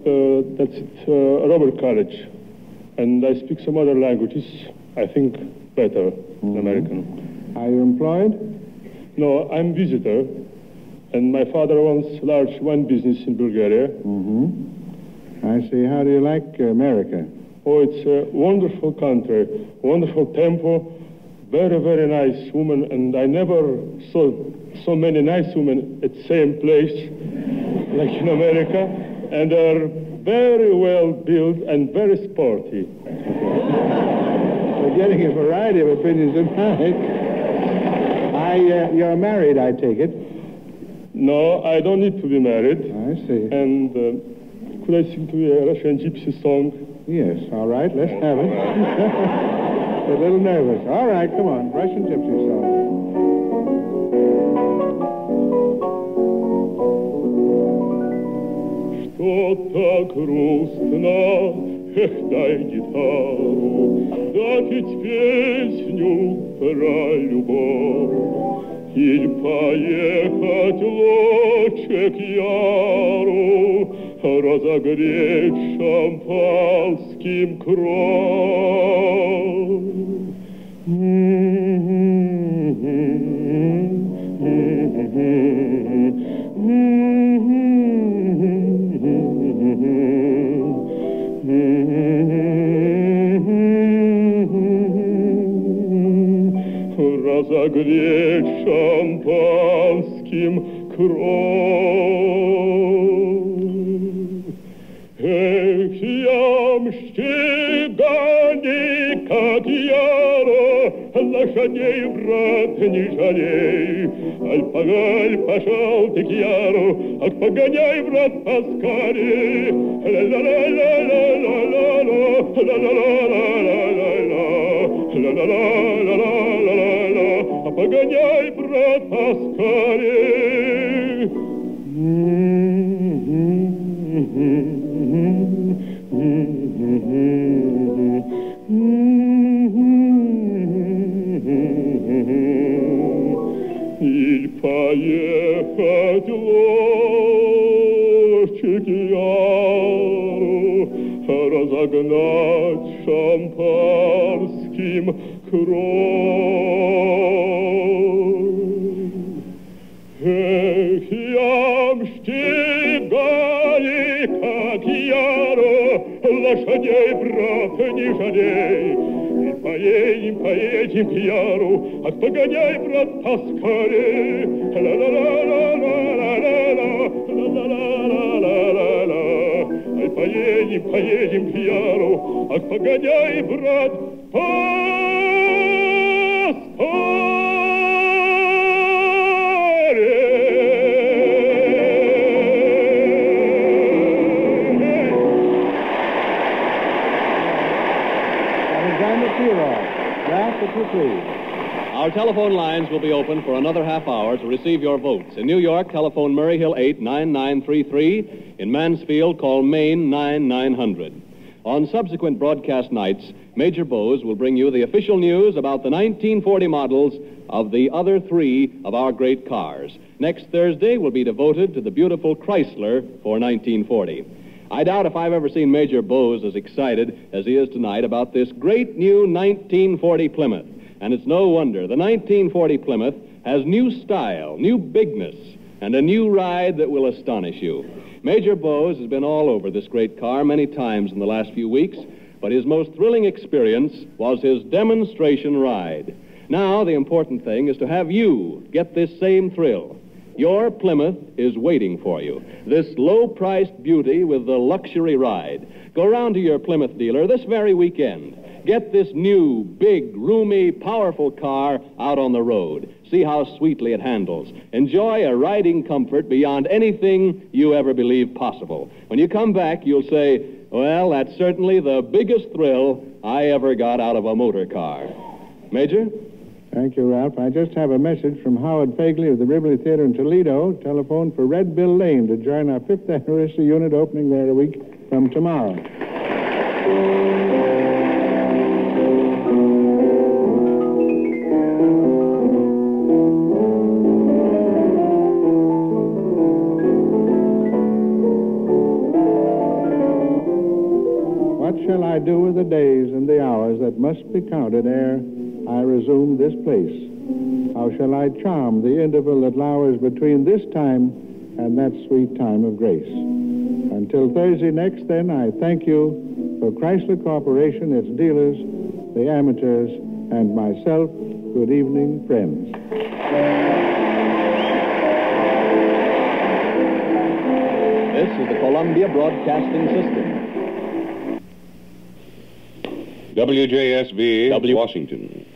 Uh, that's at uh, Robert College. And I speak some other languages, I think, better than American. Are you employed? No, I'm visitor. And my father owns large wine business in Bulgaria. Mm-hmm. I see. How do you like America? Oh, it's a wonderful country, wonderful tempo, very, very nice woman, and I never saw so many nice women at the same place, like in America, and they're very well built and very sporty. We're getting a variety of opinions tonight. I, uh, you're married, I take it. No, I don't need to be married. I see. And uh, could I sing to you a Russian gypsy song? Yes, all right, let's have it. a little nervous. All right, come on, Russian gypsy song. Что так грустно, эх, дай гитару, да петь песню про любовь. Или поехать лучше к яру, разогреть шампанским кровь. Разогреть шампанским кровь. Эх, ямщик, гони, как яро, лошадей, брат, не жалей. Аль погонь, пошел ты к яру, ах, погоняй, брат, поскорей. Ла-ла-ла-ла-ла-ла-ла, ла-ла-ла-ла-ла-ла-ла, а погоняй, брат, поскорей. Иль поехать лучше к яру, разогнать шампанским кровь. Ямщик, гони, как яру, лошадей, брат, не жалей. И поедем, поедем к яру, ах, погоняй, брат, поскорей. Ла-ла-ла-ла-ла-ла-ла, ла-ла-ла-ла-ла-ла. Ай, поедем, поедем к яру, ах, погоняй, брат, Alexander telephone lines will be open for another half hour to receive your votes. In New York, telephone Murray Hill 89933. In Mansfield, call Main 9900. On subsequent broadcast nights, Major Bowes will bring you the official news about the 1940 models of the other three of our great cars. Next Thursday will be devoted to the beautiful Chrysler for 1940. I doubt if I've ever seen Major Bowes as excited as he is tonight about this great new 1940 Plymouth. And it's no wonder. The 1940 Plymouth has new style, new bigness, and a new ride that will astonish you. Major Bowes has been all over this great car many times in the last few weeks, but his most thrilling experience was his demonstration ride. Now, the important thing is to have you get this same thrill. Your Plymouth is waiting for you. This low priced beauty with the luxury ride. Go round to your Plymouth dealer this very weekend. Get this new, big, roomy, powerful car out on the road. See how sweetly it handles. Enjoy a riding comfort beyond anything you ever believed possible. When you come back, you'll say, Well, that's certainly the biggest thrill I ever got out of a motor car. Major? Thank you, Ralph. I just have a message from Howard Fagley of the Rivoli Theater in Toledo. Telephone for Red Bill Lane to join our fifth anniversary unit opening there a week from tomorrow. Do with the days and the hours that must be counted ere I resume this place? How shall I charm the interval that lowers between this time and that sweet time of grace? Until Thursday next, then, I thank you for Chrysler Corporation, its dealers, the amateurs, and myself. Good evening, friends. This is the Columbia Broadcasting System. WJSV, Washington.